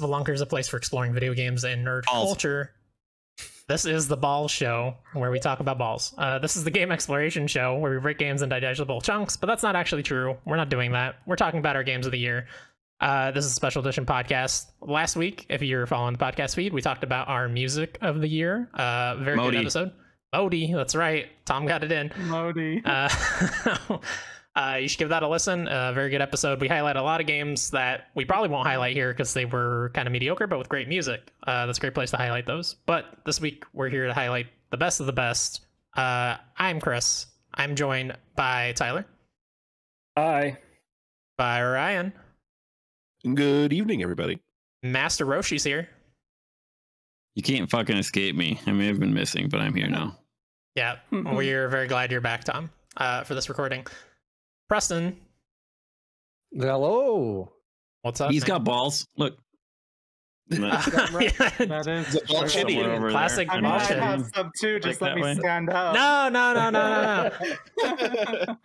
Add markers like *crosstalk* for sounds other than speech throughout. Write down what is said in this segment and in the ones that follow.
Welcome to Spelunkers, a place for exploring video games and nerd Balls. culture. This is the Ball Show, where we talk about balls. Uh, this is the Game Exploration Show, where we break games in digestible chunks, but that's not actually true. We're not doing that. We're talking about our games of the year. Uh, this is a special edition podcast. Last week, if you're following the podcast feed, we talked about our music of the year. Uh, very Modi. good episode. Modi, that's right. Tom got it in. Modi. *laughs* *laughs* Uh, you should give that a listen. Uh, very good episode. We highlight a lot of games that we probably won't highlight here because they were kind of mediocre, but with great music. Uh, that's a great place to highlight those. But this week we're here to highlight the best of the best. Uh, I'm Chris. I'm joined by Tyler, Hi. by Ryan, Good evening, everybody. Master Roshi's here. You can't fucking escape me. I may have been missing, but I'm here now. Yeah, *laughs* we're very glad you're back, Tom, uh, for this recording. Preston, Hello. what's up? He's man? got balls. Look. *laughs* Yeah, That is Ball true. shitty. Somewhere over Classic I there. mean, I have some too. Just Like let me way? stand up. no, no, no, no, no, no.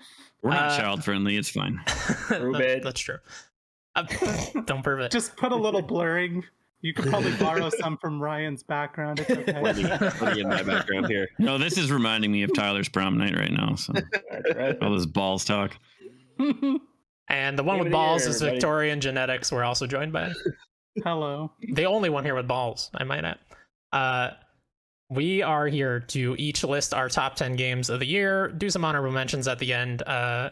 We're not Uh, child friendly. It's fine. *laughs* That- that's true. Uh, don't prove it. *laughs* Just put a little blurring. You could probably borrow *laughs* some from Ryan's background. It's me, okay. let me in my background here. *laughs* No, this is reminding me of Tyler's prom night right now. So all this balls talk. And the one Give with balls here, is everybody. VictorianGenetix. We're also joined by Hello. the only one here with balls, I might add. Uh, we are here to each list our top 10 games of the year, do some honorable mentions at the end. Uh,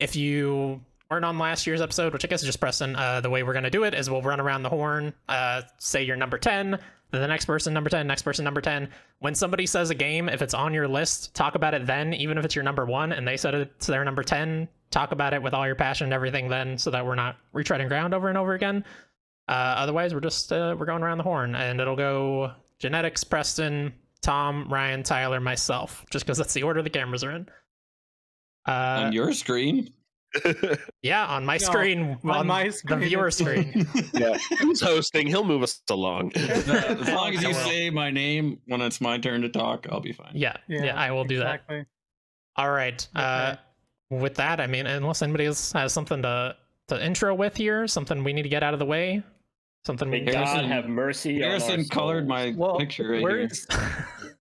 if you weren't on last year's episode, which I guess is just Preston, uh, the way we're going to do it is we'll run around the horn, uh, say you're number 10, then the next person number 10, next person number 10. When somebody says a game, if it's on your list, talk about it then, even if it's your number one and they said it's their number 10, talk about it with all your passion and everything then so that we're not retreading ground over and over again. Uh, otherwise, we're just uh, we're going around the horn, and it'll go Genetix, Preston, Tom, Ryan, Tyler, myself, just because that's the order the cameras are in. Uh, on your screen? *laughs* yeah, on my No, screen, on my the viewer screen. *laughs* yeah, who's hosting? He'll move us along. as long *laughs* as you say my name when it's my turn to talk, I'll be fine. Yeah, yeah, I will do that. exactly. All right. Uh, with that, I mean, unless anybody else has something to to intro with here, something we need to get out of the way, something we. May God Harrison- have mercy Harrison on our colored my Well, picture right where's, here. is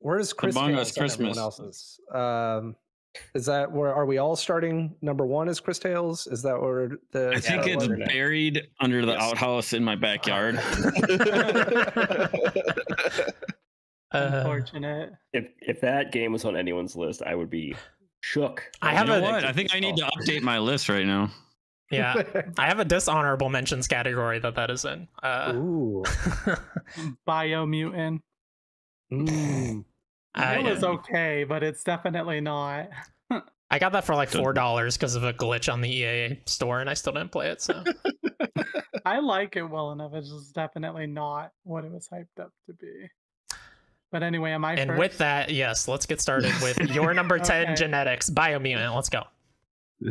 where is Chris Among Us on everyone Christmas. else's? Um, is that where are we all starting? Number one is Cris Tales. Is that where the? I think it's we're buried under the Yes. outhouse in my backyard. *laughs* Uh, Unfortunate. If if that game was on anyone's list, I would be shook. I have you know a- what? I think I need to update my list right now. yeah, *laughs* I have a dishonorable mentions category that that is in. Uh, Ooh. *laughs* Biomutant. Mm. I, it was okay, but it's definitely not. *laughs* I got that for like four dollars because of a glitch on the EA store, and I still didn't play it. So *laughs* I like it well enough. It's just definitely not what it was hyped up to be. But anyway, am I and first? with that, yes, let's get started with *laughs* your number ten Okay. Genetix biomutant. Let's go.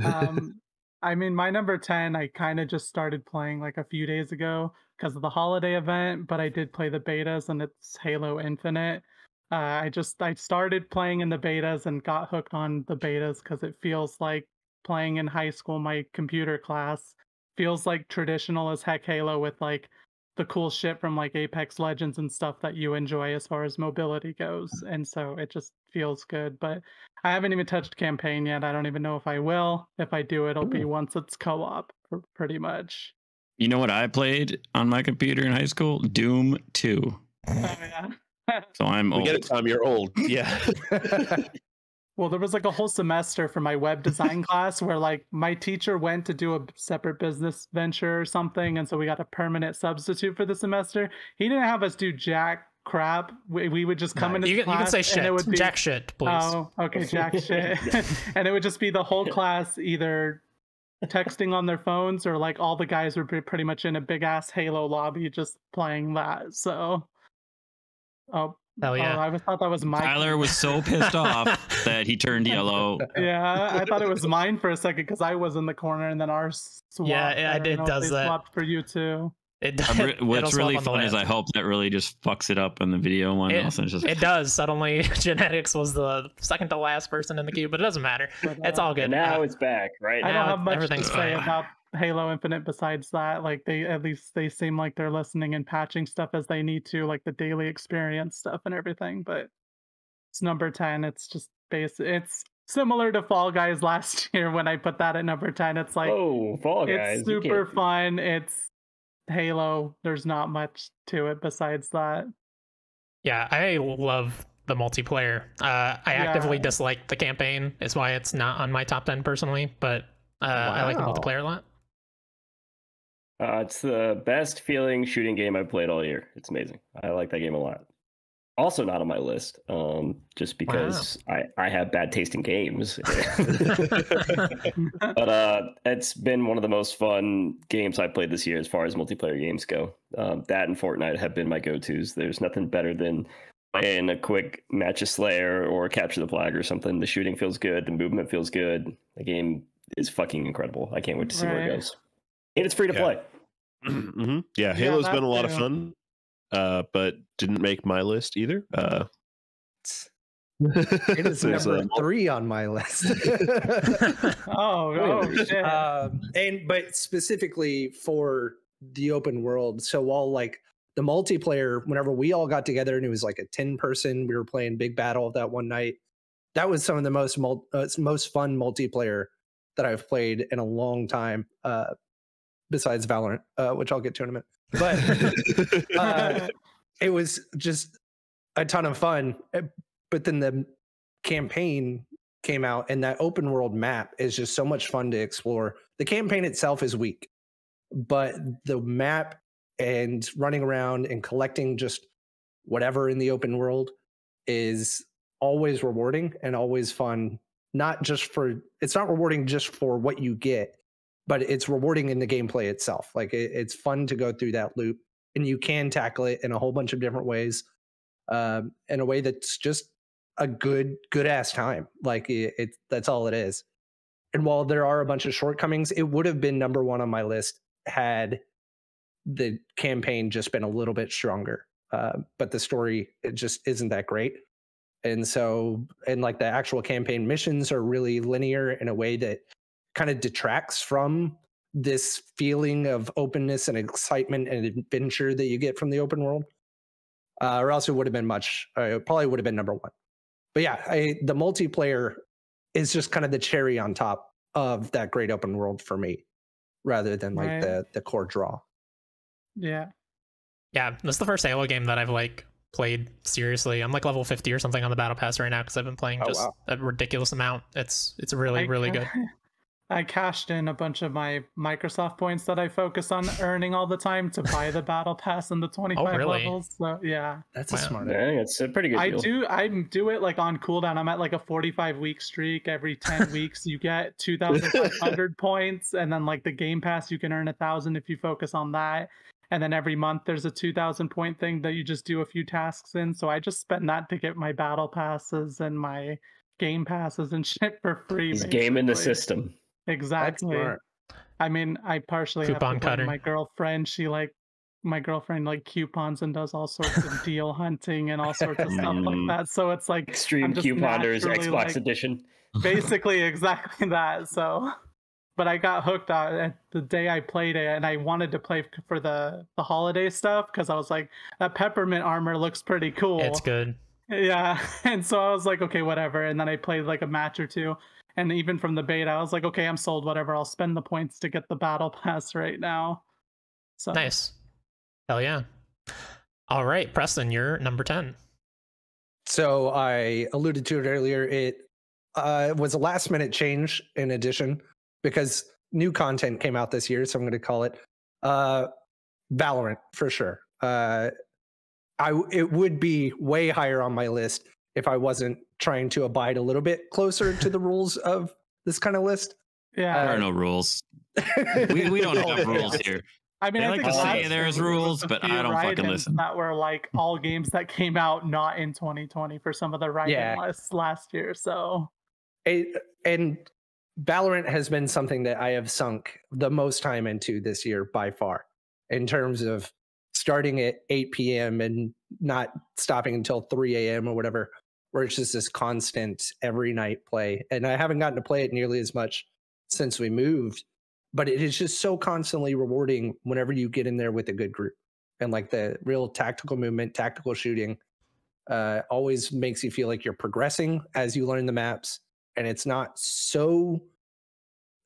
um, I mean, my number 10, I kind of just started playing like a few days ago because of the holiday event, but I did play the betas and it's Halo Infinite. Uh, I just, I started playing in the betas and got hooked on the betas because it feels like playing in high school, my computer class feels like traditional as heck Halo with like the cool shit from like Apex Legends and stuff that you enjoy as far as mobility goes. And so it just feels good. But I haven't even touched campaign yet. I don't even know if I will. If I do, it'll be once it's co-op, pretty much. You know what I played on my computer in high school? Doom 2. Oh, yeah. So I'm we old. get it, Tom. You're old. Yeah. *laughs* *laughs* Well, there was like a whole semester for my web design class where like my teacher went to do a separate business venture or something, and so we got a permanent substitute for the semester. He didn't have us do jack crap. We, we would just come into you, the can, you can class say and shit. it would be, Jack shit, please. Oh, okay, *laughs* jack shit. and it would just be the whole class either texting on their phones or like all the guys were pre- pretty much in a big ass Halo lobby just playing that. So, oh, Hell yeah. oh, I was thought that was my Tyler was so pissed off *laughs* that he turned yellow. yeah, I thought it was mine for a second because I was in the corner and then ours swapped. Yeah, it- I it does they that. Swapped for you too. It, I'm re- *laughs* what's really on fun is I hope that really just fucks it up in the video one. It- else it's just It does. Suddenly, *laughs* Genetix was the second to last person in the queue, but it doesn't matter. But, It's uh, all good. Now Uh, it's back, right? I now don't have much to everything's say fine. about Halo Infinite besides that. Like they at least they seem like they're listening and patching stuff as they need to, like the daily experience stuff and everything. But it's number 10. It's just basic it's similar to Fall Guys *laughs* last year when I put that at number 10. It's like oh, Fall Guys. it's super fun. It's Halo. There's not much to it besides that. Yeah, I love the multiplayer. Uh, I actively Yeah. dislike the campaign, is why it's not on my top 10 personally, but uh, I like the multiplayer a lot. Uh, it's the best feeling shooting game I've played all year. It's amazing. I like that game a lot. Also not on my list, um, just because I, I have bad taste in games. *laughs* but uh, it's been one of the most fun games I've played this year as far as multiplayer games go. Um, that and Fortnite have been my go-tos. There's nothing better than playing a quick match of Slayer or Capture the Flag or something. The shooting feels good. The movement feels good. The game is fucking incredible. I can't wait to see where it goes. And it's free to Yeah. play. *clears throat* hmm Yeah, Yeah, Halo's that been a lot of fun, uh, but didn't make my list either. Uh, It is *laughs* there's number a- three on my list. *laughs* *laughs* Oh, oh shit. um, and but specifically for the open world. So while like the multiplayer, whenever we all got together and it was like a ten person, we were playing big battle that one night. That was some of the most mul- uh, most fun multiplayer that I've played in a long time. Uh, besides Valorant, uh, which I'll get to in a minute. But *laughs* uh, it was just a ton of fun. Uh, But then the campaign came out, and that open world map is just so much fun to explore. The campaign itself is weak, but the map and running around and collecting just whatever in the open world is always rewarding and always fun. Not just for it's not rewarding just for what you get, but it's rewarding in the gameplay itself. Like it, it's fun to go through that loop, and you can tackle it in a whole bunch of different ways, um, in a way that's just a good good ass time. Like it, it that's all it is. And while there are a bunch of shortcomings, it would have been number one on my list had the campaign just been a little bit stronger. Uh, but the story it just isn't that great. And so, and like the actual campaign missions are really linear in a way that kind of detracts from this feeling of openness and excitement and adventure that you get from the open world. Uh, or else it would have been much, uh, it probably would have been number one. But yeah, I, the multiplayer is just kind of the cherry on top of that great open world for me, rather than like Right. the the core draw. yeah. Yeah, this is the first Halo game that I've like played seriously. I'm like level 50 or something on the battle pass right now because I've been playing Oh, just wow. a ridiculous amount. It's it's really I really good. *laughs* I cashed in a bunch of my Microsoft points that I focus on earning all the time to buy the battle pass and the *laughs* 25 oh, really? levels. So yeah. That's Wow. a smart. I think it's a pretty good I deal. do I do it like on cooldown. I'm at like a 45 week streak. Every 10 *laughs* weeks you get 2,500 *laughs* points, and then like the Game Pass you can earn a thousand if you focus on that. And then every month there's a 2,000 point thing that you just do a few tasks in. So I just spend that to get my battle passes and my game passes and shit for free. He's gaming the system. That's Exactly. I mean, I partially have Coupon to cutter. my girlfriend. She like my girlfriend like coupons and does all sorts of deal hunting and all sorts of stuff like Mm. that. So it's like Extreme Couponers Xbox like- Edition. *laughs* basically exactly that. So, but I got hooked on it the day I played it, and I wanted to play for the the holiday stuff because I was like, that peppermint armor looks pretty cool. It's good. Yeah, *laughs* and so I was like, okay, whatever. And then I played like a match or two, and even from the beta, I was like, okay, I'm sold. Whatever, I'll spend the points to get the battle *laughs* pass right now. So Nice. Hell yeah. All right, Preston, you're number 10. So I alluded to it earlier. It uh, was a last minute change in addition because new content came out this year. So I'm going to call it uh, Valorant for sure. Uh, I w- it would be way higher on my list if I wasn't trying to abide a little bit closer to the rules of this kind of list. yeah, There Uh, are no rules. *laughs* We, we don't have rules here. I mean, they I like think to say there's year there was rules, but I don't fucking listen. That were like all games that came out not in 2020 for some of the writing Yeah. lists last year. So it, and Valorant has been something that I have sunk the most time into this year by far, in terms of starting at 8 p.m. and not stopping until 3 a.m. or whatever, where it's just this constant every night play. And I haven't gotten to play it nearly as much since we moved. but it is just so constantly rewarding whenever you get in there with a good group and like the real tactical movement, tactical shooting. Uh, always makes you feel like you're progressing as you learn the maps, and it's not so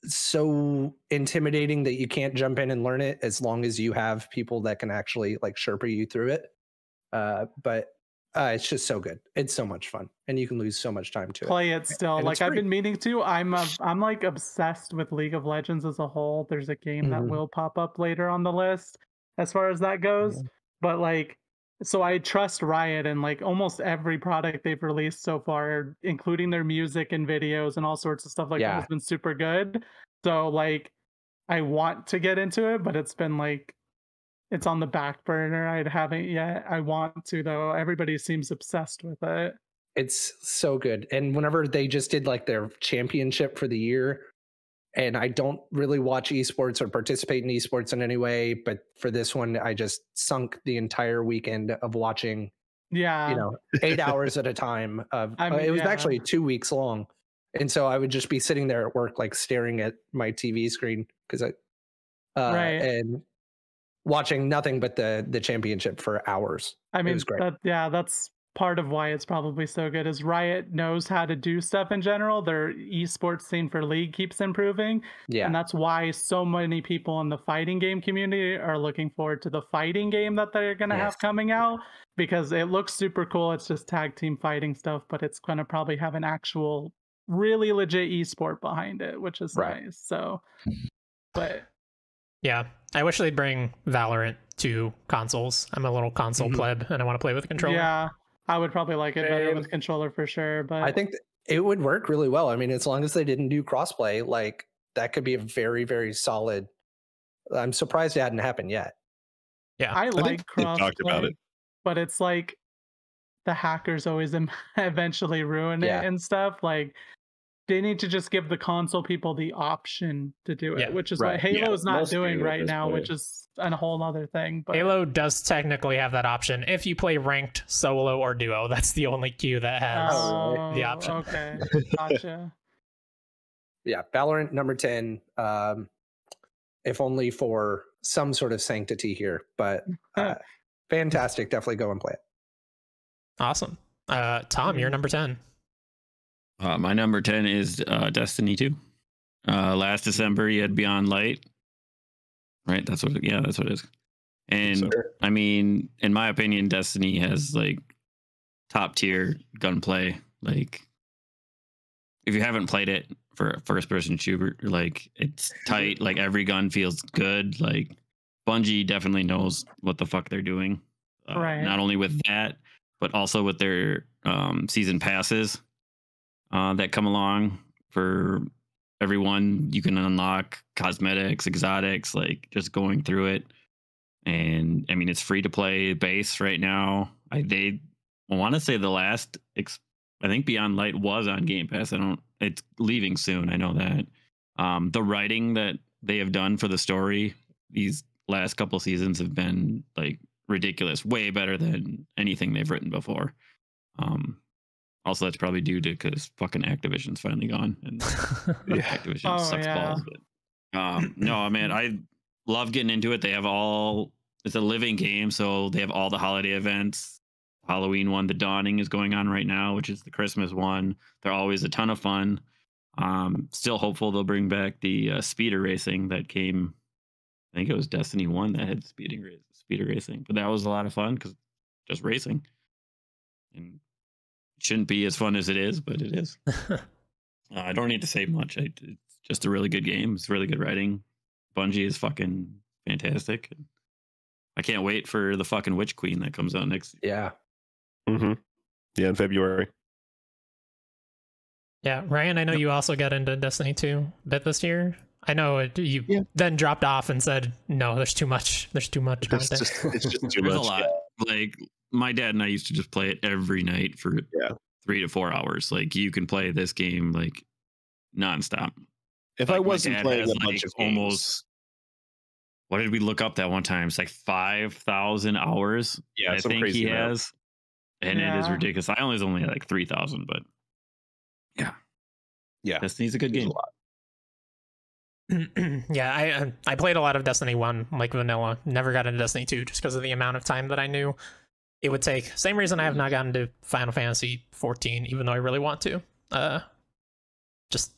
so intimidating that you can't jump in and learn it as long as you have people that can actually like sherpa you through it. Uh, but uh, it's just so good. It's so much fun, and you can lose so much time to. Play it still. and like I've been meaning to. I'm uh, I'm like obsessed with League of Legends as a whole. There's a game that Mhm. will pop up later on the list as far as that goes. But like so I trust Riot and like almost every product they've released so far, including their music and videos and all sorts of stuff like that has been super good. So like I want to get into it, but it's been like it's on the back burner. I haven't yet. I want to though. Everybody seems obsessed with it. It's so good. And whenever they just did like their championship for the year, and I don't really watch esports or participate in esports in any way, but for this one, I just sunk the entire weekend of watching, Yeah. you know, eight hours at a time. Of *laughs* I uh, mean, it was yeah. actually two weeks long, and so I would just be sitting there at work, like staring at my TV screen because I, uh, Right. and watching nothing but the the championship for hours. I mean. That, yeah, that's part of why it's probably so good. Is Riot knows how to do stuff in general. Their esports scene for League keeps improving, Yeah, and that's why so many people in the fighting game community are looking forward to the fighting game that they're gonna Yes. have coming out because it looks super cool. It's just tag team fighting stuff, but it's gonna probably have an actual, really legit esport behind it, which is Right. nice. So, but Yeah, I wish they'd bring Valorant to consoles. I'm a little console Mhm. pleb, and I want to play with a controller. yeah, I would probably like it better with controller for sure. But I think th- it would work really well. I mean, as long as they didn't do crossplay, like that could be a very, very solid. I'm surprised it hadn't happened yet. yeah. I think like they've talked about crossplay, it. but it's like the hackers always *laughs* eventually ruin Yeah. it and stuff. Like they need to just give the console people the option to do it, Yeah, which is right. what Halo Yeah, is not doing right now, point. which is a whole other thing. But Halo does technically have that option if you play ranked, solo, or duo. *laughs* That's the only queue that has. oh, the option. Okay, *laughs* gotcha. Yeah, Valorant number ten. Um, if only for some sort of sanctity here, but *laughs* uh, fantastic. Definitely go and play it. Awesome. Uh, Tom, you're number 10. Uh, my number 10 is uh, Destiny 2. Uh, last December, you had Beyond Light. Right? That's what, yeah, that's what it is. And So- I mean, in my opinion, Destiny has like top tier gunplay. Like, if you haven't played it for a first person shooter, like it's tight. Like every gun feels good. Like Bungie definitely knows what the fuck they're doing. Uh, Right. Not only with that, but also with their um, season passes uh, that come along for everyone. You can unlock cosmetics, exotics, like just going through it. And I mean, it's free to play base right now. I they want to say the last, ex- I think Beyond Light was on Game Pass. I don't. It's leaving soon. I know that. Um, the writing that they have done for the story these last couple seasons have been like ridiculous, way better than anything they've written before. Um, also, that's probably due to because fucking Activision's finally gone and *laughs* Yeah. Activision Oh, sucks yeah. balls. But um, no, man, I love getting into it. They have all. It's a living game, so they have all the holiday events. Halloween one, the Dawning is going on right now, which is the Christmas one. They're always a ton of fun. Um, still hopeful they'll bring back the uh, speeder racing that came. I think it was Destiny One that had speeding race, speeder racing, but that was a lot of fun because just racing, and it shouldn't be as fun as it is, but it is. *laughs* Uh, I don't need to say much. I, it's just a really good game. It's really good writing. Bungie is fucking fantastic. I can't wait for the fucking Witch Queen that comes out next. Yeah, hmm Yeah, in February. Yeah, Ryan, I know you also got into Destiny 2 a bit this year. I know it, you Yeah. then dropped off and said, no, there's too much. There's too much It's content. just, it's just *laughs* too There's much. a lot. Like my dad and I used to just play it every night for Yeah. three to four hours. Like you can play this game like nonstop. If Like, I wasn't playing has, a bunch like, of games, almost. What did we look up that one time? It's like five thousand hours. yeah, I some think crazy he amount. has, and it is ridiculous. I only was only like three thousand, but Yeah, yeah, Destiny's a good There's a game. lot. *clears throat* yeah, I uh, I played a lot of Destiny One, like vanilla. Never got into Destiny Two just because of the amount of time that I knew it would take. Same reason I have not gotten to Final Fantasy 14, even though I really want to. Uh, just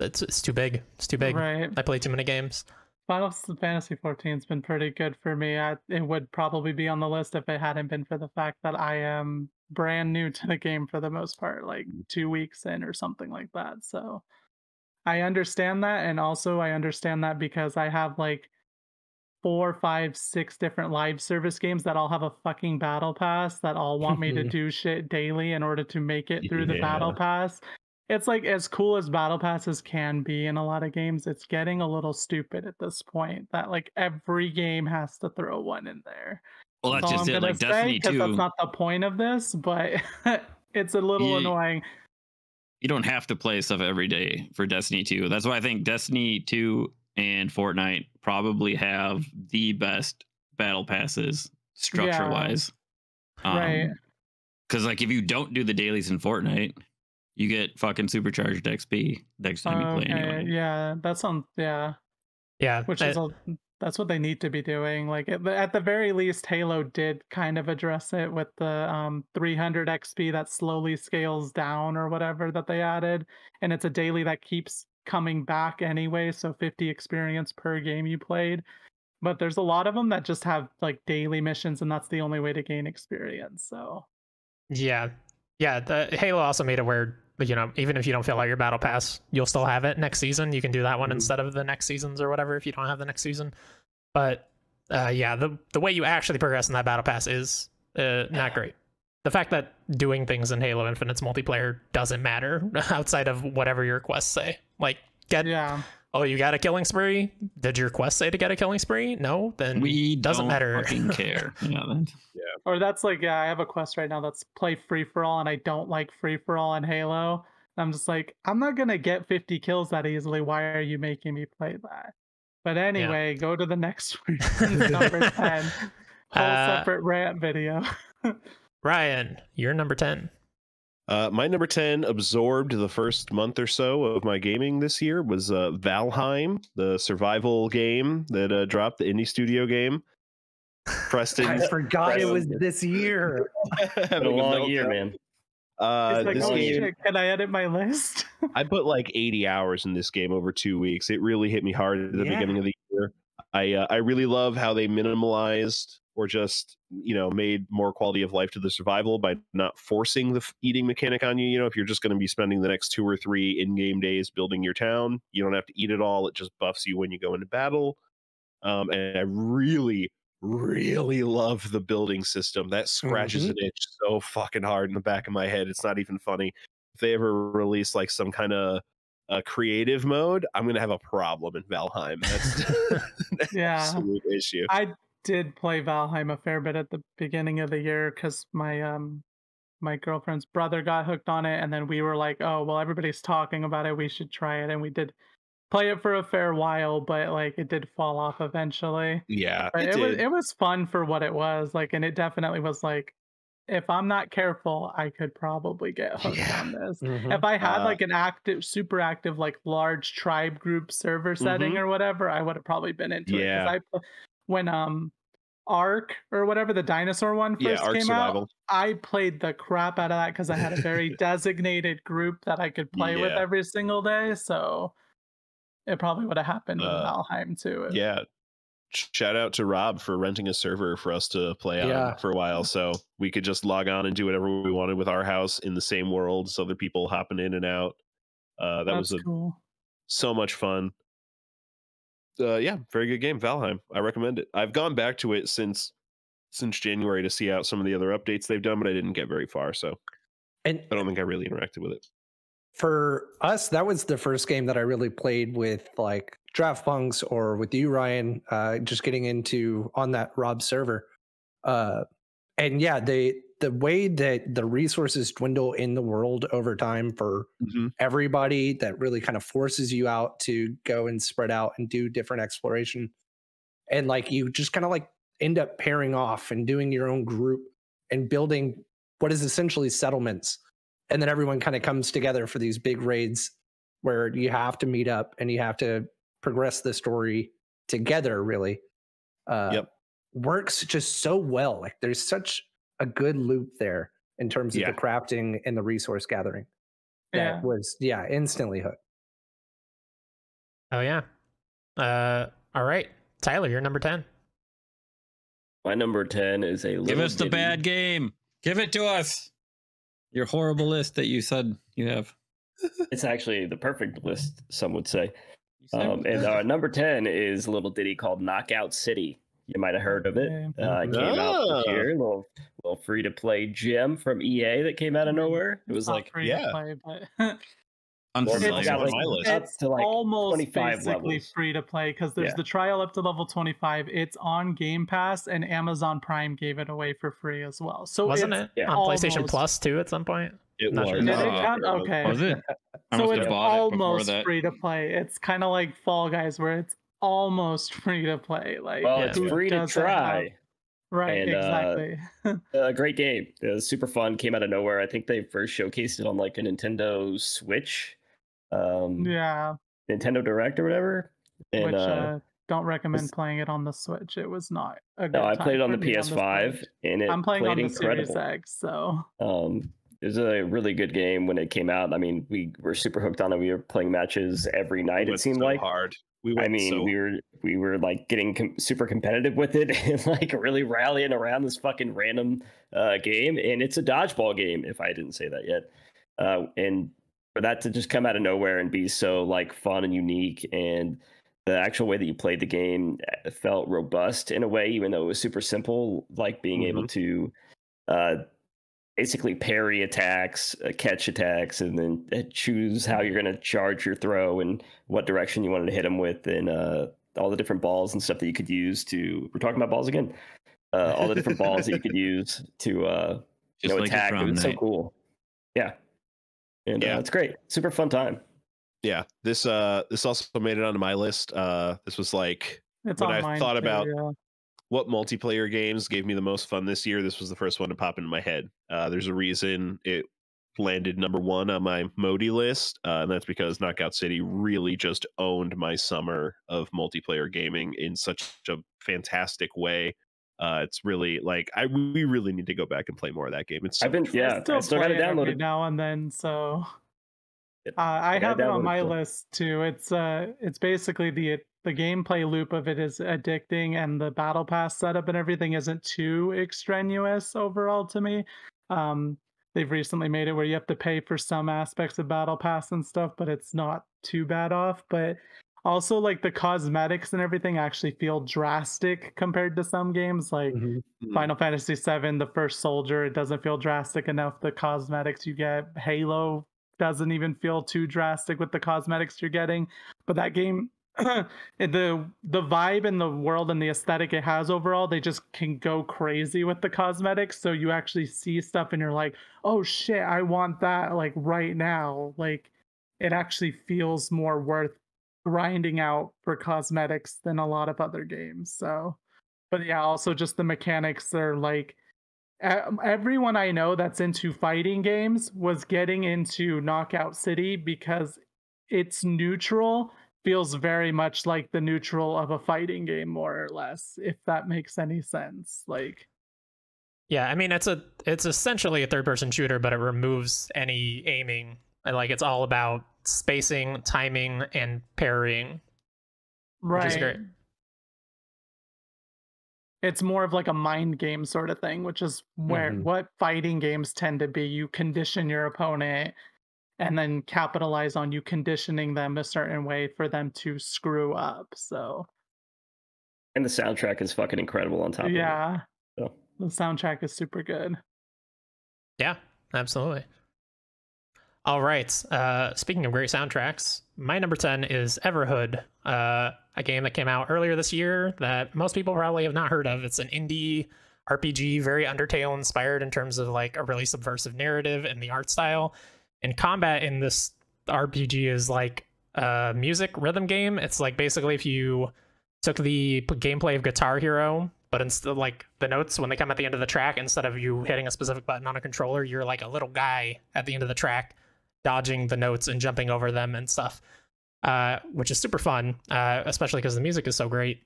it's it's too big. It's too big. Right. I play too many games. Final Fantasy 14's been pretty good for me. I, it would probably be on the list if it hadn't been for the fact that I am brand new to the game for the most part, like two weeks in or something like that. So I understand that. And also, I understand that because I have like four, five, six different live service games that all have a fucking battle pass that all want me to *laughs* do shit daily in order to make it through the battle pass. It's like as cool as battle passes can be in a lot of games, it's getting a little stupid at this point that like every game has to throw one in there. Well, that's all just it. Like Destiny 'cause 2, That's not the point of this, but *laughs* it's a little Yeah. annoying. You don't have to play stuff every day for Destiny 2. That's why I think Destiny 2 and Fortnite probably have the best battle passes structure wise. Right. Um, because, like, if you don't do the dailies in Fortnite, you get fucking supercharged XP next time you oh, play anyway. yeah, that sounds yeah. Yeah, which I- is a, that's what they need to be doing like at the, at the very least halo did kind of address it with the um 300 xp that slowly scales down or whatever that they added and it's a daily that keeps coming back anyway so 50 experience per game you played but there's a lot of them that just have like daily missions and that's the only way to gain experience so Yeah, yeah. The Halo also made it where you know even if you don't fill out your battle pass, you'll still have it next season. You can do that one Mhm. instead of the next seasons or whatever if you don't have the next season. But uh, yeah, the the way you actually progress in that battle pass is uh, not great. The fact that doing things in Halo Infinite's multiplayer doesn't matter *laughs* outside of whatever your quests say. Like get yeah oh you got a killing spree. Did your quest say to get a killing spree? No, then We doesn't don't matter. fucking *laughs* care. yeah, that- Or that's like, yeah, I have a quest right now that's play free for all, and I don't like free for all in Halo. I'm just like, I'm not gonna get 50 kills that easily. Why are you making me play that? But anyway, go to the next *laughs* one. *laughs* number 10. Whole Uh, separate rant video. Ryan, you're number ten. Uh, my number 10 absorbed the first month or so of my gaming this year was uh, Valheim, the survival game that uh, dropped the indie studio game. Preston, *laughs* I forgot it was this year. *laughs* Been a having long meltdown. year, man. Uh, like, this oh game, shit, can I edit my list? *laughs* I put like 80 hours in this game over two weeks. It really hit me hard at the Yeah. beginning of the year. I uh, I really love how they minimalized or just you know made more quality of life to the survival by not forcing the eating mechanic on you. You know, if you're just going to be spending the next two or three in-game days building your town, you don't have to eat it all. It just buffs you when you go into battle. Um, and I really, really love the building system. That scratches Mhm. an itch so fucking hard in the back of my head. It's not even funny. If they ever release like some kind of uh, creative mode, I'm gonna have a problem in Valheim. That's *laughs* *laughs* an Yeah. absolute issue. I did play Valheim a fair bit at the beginning of the year because my um my girlfriend's brother got hooked on it, and then we were like, oh well, everybody's talking about it, we should try it, and we did play it for a fair while, but like it did fall off eventually. Yeah, But it, it, was it was fun for what it was, like, and it definitely was like, if I'm not careful, I could probably get hooked Yeah. on this. Mhm. If I had Uh, like an active, super active, like large tribe group server setting Mhm. or whatever, I would have probably been into it. 'cause Yeah. I, pl- when um, Ark or whatever the dinosaur one first yeah, Ark came Survival. out, I played the crap out of that because I had a very *laughs* designated group that I could play with every single day. So it probably would have happened with Uh, Valheim too. Yeah. Shout out to Rob for renting a server for us to play on Yeah. for a while, so we could just log on and do whatever we wanted with our house in the same world. So other people hopping in and out. Uh, that That's was a, cool. so much fun. Uh, yeah, very good game, Valheim. I recommend it. I've gone back to it since since January to see out some of the other updates they've done, but I didn't get very far, so And I don't think I really interacted with it. for us, that was the first game that I really played with like draft punks or with you, Ryan, uh, just getting into on that Rob server. Uh, and yeah, they the way that the resources dwindle in the world over time for everybody that really kind of forces you out to go and spread out and do different exploration. And like you just kind of like end up pairing off and doing your own group and building what is essentially settlements. And then everyone kind of comes together for these big raids where you have to meet up and you have to progress the story together really uh Yep. works just so well like there's such a good loop there in terms of Yeah. the crafting and the resource gathering that Yeah. was yeah instantly hooked Oh yeah. Uh, all right, Tyler, you're number ten. My number 10 is a Give us the bitty- bad game. Give it to us. Your horrible list that you said you have. *laughs* It's actually the perfect list, some would say. Um, and our number 10 is a little ditty called Knockout City. You might have heard of it. Uh, it came out this Ah. year. Little, little free to play gem from EA that came out of nowhere. It was Not like, free yeah. to play, but *laughs* Unfamiliar. It's got, like, my list. up it's to like almost basically levels. free to play because there's Yeah. the trial up to level 25. It's on Game Pass, and Amazon Prime gave it away for free as well. So Wasn't it yeah. on PlayStation almost- Plus too at some point? It Not was. sure. Did it Uh, count? Okay. Was it? So it's have bought it almost free to play. It's kind of like Fall Guys, where it's almost *laughs* free to play. Like, well, Yeah. it's free to doesn't have- try. Right, And, uh, exactly. *laughs* A great game. It was super fun. Came out of nowhere. I think they first showcased it on like a Nintendo Switch, um, yeah, Nintendo Direct or whatever. And which uh, uh, don't recommend was- playing it on the Switch. It was not a good no, I time played it on the PS5, Switch. and it I'm playing played on the incredible. Series X, so Um, it was a really good game when it came out. I mean, we were super hooked on it. We were playing matches every night. We It seemed so like. hard. We I mean, so we were we were like getting com- super competitive with it *laughs* and like really rallying around this fucking random uh, game. And it's a dodgeball game, if I didn't say that yet. Uh, and for that to just come out of nowhere and be so like fun and unique, and the actual way that you played the game uh, felt robust in a way, even though it was super simple, like being able to uh, basically parry attacks, uh, catch attacks, and then uh, choose how you're going to charge your throw and what direction you wanted to hit them with, and uh, all the different balls and stuff that you could use to. We're talking about balls again. Uh, all the different balls that you could use to uh, you know like attack. your It prom was so cool. Yeah, and Yeah. Uh, it's great. Super fun time. yeah. This uh this also made it onto my list. Uh this was like it's When I thought too, about- yeah. What multiplayer games gave me the most fun this year. This was the first one to pop into my head. Uh there's a reason it landed number one on my Modi list, uh, and that's because Knockout City really just owned my summer of multiplayer gaming in such a fantastic way. Uh, it's really like I we really need to go back and play more of that game. It's so I've been fun. yeah. still I still got it play every downloaded. now and then. So uh, I got have it on my still. list too. It's uh, it's basically the the gameplay loop of it is addicting, and the battle pass setup and everything isn't too extraneous overall to me. Um, they've recently made it where you have to pay for some aspects of battle pass and stuff, but it's not too bad off. But also, like the cosmetics and everything actually feel drastic compared to some games, like. Mhm. Mm. Final Fantasy VII, the first soldier, it doesn't feel drastic enough. The cosmetics you get, Halo doesn't even feel too drastic with the cosmetics you're getting. But that game, *coughs* the the vibe and the world and the aesthetic it has overall, they just can go crazy with the cosmetics. So you actually see stuff and you're like, oh shit, I want that like right now. Like it actually feels more worth grinding out for cosmetics than a lot of other games. So but yeah, also just the mechanics are like everyone I know that's into fighting games was getting into Knockout City because it's neutral feels very much like the neutral of a fighting game more or less if that makes any sense like Yeah, I mean it's a it's essentially a third person shooter, but it removes any aiming. And, Like it's all about spacing, timing, and parrying. right is great. it's more of like a mind game sort of thing which is where Mhm. what fighting games tend to be you condition your opponent and then capitalize on you conditioning them a certain way for them to screw up so And the soundtrack is fucking incredible on top of it. yeah So. the soundtrack is super good Yeah, absolutely. All right. Uh, speaking of great soundtracks, my number 10 is Everhood, uh, a game that came out earlier this year that most people probably have not heard of. It's an indie RPG, very Undertale inspired in terms of like a really subversive narrative and the art style. And combat in this RPG is like a music rhythm game. It's like basically if you took the gameplay of Guitar Hero, but instead like the notes when they come at the end of the track, instead of you hitting a specific button on a controller, you're like a little guy at the end of the track, dodging the notes and jumping over them and stuff. uh, which is super fun, uh, especially because the music is so great.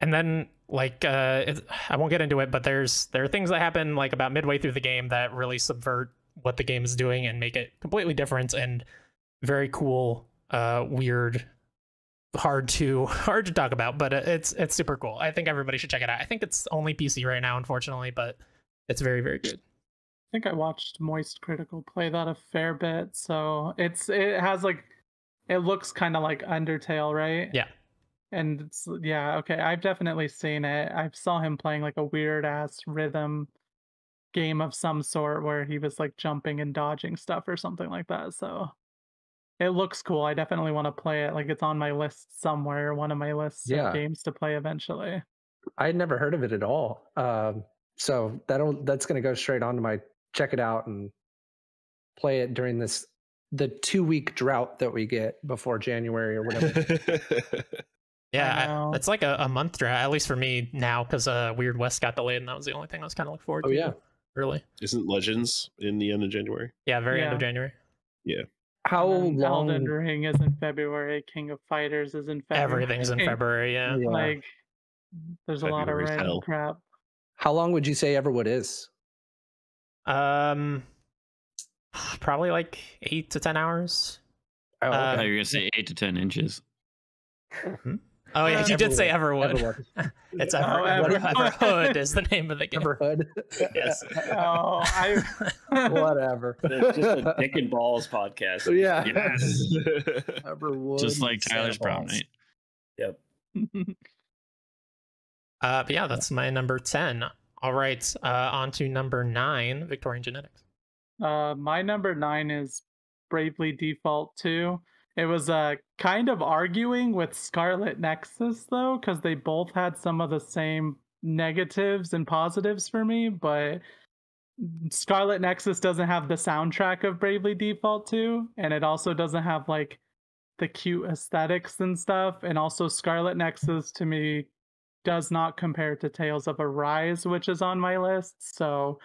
And then, like, uh, it, I won't get into it, but there's there are things that happen like about midway through the game that really subvert what the game is doing and make it completely different and very cool, uh, weird, hard to *laughs* hard to talk about, but it's it's super cool. I think everybody should check it out. I think it's only PC right now, unfortunately, but it's very very good. I think I watched Moist Critical play that a fair bit, so it's it has like it looks kind of like Undertale, right? Yeah. And it's yeah, okay. I've definitely seen it. I saw him playing like a weird ass rhythm game of some sort where he was like jumping and dodging stuff or something like that. So it looks cool. I definitely want to play it. Like it's on my list somewhere, one of my lists Yeah. of games to play eventually. I had never heard of it at all. Um, so that'll that's going to go straight onto my check it out and play it during this the two week drought that we get before January or whatever. *laughs* Yeah, I- know. it's like a, a month draft, at least for me now, because uh, Weird West got delayed, and that was the only thing I was kind of looking forward Oh, to. yeah. Really. Isn't Legends in the end of January? Yeah, very end of January. Yeah. How And then Elden? Ring is in February. King of Fighters is in February. Everything's in *laughs* February. Yeah. Yeah. Like, there's a lot of February's random crap. How long would you say Everwood is? Um, *sighs* probably like eight to ten hours. Oh, Uh, I thought okay. you were gonna say eight to ten inches. Oh yeah, Uh, you did say Everwood. Everwood. *laughs* It's Oh, Ever- Everwood. Everwood is the name of the game. Everhood. Yes. Oh, I. *laughs* Whatever. It's just a dick and balls podcast. yeah. Yes. *laughs* Everwood. Just like Tyler's prom night. Yep. Uh, but yeah, that's my number ten. All right, uh, on to number nine, VictorianGenetix. Uh, my number nine is Bravely Default 2. It was uh, kind of arguing with Scarlet Nexus, though, because they both had some of the same negatives and positives for me, but Scarlet Nexus doesn't have the soundtrack of Bravely Default 2, and it also doesn't have like the cute aesthetics and stuff. And also, Scarlet Nexus to me does not compare to Tales of Arise, which is on my list. So,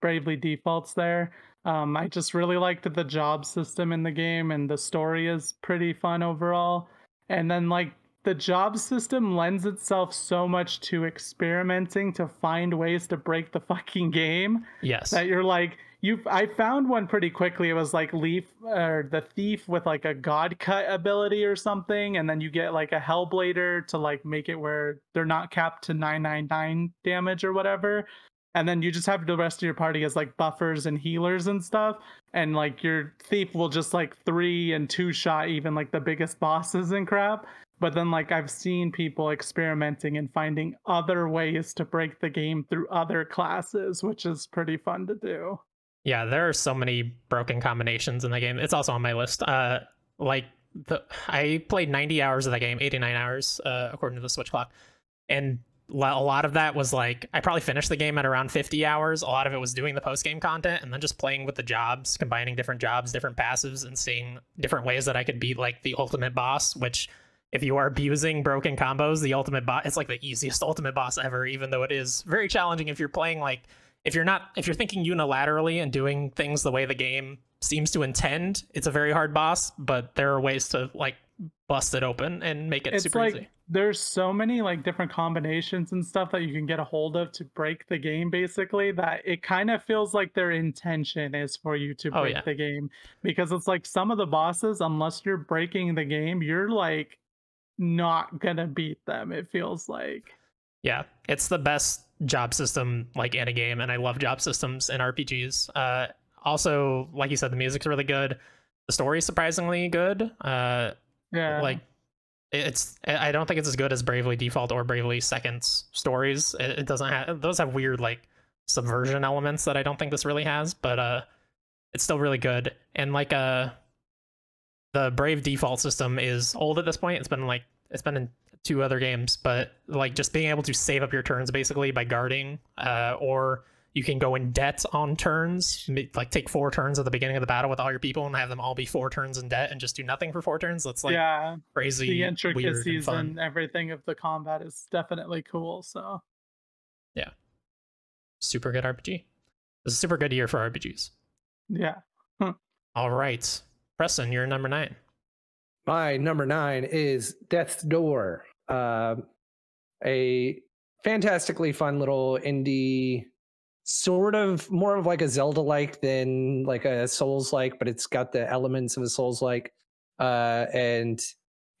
Bravely Default's there. Um, I just really liked the job system in the game, and the story is pretty fun overall. And then, like, the job system lends itself so much to experimenting to find ways to break the *laughs* fucking game Yes. that you're like, you. I found one pretty quickly. It was like Leaf or the thief with like a God cut ability or something, and then you get like a Hellblader to like make it where they're not capped to 999 damage or whatever and then you just have the rest of your party as like buffers and healers and stuff and like your thief will just like three and two shot even like the biggest bosses and crap but then like i've seen people experimenting and finding other ways to break the game through other classes which is pretty fun to do Yeah, there are so many broken combinations in the game. It's also on my list. Uh, like the I played 90 hours of that game, 89 hours uh, according to the Switch clock, and a lot of that was like I probably finished the game at around 50 hours. A lot of it was doing the post game content and then just playing with the jobs, combining different jobs, different passives, and seeing different ways that I could beat like the ultimate boss. Which, if you are abusing broken combos, the ultimate boss it's like the easiest *laughs* ultimate boss ever. Even though it is very challenging if you're playing like if you're not if you're thinking unilaterally and doing things the way the game seems to intend it's a very hard boss but there are ways to like bust it open and make it it's super like easy. there's so many like different combinations and stuff that you can get a hold of to break the game basically that it kind of feels like their intention is for you to Oh, break yeah. the game. Because it's like some of the bosses unless you're breaking the game you're like not gonna beat them it feels like. Yeah it's the best job system like in a game and i love job systems in rpgs uh also like you said the music's really good. The story's surprisingly good. Uh yeah. Like it's i don't think it's as good as bravely default or Bravely Second's stories. It, it doesn't have those have weird like subversion elements that i don't think this really has but uh it's still really good. And like uh the brave default system is old at this point. It's been like it's been in two other games but like just being able to save up your turns basically by guarding uh or you can go in debt on turns like take four turns at the beginning of the battle with all your people and have them all be four turns in debt and just do nothing for four turns? That's like yeah. crazy the weird and intricacies fun. and everything of the combat is definitely cool so. Yeah, super good rpg it's a super good year for rpgs yeah. *laughs* All right. Preston you're number nine. My number nine is Death's Door, uh, a fantastically fun little indie, sort of more of like a Zelda like than like a Souls like, but it's got the elements of a Souls like, uh, and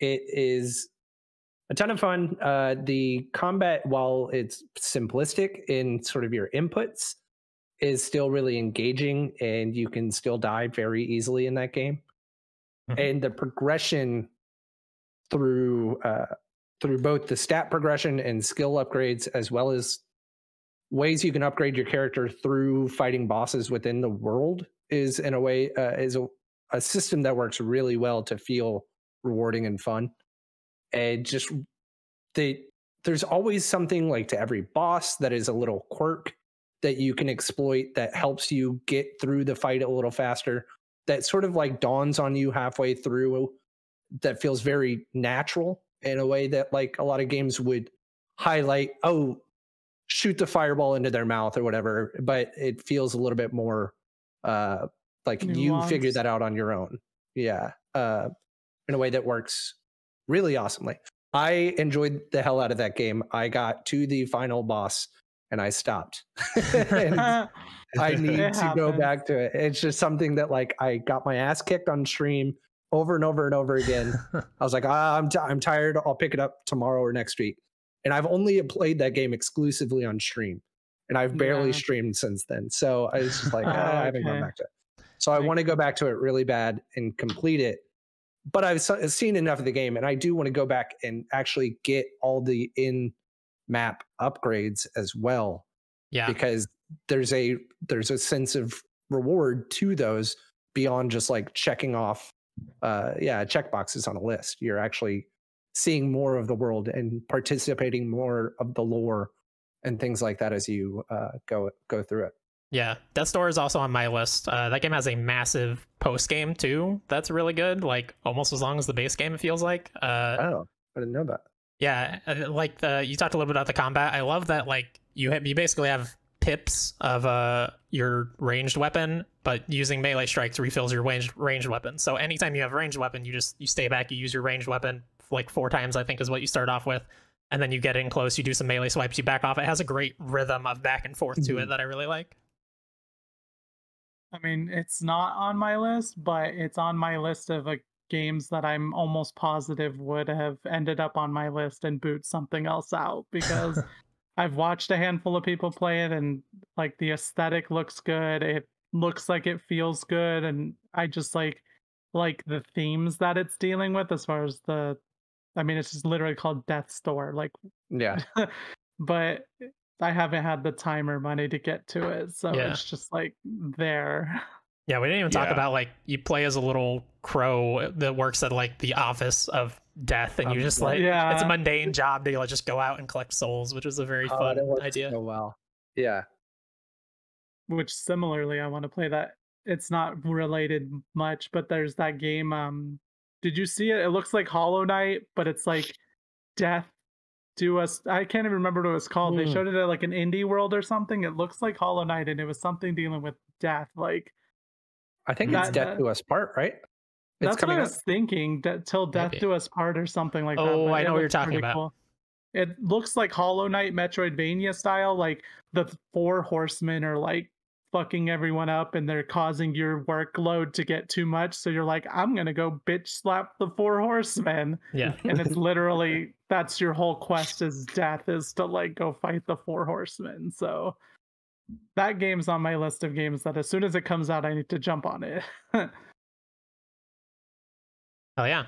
it is a ton of fun. Uh, the combat, while it's simplistic in sort of your inputs, is still really engaging, and you can still die very easily in that game. Mhm. And the progression through uh, through both the stat progression and skill upgrades, as well as ways you can upgrade your character through fighting bosses within the world, is in a way uh, is a, a system that works really well to feel rewarding and fun. And just they there's always something like to every boss that is a little quirk that you can exploit that helps you get through the fight a little faster that sort of like dawns on you halfway through that feels very natural in a way that like a lot of games would highlight oh shoot the fireball into their mouth or whatever but it feels a little bit more uh like you figure that out on your own yeah uh in a way that works really awesomely. I enjoyed the hell out of that game. I got to the final boss and I stopped. *laughs* and *laughs* I need It to go back to it. It's just something that like I got my ass kicked on stream over and over and over again. *laughs* I was like, ah, I'm t- I'm tired. I'll pick it up tomorrow or next week. And I've only played that game exclusively on stream, and I've barely Yeah. streamed since then. So I was just like, Oh, *laughs* I haven't gone back to it. So I want to go back to it really bad and complete it. But I've seen enough of the game, and I do want to go back and actually get all the in map upgrades as well Yeah. because there's a there's a sense of reward to those beyond just like checking off uh yeah check boxes on a list you're actually seeing more of the world and participating more of the lore and things like that as you uh go go through it Yeah, Death's Door is also on my list. Uh, that game has a massive post game too. That's really good. Like almost as long as the base game. It feels like. Uh, oh i didn't know that yeah, uh, like the you talked a little bit about the combat. I love that. Like you have, you basically have pips of uh your ranged weapon, but using melee strikes refills your ranged ranged weapon. So anytime you have a ranged weapon, you just you stay back. You use your ranged weapon like four times. I think is what you start off with. And then you get in close, you do some melee swipes, you back off. It has a great rhythm of back and forth to it Mhm. that I really like. I mean, it's not on my list, but it's on my list of like games that I'm almost positive would have ended up on my list and boot something else out because *laughs* I've watched a handful of people play it and like the aesthetic looks good. It looks like it feels good and I just like like the themes that it's dealing with as far as the I mean it's just literally called Death's Door. Like yeah *laughs* but I haven't had the time or money to get to it. So Yeah. it's just like there. *laughs* Yeah, we didn't even talk Yeah. about like you play as a little crow that works at like the office of death, and you Um, just like yeah. it's a mundane job to like just go out and collect souls, which is a very Oh, fun that works idea. so well yeah which similarly I want to play that. It's not related much, but there's that game. Um, did you see it? It looks like Hollow Knight, but it's like death do us. I can't even remember what it was called. They Hmm. showed it at like an indie world or something. It looks like Hollow Knight, and it was something dealing with death. Like i think it's death that- to us part right it's that's what coming I up was thinking. De- Till death Maybe. do us part or something like that. Oh, I know what you're talking pretty about. cool. It looks like Hollow Knight Metroidvania style. Like the four horsemen are like fucking everyone up and they're causing your workload to get too much. So you're like, I'm gonna go bitch slap the four horsemen. Yeah, And it's *laughs* literally that's your whole quest is death is to like go fight the four horsemen. So that game's on my list of games that as soon as it comes out, I need to jump on it. oh yeah.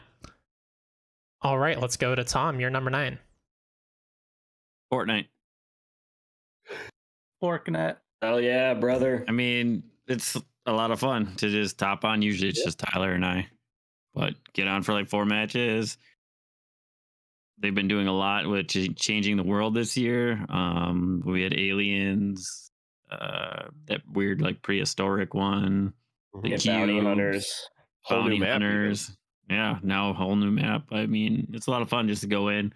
All right, let's go to Tom. You're number nine. Fortnite. Forknet. Oh yeah, brother. I mean, it's a lot of fun to just top on. Usually it's Yeah. just Tyler and I, but get on for like four matches. They've been doing a lot with ch- changing the world this year. Um, we had aliens, uh, that weird like prehistoric one, the Yeah, bounty cubes, hunters. Whole bounty new map hunters. Yeah, now a whole new map. I mean, it's a lot of fun just to go in,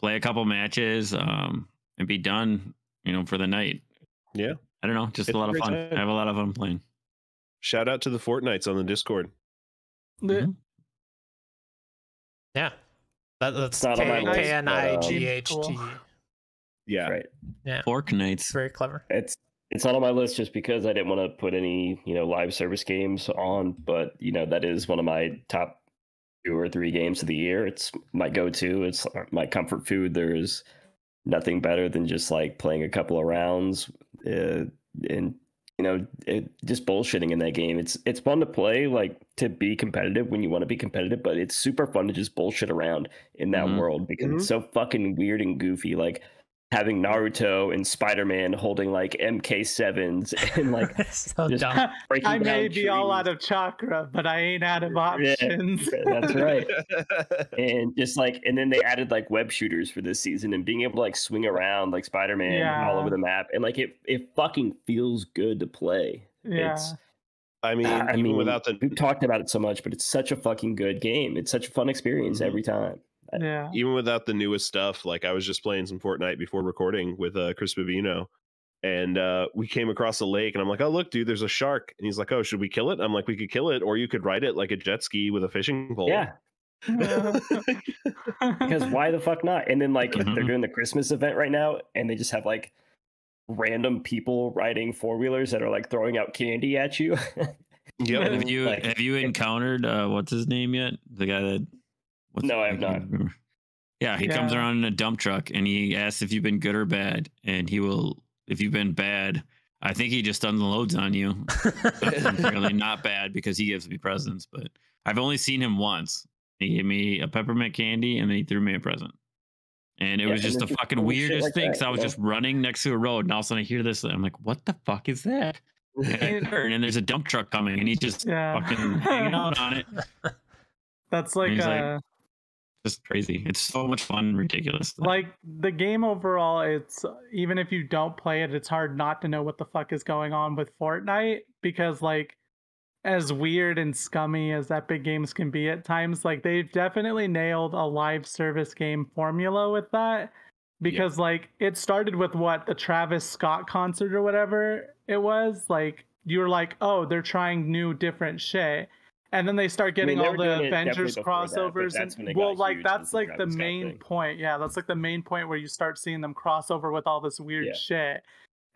play a couple matches, um, and be done. You know, for the night. Yeah. I don't know, just It's a lot of fun. time. I have a lot of fun playing. Shout out to the Fortnites on the Discord. The- Mhm. Yeah. That, that's It's not on my list, K N I G H T. but, Yeah. Right. Forknights. Very clever. It's it's not on my list just because I didn't want to put any you know live service games on, but you know that is one of my top two or three games of the year. It's my go-to. It's my comfort food. There's nothing better than just like playing a couple of rounds uh, and you know it, just bullshitting in that game. It's it's fun to play like to be competitive when you want to be competitive, but it's super fun to just bullshit around in that Mhm. world because it's so fucking weird and goofy. Like having Naruto and Spider Man holding like MK7s *laughs* and like *laughs* so just- dumb. breaking I may down be all out of chakra, but I ain't out of Yeah. options. That's right. *laughs* and just like and then they added like web shooters for this season and being able to like swing around like Spider-Man all over the map and like it it fucking feels good to play. Yeah. It's I mean, I even mean, without the we've talked about it so much, but it's such a fucking good game. It's such a fun experience Mhm. every time. Yeah. even without the newest stuff, like I was just playing some Fortnite before recording with uh, Chris Vivino, and uh, we came across a lake, and I'm like, "Oh, look, dude, there's a shark," and he's like, "Oh, should we kill it?" I'm like, "We could kill it, or you could ride it like a jet ski with a fishing pole." Yeah. *laughs* Because why the fuck not? And then like they're Mhm. doing the Christmas event right now and they just have like random people riding four wheelers that are like throwing out candy at you. *laughs* Yep. Have you Like, have you encountered uh, what's his name yet? The guy that. What's No, I have can't not. remember. *laughs* Yeah, he comes around in a dump truck and he asks if you've been good or bad, and he will. If you've been bad, I think he just unloads on you. *laughs* Apparently not bad because he gives me presents, but I've only seen him once. He gave me a peppermint candy and then he threw me a present. And it Yeah, was just the fucking cool weirdest like thing. that, Cause I was know? just running next to a road and all of a sudden I hear this. And I'm like, what the fuck is that? And I turn and there's a dump truck coming and he's just Yeah. fucking hanging out on it. *laughs* That's like He's like- uh Just crazy. It's so much fun, and ridiculous. like the game overall it's even if you don't play it it's hard not to know what the fuck is going on with Fortnite because like as weird and scummy as Epic Games can be at times like they've definitely nailed a live service game formula with that because like it started with what the Travis Scott concert or whatever it was like you were like oh they're trying new different shit and then they start I mean, getting they all the Avengers before that, crossovers and well like that's like the main point. Yeah that's like the main point where you start seeing them cross over with all this weird Yeah. shit.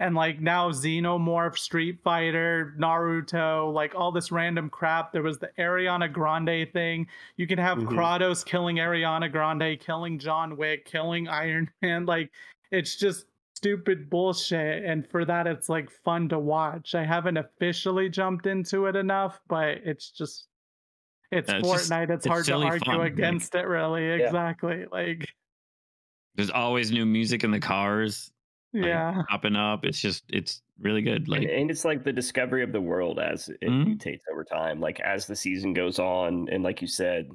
And like now xenomorph street fighter naruto like all this random crap. There was the ariana grande thing. You can have Mhm. kratos killing ariana grande killing john wick killing iron *laughs* man. Like it's just stupid bullshit and for that it's like fun to watch i haven't officially jumped into it enough but it's just it's Yeah, it's just- fortnite it's, it's hard to argue fun, like- against it really exactly like There's always new music in the cars. like, yeah popping up. It's just it's really good. and, Like and it's like the discovery of the world as it Mhm. mutates over time. Like as the season goes on, and like you said,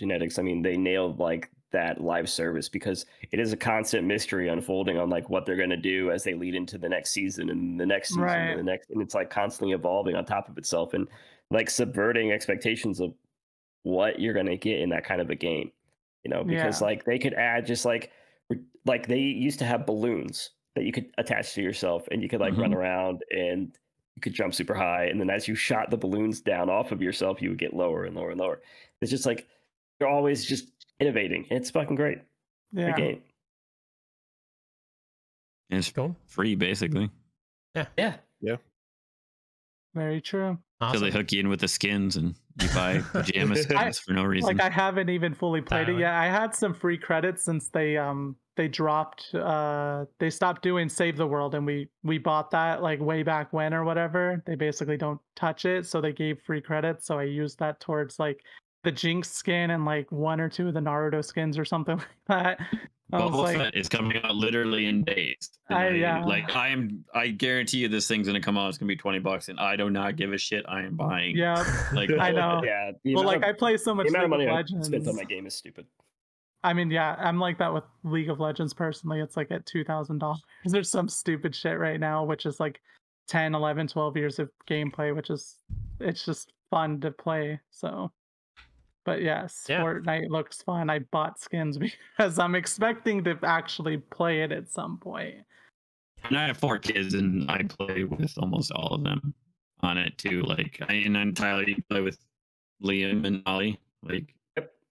Genetix. I mean, they nailed like that live service because it is a constant mystery unfolding on like what they're going to do as they lead into the next season and the next season Right. and the next, and it's like constantly evolving on top of itself and like subverting expectations of what you're going to get in that kind of a game. You know, because Yeah. like they could add just like like they used to have balloons that you could attach to yourself and you could like run mm-hmm. around and you could jump super high and then as you shot the balloons down off of yourself you would get lower and lower and lower it's just like they're always just innovating it's fucking great yeah Great game it's Cool. free basically. yeah Yeah. Yeah. very true Until they hook you in with the skins and you buy *laughs* pajama skins for no reason. like i haven't even fully played it yet i had some free credits since they um they dropped uh they stopped doing save the world and we we bought that like way back when or whatever they basically don't touch it so they gave free credits so i used that towards like the jinx skin and like one or two of the naruto skins or something *laughs* like that i was Boba like Fett is coming out literally in days. And I- yeah. Like I am, I guarantee you this thing's gonna come out. It's gonna be twenty bucks, and I do not give a shit. I am buying. yeah *laughs* Like *laughs* I know. yeah the well like of, i play so much the amount of League money of i Legends. spent on that game is stupid I mean, yeah, I'm like that with League of Legends personally. It's like at $2,000. There's some stupid shit right now, which is like 10, 11, 12 years of gameplay, which is, it's just fun to play. So, but yes, Yeah. Fortnite looks fun. I bought skins *laughs* because I'm expecting to actually play it at some point. And I have four kids, and I play with almost all of them on it too. Like, I, and then Tyler, you play with Liam and Ollie. Like,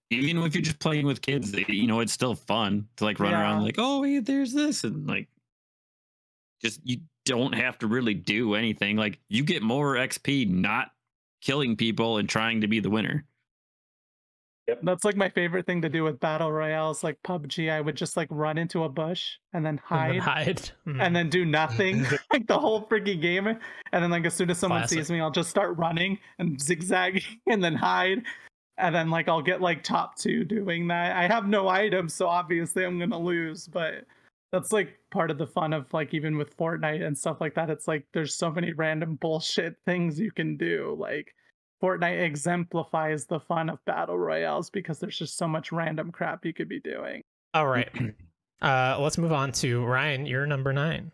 even if you're just playing with kids, they- you know, it's still fun to like run around like, oh, hey, there's this, and like, just you don't have to really do anything. Like, you get more XP not killing people and trying to be the winner. That's like my favorite thing to do with battle royales, like PUBG. I would just like run into a bush and then And then hide hide. Mm. and then do nothing *laughs* like the whole freaking game. And then like as soon as someone Classic. sees me, I'll just start running and zigzagging *laughs* and then hide. And then like I'll get like top two doing that. I have no items, so obviously I'm gonna lose, but that's like part of the fun of like even with Fortnite and stuff like that. It's like there's so many random bullshit things you can do. Like Fortnite exemplifies the fun of battle royales because there's just so much random crap you could be doing. All right. Uh, let's move on to Ryan. You're number nine.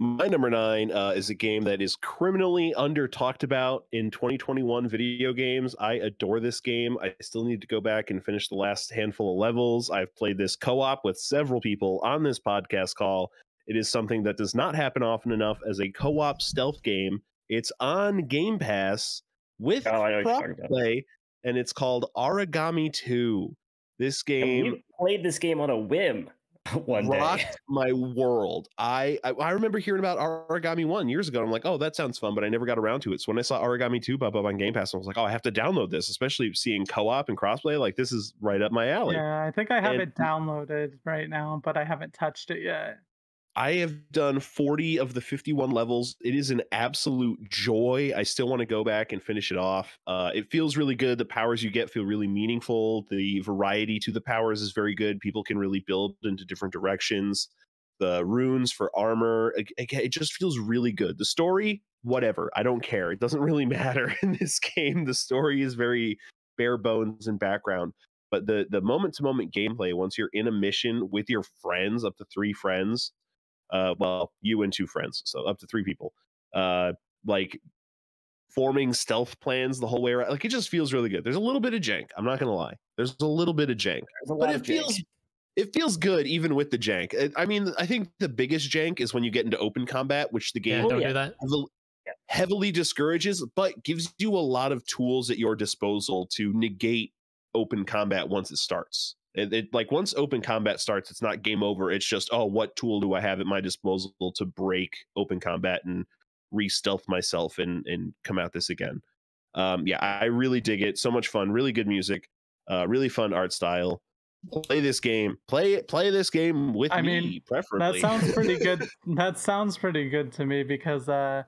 My number nine uh, is a game that is criminally under talked about in 2021 video games. I adore this game. I still need to go back and finish the last handful of levels. I've played this co op with several people on this podcast call. It is something that does not happen often enough as a co op stealth game. It's on Game Pass with Oh, I know what you're talking about. play, and it's called Aragami 2. This And game you played this game on a whim *laughs* one day. rocked my world. I, I I remember hearing about Aragami One years ago. I'm like, oh, that sounds fun, but I never got around to it. So when I saw Aragami Two pop up on Game Pass, I was like, oh, I have to download this. Especially seeing co-op and crossplay, like this is right up my alley. Yeah, I think I have And- it downloaded right now, but I haven't touched it yet. I have done 40 of the 51 levels. It is an absolute joy. I still want to go back and finish it off. Uh, it feels really good. The powers you get feel really meaningful. The variety to the powers is very good. People can really build into different directions. The runes for armor, it, just feels really good. The story, whatever. I don't care. It doesn't really *laughs* matter in this game. The story is very bare bones and background. But the the moment to moment gameplay, once you're in a mission with your friends, up to three friends, uh well you and two friends so up to three people uh like forming stealth plans the whole way around like it just feels really good there's a little bit of jank i'm not gonna lie there's a little bit of jank There's a lot but of it jank. feels it feels good even with the jank i mean i think the biggest jank is when you get into open combat which the Yeah, game don't yeah. do that. heavily, heavily discourages, but gives you a lot of tools at your disposal to negate open combat once it starts. It, it like once open combat starts, it's not game over. It's just oh, what tool do I have at my disposal to break open combat and re-stealth myself and and come out this again. Um, yeah, I really dig it. So much fun. Really good music. Uh, really fun art style. Play this game. Play it. Play this game with I me, mean, preferably. That sounds pretty *laughs* good. that sounds pretty good to me because uh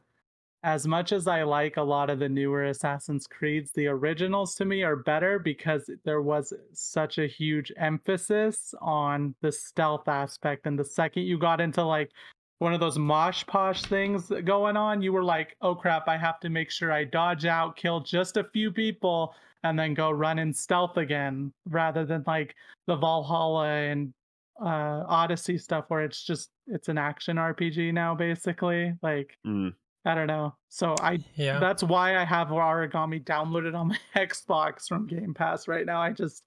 as much as I like a lot of the newer Assassin's Creeds, the originals to me are better because there was such a huge emphasis on the stealth aspect. And the second you got into like one of those mosh posh things going on, you were like, oh crap, I have to make sure I dodge out, kill just a few people, and then go run in stealth again, rather than like the Valhalla and uh Odyssey stuff where it's just it's an action RPG now basically. Like Mm. I don't know. So I Yeah. that's why I have Aragami downloaded on my *laughs* Xbox from Game Pass right now. I just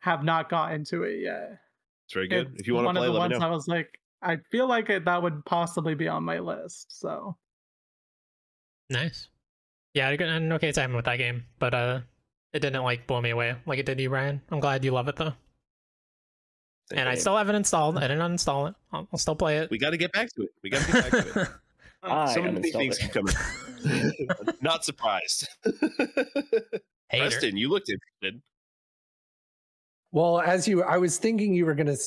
have not gotten to it yet. It's very good. It's if you want to one play, of the let me ones know. I was like, I feel like it, that would possibly be on my list. So Nice. Yeah, I got an okay time with that game, but uh, it didn't like blow me away like it did you, Ryan. I'm glad you love it though. And I still haven't installed. I didn't uninstall it. I'll, I'll still play it. We got to get back to it. We got to get back to it. *laughs* I so many things it. keep coming. Not surprised. Hater. Preston, you looked interested. Well, as you, I was thinking you were going to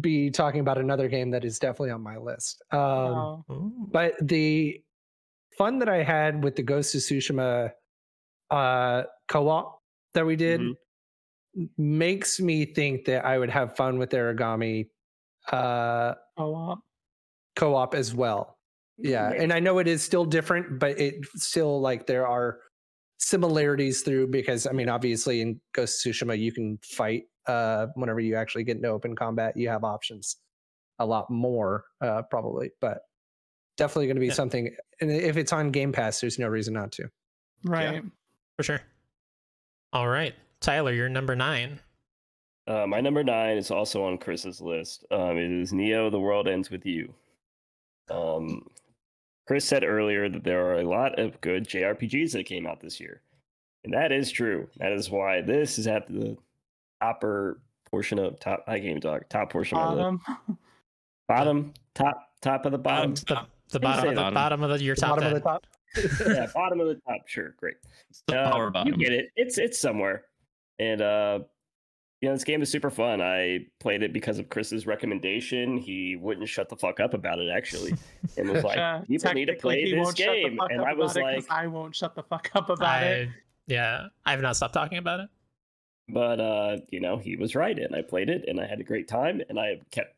be talking about another game that is definitely on my list. Um, But the fun that I had with the Ghost of Tsushima uh, co-op that we did Mhm. makes me think that I would have fun with Aragami uh, co-op. co-op as well. Yeah, and I know it is still different, but it still like there are similarities through because I mean, obviously in Ghost of Tsushima you can fight uh, whenever you actually get into open combat. You have options a lot more uh, probably, but definitely going to be Yeah. something. And if it's on Game Pass, there's no reason not to. Right. For sure. All right. Tyler, you're number nine. Uh, my number nine is also on Chris's list. Um, it is Neo: The World Ends with You. Um, Chris said earlier that there are a lot of good JRPGs that came out this year, and that is true. That is why this is at the upper portion of top. I can't talk. Top portion of the Bottom. *laughs* bottom, top, top of the bottom. the, the bottom, of the bottom? bottom of the, your The top bottom 10. of the top. *laughs* yeah, *laughs* bottom of the top. Sure, great. It's the Uh, power bottom. You get it. It's it's somewhere, and uh, you know this game is super fun. I played it because of Chris's recommendation. He wouldn't shut the fuck up about it actually, and was like, *laughs* Uh, "People need to play this won't shut the game." And I was about it like, 'cause I won't shut the fuck up about it. Yeah, I have not stopped talking about it. but uh, you know, he was right, and I played it, and I had a great time, and I kept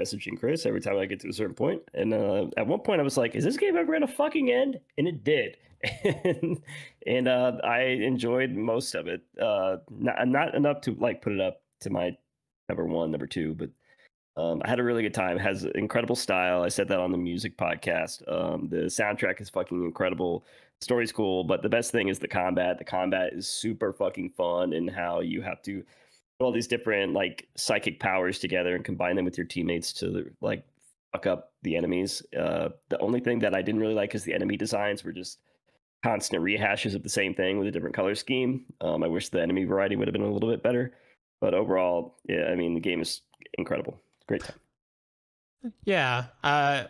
messaging Chris every time I get to a certain point. And uh, at one point, I was like, "Is this game ever gonna fucking end?" And it did. And uh, I enjoyed most of it. Uh, not not enough to like put it up to my number one, number two, but um, I had a really good time. It has incredible style. I said that on the music podcast. Um, the soundtrack is fucking incredible. Story's cool, but the best thing is the combat. The combat is super fucking fun, and how you have to put all these different like psychic powers together and combine them with your teammates to like fuck up the enemies. Uh, the only thing that I didn't really like is the enemy designs were just constant rehashes of the same thing with a different color scheme. Um, I wish the enemy variety would have been a little bit better, but overall, yeah, I mean the game is incredible. Great time. Yeah, uh,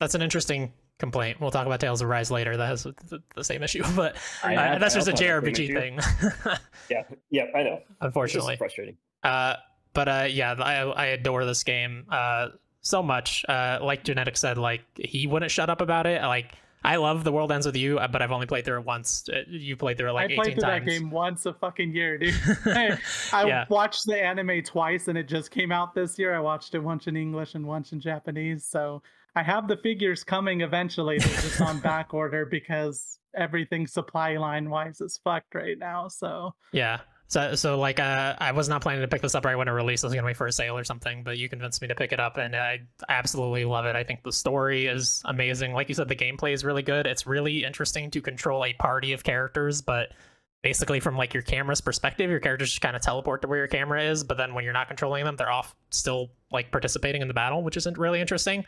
that's an interesting complaint. We'll talk about Tales of Rise later. That has the, the same issue, *laughs* but uh, have- that's just a JRPG thing, *laughs* Yeah, yeah, I know. Unfortunately. frustrating. Uh, but uh, yeah, I, I adore this game uh, so much. Uh, like Genetix said, like he wouldn't shut up about it. Like I love The World Ends with You, uh, but I've only played through it once. Uh, You played through it like I played 18 through times. that game once a fucking year, dude. *laughs* Hey, I Yeah. watched the anime twice, and it just came out this year. I watched it once in English and once in Japanese. So I have the figures coming eventually. They're just on *laughs* back order because everything supply line wise is fucked right now. So Yeah. So, so like, uh, I was not planning to pick this up right when it released. It was gonna be for a sale or something, but you convinced me to pick it up, and I absolutely love it. I think the story is amazing. Like you said, the gameplay is really good. It's really interesting to control a party of characters, but basically from like your camera's perspective, your characters just kind of teleport to where your camera is. But then when you're not controlling them, they're off still like participating in the battle, which isn't really interesting.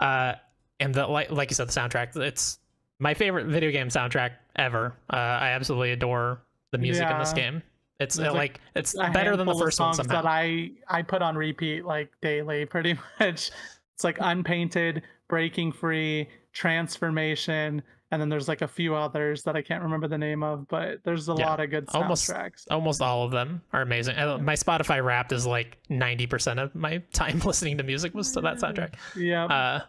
Uh, and the like, like you said, the soundtrack. It's my favorite video game soundtrack ever. Uh, I absolutely adore the music in this game. It's uh, a- like it's better than the first one songs somehow. that I I put on repeat like daily, *laughs* pretty much. It's like Unpainted, Breaking Free, Transformation, and then there's like a few others that I can't remember the name of, but there's a Yeah, lot of good almost- soundtracks. Almost all of them are amazing. My Spotify Wrapped is like ninety percent of my *laughs* time listening to music was to that soundtrack. Yeah. uh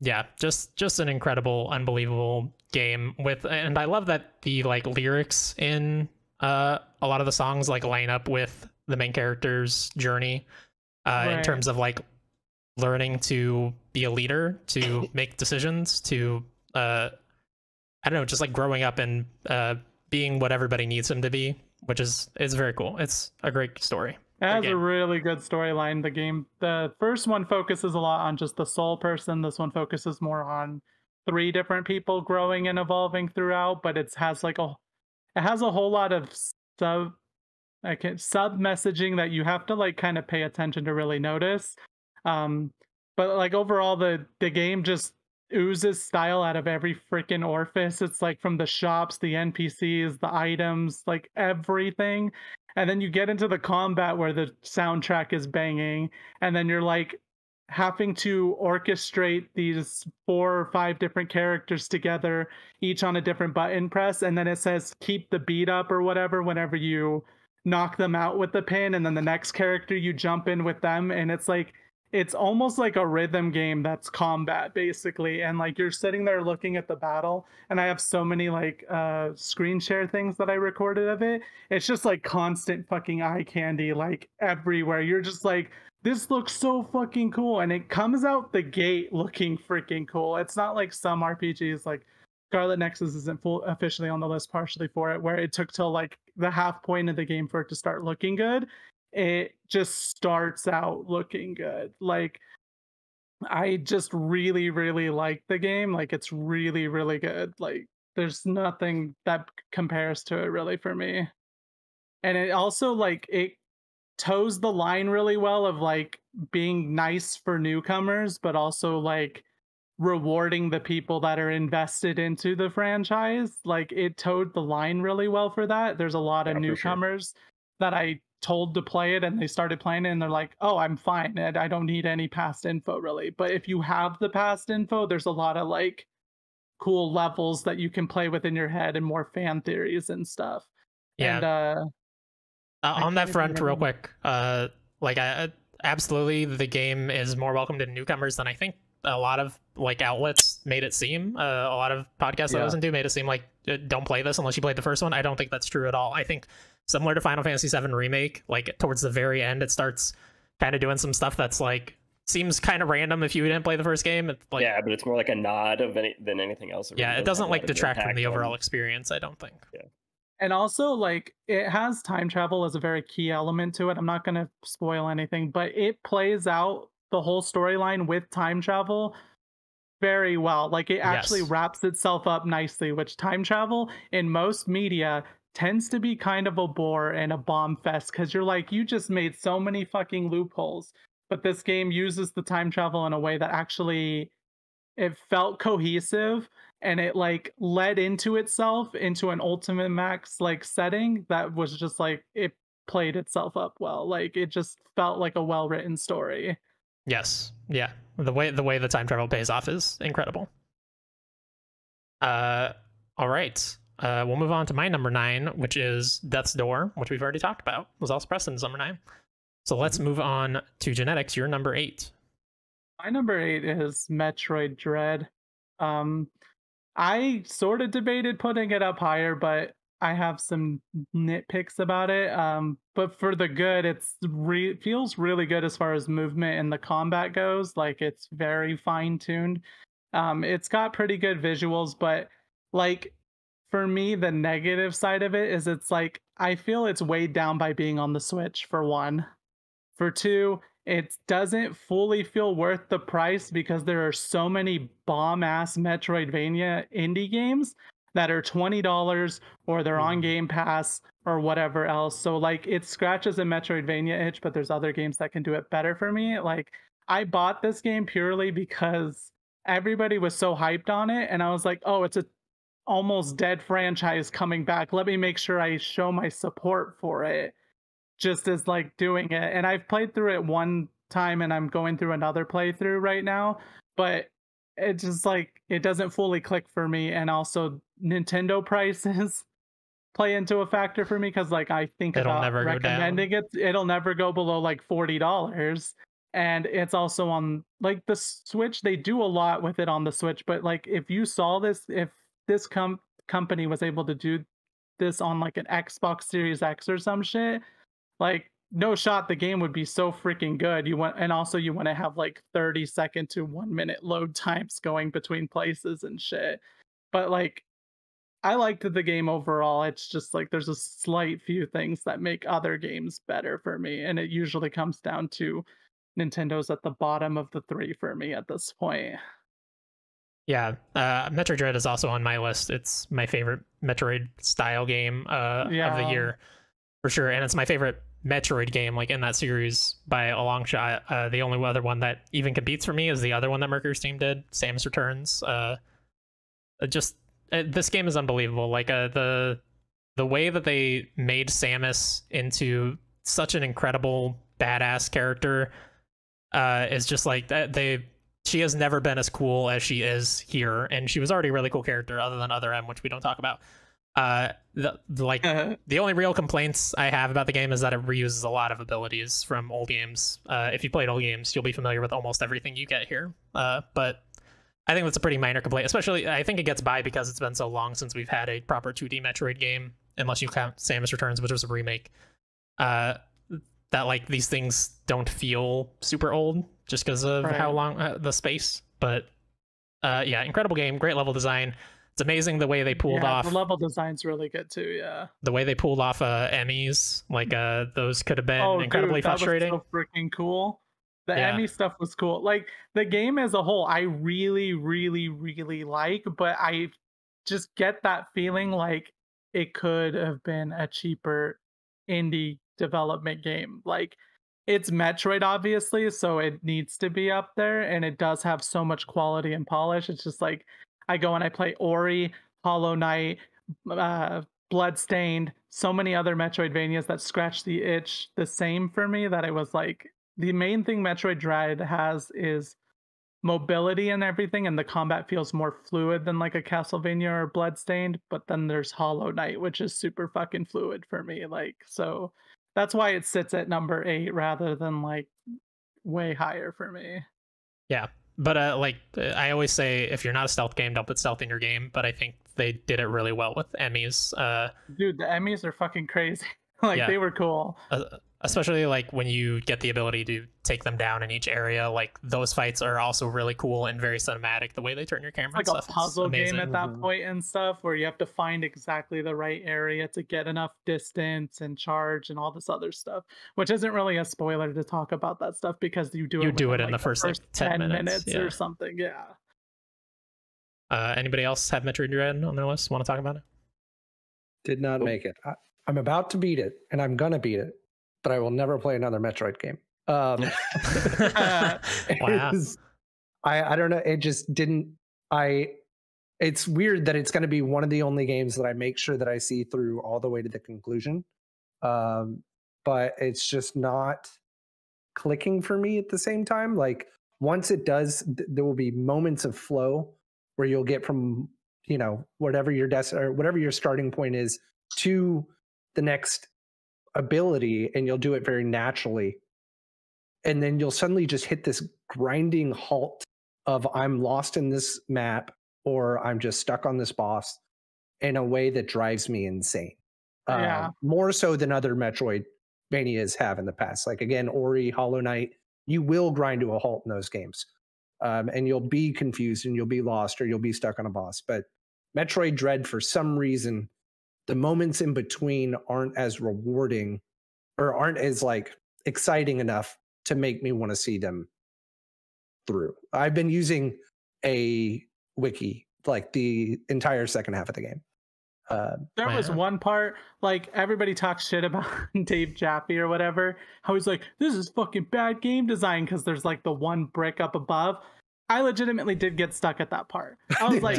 yeah just just an incredible unbelievable game with and i love that the like lyrics in uh a lot of the songs like line up with the main character's journey uh in terms of like learning to be a leader to *laughs* make decisions to uh i don't know just like growing up and uh being what everybody needs him to be which is is very cool it's a great story It has a really good storyline. The game, the first one focuses a lot on just the sole person. This one focuses more on three different people growing and evolving throughout. But it has like a, it has a whole lot of sub, like sub messaging that you have to like kind of pay attention to really notice. Um, but like overall, the the game just oozes style out of every freaking orifice. It's like from the shops, the NPCs, the items, like everything and then you get into the combat where the soundtrack is banging and then you're like having to orchestrate these four or five different characters together each on a different button press and then it says keep the beat up or whatever whenever you knock them out with the pin and then the next character you jump in with them and it's like it's almost like a rhythm game that's combat basically. And like you're sitting there looking at the battle and i have so many like uh screen share things that i recorded of it. It's just like constant fucking eye candy like everywhere. You're just like this looks so fucking cool. And it comes out the gate looking freaking cool. It's not like some rpgs like scarlet nexus isn't full officially on the list partially for it where it took till like the half point of the game for it to start looking good. It just starts out looking good. Like i just really really like the game. Like it's really really good. Like there's nothing that compares to it really for me. And it also like it toes the line really well of like being nice for newcomers but also like rewarding the people that are invested into the franchise like it towed the line really well for that there's a lot of Yeah, for sure. newcomers that I told to play it and they started playing it and they're like, "Oh, I'm fine and I don't need any past info really." But if you have the past info, there's a lot of like cool levels that you can play within your head and more fan theories and stuff. Yeah. And uh Uh, on that front, real quick, uh, like I, absolutely, the game is more welcome to newcomers than I think a lot of like outlets made it seem. Uh, a lot of podcasts I listen to made it seem like uh, don't play this unless you played the first one. I don't think that's true at all. I think similar to Final Fantasy VII remake, like towards the very end, it starts kind of doing some stuff that's like seems kind of random if you didn't play the first game. It's like yeah, but it's more like a nod of any than anything else. yeah, really it doesn't doesn't have a like detract from the overall experience. I don't think. And also like it has time travel as a very key element to it. I'm not going to spoil anything, but it plays out the whole storyline with time travel very well. Like it actually Yes. wraps itself up nicely, which time travel in most media tends to be kind of a bore and a bomb fest because you're like, you just made so many fucking loopholes. But this game uses the time travel in a way that actually it felt cohesive and it like led into itself into an ultimate max like setting that was just like it played itself up well. Like it just felt like a well written story. Yes. Yeah. The way the way the time travel pays off is incredible. Uh all right. Uh we'll move on to my number nine, which is Death's Door, which we've already talked about. Was also Preston's number nine. So let's move on to Genetix. Your number eight. My number eight is Metroid Dread. Um, I sort of debated putting it up higher, but I have some nitpicks about it. Um, but for the good, it's re- feels really good as far as movement and the combat goes. Like it's very fine tuned. Um, it's got pretty good visuals, but like for me, the negative side of it is it's like I feel it's weighed down by being on the Switch for one. For two, it doesn't fully feel worth the price because there are so many bomb ass Metroidvania indie games that are $20 or they're on mm-hmm. Game Pass or whatever else. So like it scratches a Metroidvania itch, but there's other games that can do it better for me. Like I bought this game purely because everybody was so hyped on it and I was like, "Oh, it's a almost dead franchise coming back. Let me make sure I show my support for it." Just as like doing it. And I've played through it one time and I'm going through another playthrough right now, but it just like it doesn't fully click for me and also Nintendo *laughs* prices play into a factor for me cuz like I think It'll about never go down. recommending it it'll never go below like $40 and it's also on like the Switch they do a lot with it on the Switch but like if you saw this if this com- company was able to do this on like an Xbox Series X or some shit like no shot the game would be so freaking good you want and also you want to have like 30 second to 1 minute load times going between places and shit but like i liked the game overall it's just like there's a slight few things that make other games better for me and it usually comes down to nintendo's at the bottom of the three for me at this point Yeah. Uh Metroid Dread is also on my list. It's my favorite Metroid style game uh of the year. For sure. And it's my favorite Metroid game, like in that series by a long shot. Uh, the only other one that even competes for me is the other one that MercurySteam did, Samus Returns. Uh, just uh, this game is unbelievable. Like uh, the the way that they made Samus into such an incredible badass character uh, is just like that. They she has never been as cool as she is here, and she was already a really cool character, other than Other M, which we don't talk about. Uh, the, the like the only real complaints I have about the game is that it reuses a lot of abilities from old games. Uh, if you played old games, you'll be familiar with almost everything you get here. Uh, but I think that's a pretty minor complaint. Especially, I think it gets by because it's been so long since we've had a proper 2D Metroid game, unless you count Samus Returns, which was a remake. Uh, that like these things don't feel super old just because of Right. how long uh, the space. But uh, yeah, incredible game, great level design. It's amazing the way they pulled yeah, off the level design's really good too yeah the way they pulled off uh Emmys, like uh those could have been oh, incredibly dude, that frustrating. Was so freaking cool. The Yeah. Emmy stuff was cool. Like the game as a whole, I really, really, really like, but I just get that feeling like it could have been a cheaper indie development game. Like it's Metroid, obviously, so it needs to be up there, and it does have so much quality and polish. It's just like I go and I play Ori, Hollow Knight, uh, Bloodstained, so many other Metroidvanias that scratch the itch the same for me that it was like the main thing Metroid Dread has is mobility and everything, and the combat feels more fluid than like a Castlevania or Bloodstained. But then there's Hollow Knight, which is super fucking fluid for me. Like, so that's why it sits at number eight rather than like way higher for me. Yeah, but uh, like uh, I always say, if you're not a stealth game, don't put stealth in your game. But I think they did it really well with Emmys. Uh, Dude, the Emmys are fucking crazy. *laughs* like Yeah. they were cool. uh, especially like when you get the ability to take them down in each area. Like those fights are also really cool and very cinematic. The way they turn your camera, It's like and a stuff is puzzle game at that Mhm. point and stuff where you have to find exactly the right area to get enough distance and charge and all this other stuff which isn't really a spoiler to talk about that stuff because you do it You do within, it in the first, like, 10 minutes, yeah. or something yeah Uh, anybody else have Metroid Dread on their list? Want to talk about it? Did not make it. I, I'm about to beat it, and I'm gonna beat it, but I will never play another Metroid game. Um, *laughs* *laughs* wow. I I don't know. It just didn't. I. It's weird that it's going to be one of the only games that I make sure that I see through all the way to the conclusion. Um, but it's just not clicking for me at the same time. Like once it does, th- there will be moments of flow where you'll get from you know whatever your des- or whatever your starting point is to the next ability, and you'll do it very naturally and then you'll suddenly just hit this grinding halt of I'm lost in this map or I'm just stuck on this boss in a way that drives me insane. Yeah. Um, more so than other Metroidvanias have in the past. Like again, Ori, Hollow Knight, you will grind to a halt in those games. Um, and you'll be confused and you'll be lost or you'll be stuck on a boss. But Metroid Dread, for some reason, the moments in between aren't as rewarding or aren't as like exciting enough to make me want to see them through. I've been using a wiki like the entire second half of the game. Uh, there was one part like everybody talks shit about *laughs* dave jaffe or whatever how he's like this is fucking bad game design because there's like the one brick up above i legitimately did get stuck at that part i *laughs* was like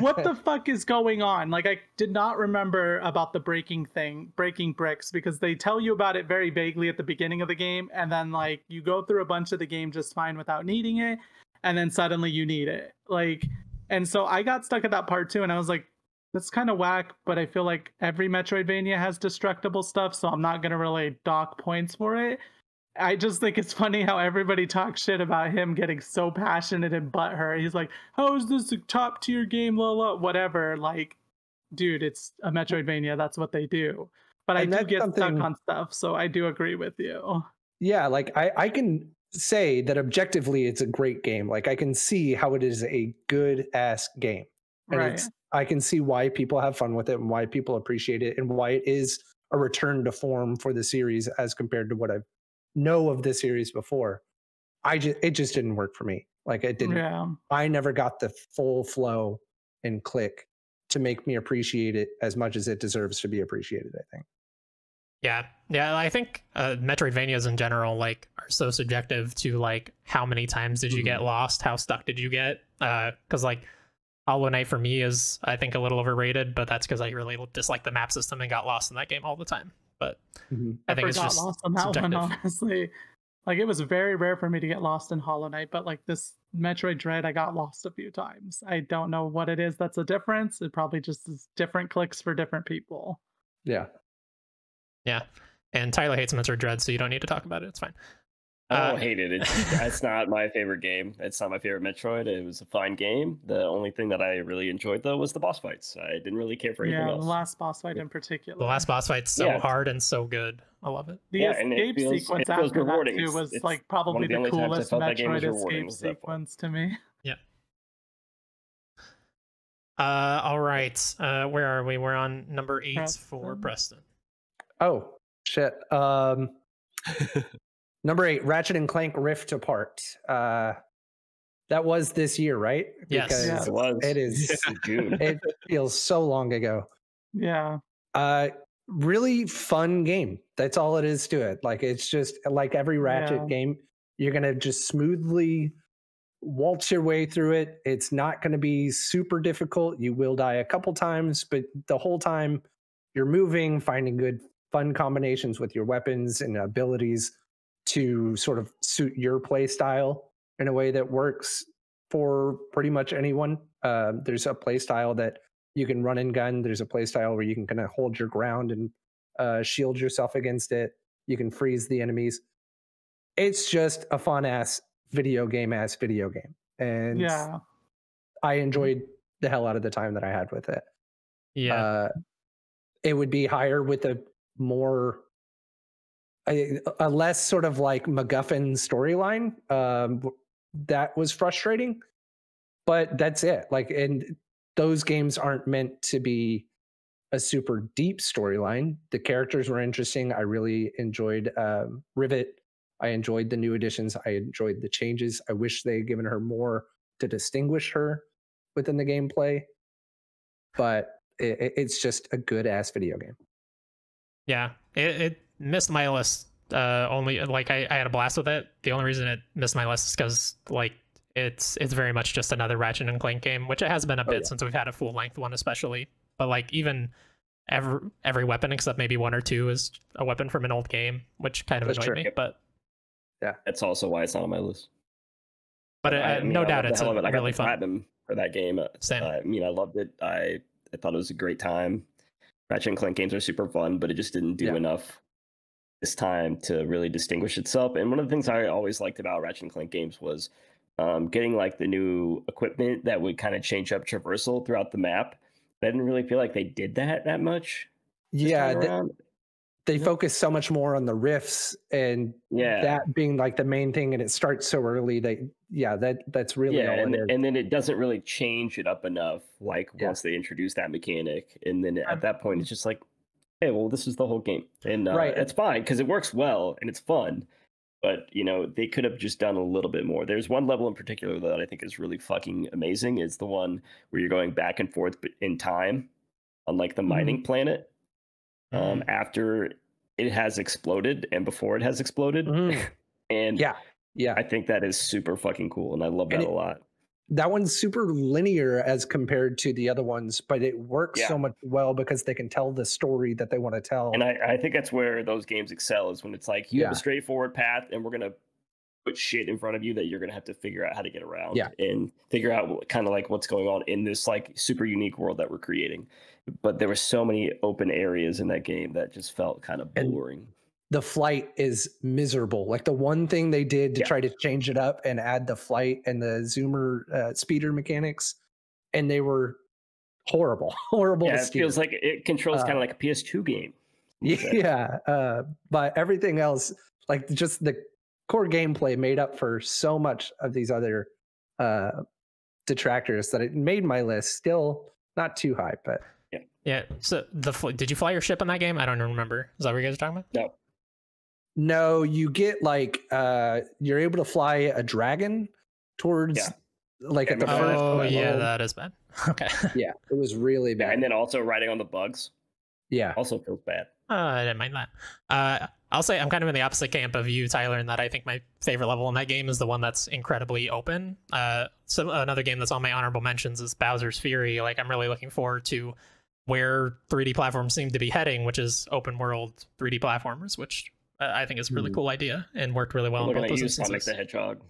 what the *laughs* fuck is going on? Like, I did not remember about the breaking thing, breaking bricks, because they tell you about it very vaguely at the beginning of the game, and then like you go through a bunch of the game just fine without needing it, and then suddenly you need it. Like, and so I got stuck at that part too, and I was like, that's kind of whack, but I feel like every Metroidvania has destructible stuff, so I'm not gonna really dock points for it. I just think it's funny how everybody talks shit about him getting so passionate and butthurt. He's like, "How is this a top tier game?" La la, whatever. Like, dude, it's a Metroidvania. That's what they do. But I do get something- stuck on stuff, so I do agree with you. yeah, like I, I can say that objectively it's a great game. Like I can see how it is a good ass game. And right. it's I can see why people have fun with it and why people appreciate it and why it is a return to form for the series as compared to what I know of the series before. I just it just didn't work for me. Like it didn't Yeah. I never got the full flow and click to make me appreciate it as much as it deserves to be appreciated, I think. Yeah, yeah. I think uh, Metroidvanias in general like are so subjective to like how many times did you get Mhm. lost, how stuck did you get? Because like Hollow Knight for me is I think a little overrated, but that's because I really dislike the map system and got lost in that game all the time. But Mhm. I think it's forgot just lost on that subjective. one, *laughs* honestly. Like it was very rare for me to get lost in Hollow Knight, but like this Metroid Dread, I got lost a few times. I don't know what it is that's a difference. It probably just is different clicks for different people. Yeah. yeah, and Tyler hates Metroid Dread, so you don't need to talk about it. It's fine. I Uh, don't hate it. It's, *laughs* it's not my favorite game. It's not my favorite Metroid. It was a fine game. The only thing that I really enjoyed though was the boss fights. I didn't really care for anything Yeah, the last boss fight in particular. The last boss fight's so Yeah. hard and so good. I love it. The Yeah, and it escape feels- sequence after rewarding. that too was it's like probably the the only times I coolest felt that game was Metroid escape was that point. sequence to me. *laughs* Uh, all right. Uh, where are we? We're on number eight for Preston. Preston. Oh shit. Um *laughs* number eight, Ratchet and Clank Rift Apart. Uh that was this year, right? Yes. Because Yeah. It was. it is *laughs* in *laughs* it feels so long ago. Yeah. Uh really fun game. That's all it is to it. Like it's just like every Ratchet Yeah. game, you're gonna just smoothly waltz your way through it. It's not gonna be super difficult. You will die a couple times, but the whole time you're moving, finding good fun combinations with your weapons and abilities to sort of suit your play style in a way that works for pretty much anyone. Uh, there's a play style that you can run and gun. There's a play style where you can kind of hold your ground and uh, shield yourself against it. You can freeze the enemies. It's just a fun ass video game ass video game, and Yeah. I enjoyed the hell out of the time that I had with it. Yeah. Uh, it would be higher with a more a, a less sort of like MacGuffin storyline. Um, that was frustrating, but that's it. Like, and those games aren't meant to be a super deep storyline. The characters were interesting. I really enjoyed um, Rivet. I enjoyed the new additions. I enjoyed the changes. I wish they had given her more to distinguish her within the gameplay, but it, it- it's just a good ass video game. Yeah, it, it missed my list. Uh, only like I, I had a blast with it. The only reason it missed my list is because like it's it's very much just another Ratchet and Clank game, which it has been a Oh, bit yeah. since we've had a full length one, especially. But like even every every weapon except maybe one or two is a weapon from an old game, which kind of That's annoyed true. me. Yep. But That's also why it's not on my list. but uh, I mean, no I doubt it's a it. I really the fun. platinum for that game. Uh, Same. I mean, I loved it. I I thought it was a great time. Ratchet and Clank games are super fun, but it just didn't do Yeah. enough this time to really distinguish itself. And one of the things I always liked about Ratchet and Clank games was um, getting like the new equipment that would kind of change up traversal throughout the map. I didn't really feel like they did that that much. Yeah, time th- around. they focus so much more on the riffs and yeah. that being like the main thing and it starts so early they yeah that that's really yeah, all and, is. and then it doesn't really change it up enough. Like Yeah. once they introduce that mechanic, and then at that point, it's just like, hey, well, this is the whole game, and uh, Right. it's fine because it works well and it's fun. But you know, they could have just done a little bit more. There's one level in particular that I think is really fucking amazing. It's the one where you're going back and forth in time on like the Mm-hmm. mining planet um, Mhm. after it has exploded and before it has exploded. Mhm. *laughs* and yeah yeah I think that is super fucking cool, and I love that a lot. That one's super linear as compared to the other ones but it works Yeah. so much well because they can tell the story that they want to tell And I, I think that's where those games excel is when it's like you have a straightforward path and we're gonna put shit in front of you that you're gonna have to figure out how to get around Yeah. and figure out kind of like what's going on in this like super unique world that we're creating. But there were so many open areas in that game that just felt kind of And- boring. The flight is miserable like the one thing they did to Yeah. try to change it up and add the flight and the zoomer uh, speeder mechanics and they were horrible *laughs* horrible yeah, it steer. feels like it controls kind Uh, of like a PS2 game. you could say. Yeah, uh, but everything else, like just the core gameplay, made up for so much of these other uh, detractors that it made my list. Still not too high, but Yeah. So the did you fly your ship in that game? I don't remember. Is that what you guys are talking about? No. No, you get like uh, you're able to fly a dragon towards Yeah. like at the Yeah, first. Oh that yeah, level. that is bad. *laughs* Okay. yeah, it was really Yeah, bad. and then also riding on the bugs yeah, also feels bad. Uh, I didn't mind that. Uh, I'll say I'm kind of in the opposite camp of you, Tyler, in that I think my favorite level in that game is the one that's incredibly open. Uh, so another game that's on my honorable mentions is Bowser's Fury. Like I'm really looking forward to where 3D platforms seem to be heading, which is open world 3D platformers, which I think it's a really Mhm. cool idea and worked really well I'm in both at those you, Sonic the Hedgehog.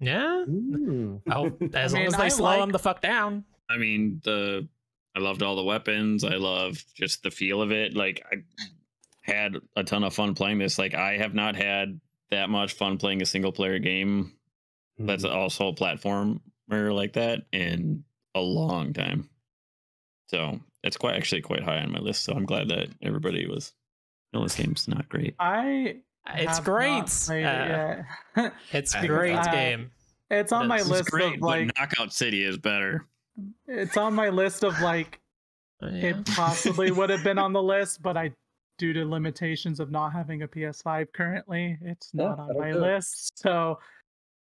Yeah. Mm. Oh, *laughs* as long mean, as they I slow like- them the fuck down. I mean, the I loved all the weapons. I loved just the feel of it. Like I had a ton of fun playing this. Like I have not had that much fun playing a single player game that's Mhm. also a platformer like that in a long time. So it's quite actually quite high on my list. So I'm glad that everybody was. No, this game's not great. I It's great. not played it Uh, yet. *laughs* it's a great I- game. it's on my This is It's list great, of but like Knockout City is better. it's on my list of like Uh, yeah. it possibly would have been on the list, but I due to limitations of not having a PS5 currently, it's Yeah, not on my list. So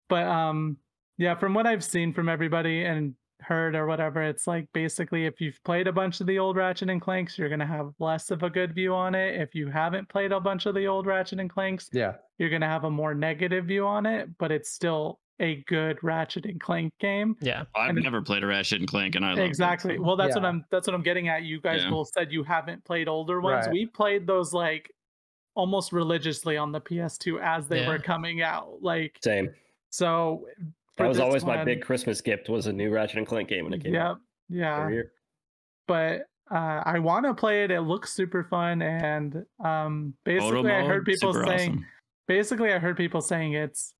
but um yeah, from what I've seen from everybody and heard or whatever, it's like basically if you've played a bunch of the old Ratchet and Clanks, you're gonna have less of a good view on it. If you haven't played a bunch of the old Ratchet and Clanks, yeah, you're gonna have a more negative view on it, but it's still a good Ratchet and Clank game. Yeah. I've And never played a Ratchet and Clank, and I love it, exactly. so- Well, that's what I'm that's what I'm getting at. You guys Yeah. both said you haven't played older ones. Right. We played those like almost religiously on the PS2 as they were coming out. Like Same. so for That was this always my big Christmas gift was a new Ratchet and Clank game when it came Yep. out. Yeah. Every year. but uh, I want to play it. It looks super fun, and um, basically, Photo I heard people saying, awesome. basically, I heard people saying it's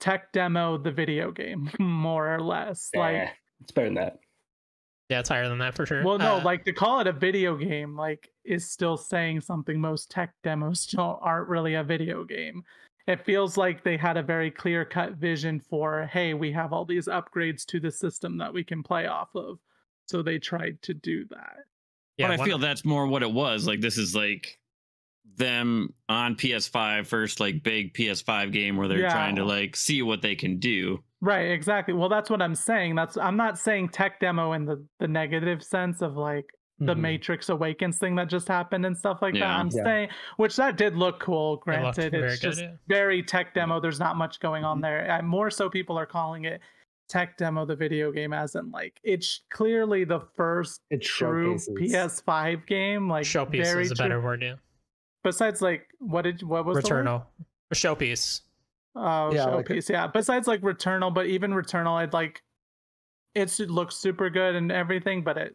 tech demo the video game, *laughs* more or less. Like, Eh, it's better than that. Yeah, it's higher than that for sure. well, no, Uh, like to call it a video game, like, is still saying something. Most tech demos *laughs* don't aren't really a video game. It feels like they had a very clear cut vision for, hey, we have all these upgrades to the system that we can play off of. So they tried to do that. yeah, but I feel that's more what it was. Like this is like them on PS5 first like big PS5 game where they're trying to like see what they can do. Right, exactly. Well, that's what I'm saying. That's I'm not saying tech demo in the the negative sense of like the Mhm. Matrix Awakens thing that just happened and stuff like that. I'm Yeah. saying, which that did look cool. Granted, very it's good, just yeah. very tech demo. There's not much going on there. Uh, More so, people are calling it tech demo the video game, as in like it's clearly the first It true showcases. PS5 game. Like showpiece very is a true- better word. Yeah. Besides, like what did what was the? Returnal. A showpiece. Oh, Yeah, like showpiece. yeah. Besides like Returnal, but even Returnal, I'd like it's, it looks super good and everything, but it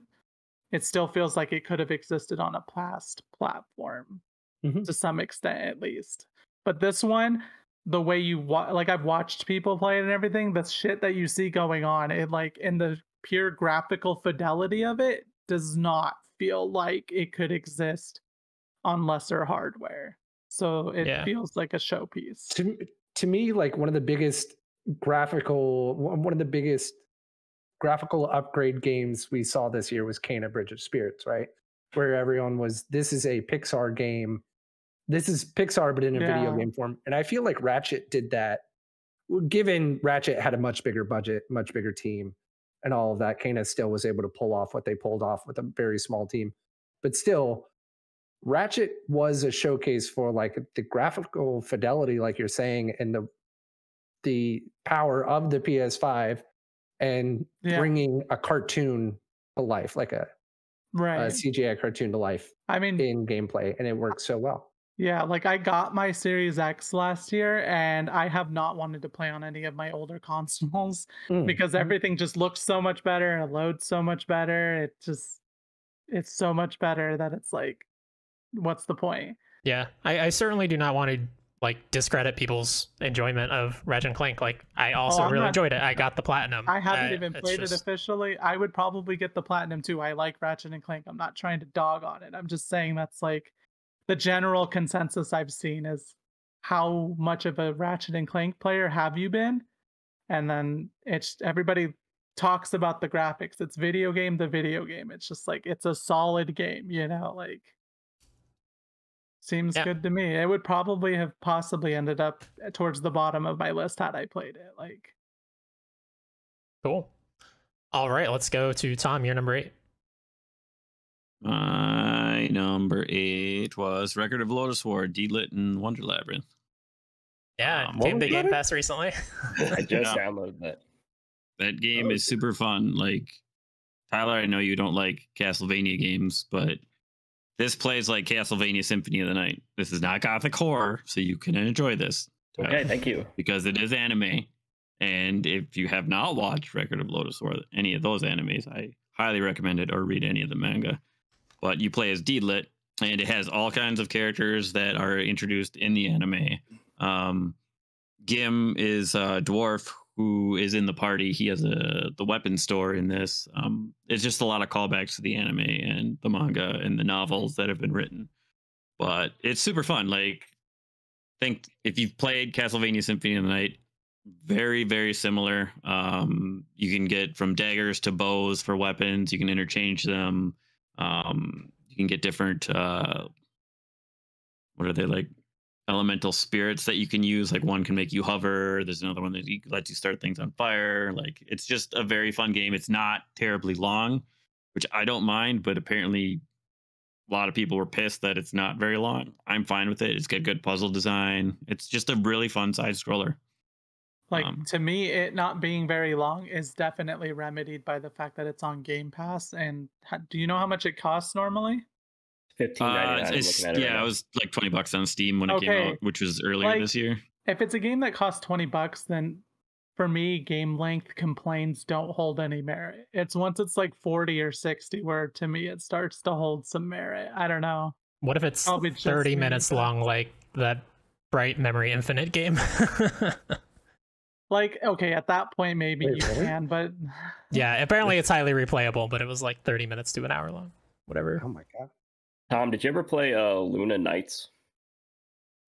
it still feels like it could have existed on a past platform Mhm. to some extent, at least. But this one, the way you wa- like, I've watched people play it and everything. The shit that you see going on, it like in the pure graphical fidelity of it, does not feel like it could exist on lesser hardware. So it Yeah. feels like a showpiece. to to me like one of the biggest graphical one of the biggest graphical upgrade games we saw this year was Kena Bridge of Spirits, right? Where everyone was this is a Pixar game. This is Pixar but in a video game form. And I feel like Ratchet did that given Ratchet had a much bigger budget, much bigger team and all of that. Kena still was able to pull off what they pulled off with a very small team. But still Ratchet was a showcase for like the graphical fidelity, like you're saying, and the the power of the PS5 and Yeah. bringing a cartoon to life, like a, Right. a CGI cartoon to life I mean, in gameplay, and it works so well. yeah, like I got my Series X last year and I have not wanted to play on any of my older *laughs* consoles Mm. because everything just looks so much better and it loads so much better. It just it's so much better that it's like what's the point? Yeah, I, I certainly do not want to like discredit people's enjoyment of Ratchet and Clank. Like, I also I'm really not- enjoyed it. I got the platinum. I haven't Uh, even played just- it officially. I would probably get the platinum too. I like Ratchet and Clank. I'm not trying to dog on it. I'm just saying that's like the general consensus I've seen is how much of a Ratchet and Clank player have you been? And then it's everybody talks about the graphics. It's video game the video game. It's just like it's a solid game, you know, like seems Yeah. good to me. It would probably have possibly ended up towards the bottom of my list had I played it. Like Cool. All right, let's go to Tom. You're number eight. My number eight was Record of Lodoss War: Deedlit and Wonder Labyrinth. Yeah, Um, it came what to Game? Pass recently. *laughs* I just Yeah. downloaded that. That game Oh. is super fun. Like Tyler, I know you don't like Castlevania games, but this plays like Castlevania Symphony of the Night. This is not gothic horror, so you can enjoy this. Okay, Uh, thank you. because it is anime. And if you have not watched Record of Lodoss or any of those animes, I highly recommend it or read any of the manga. But you play as Deedlit, and it has all kinds of characters that are introduced in the anime. Um, Gim is a dwarf who is in the party. He has a the weapon store in this. Um, it's just a lot of callbacks to the anime and the manga and the novels that have been written. But it's super fun. Like think if you've played Castlevania Symphony of the Night, very very similar. Um, you can get from daggers to bows for weapons. You can interchange them. Um, you can get different. Uh, what are they like? Elemental spirits that you can use. Like one can make you hover. There's another one that lets you start things on fire. Like it's just a very fun game. It's not terribly long, which I don't mind, but apparently a lot of people were pissed that it's not very long. I'm fine with it. It's got good puzzle design. It's just a really fun side scroller. Like Um, to me, it not being very long is definitely remedied by the fact that it's on Game Pass. And do you know how much it costs normally? Fifteen ninety Uh, it's, looking at it yeah, right it was like twenty bucks on Steam when it came out, which was earlier Like- this year. If it's a game that costs twenty bucks, then for me, game length complaints don't hold any merit. It's once it's like forty or sixty where to me it starts to hold some merit. I don't know. What if it's Probably 30 minutes but- long, like that Bright Memory Infinite game? *laughs* Like, okay, at that point maybe Wait, you really? can, but yeah, apparently it's highly replayable, but it was like 30 minutes to an hour long. Whatever. Oh my god. Tom, did you ever play uh, Luna Nights?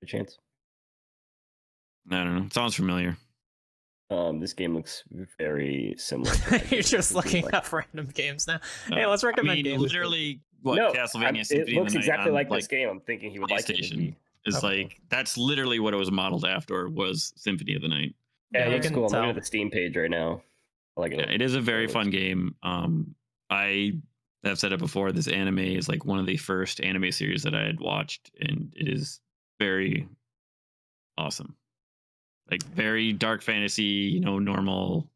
A chance? I don't know. It sounds familiar. Um, this game looks very similar. *laughs* You're just looking like- up random games now. Hey, Uh, let's I recommend mean, games. literally, what no, Castlevania I'm- Symphony It looks of the Night exactly on, like, this game. I'm thinking he would like it. to PlayStation. be- is Okay. like that's literally what it was modeled after was Symphony of the Night. Yeah, Yeah, it looks can cool. I'm looking at the Steam page right now. I like it. Yeah, it is a very fun game. Um, I have said it before. This anime is like one of the first anime series that I had watched, and it is very awesome. Like very dark fantasy, you know, normal.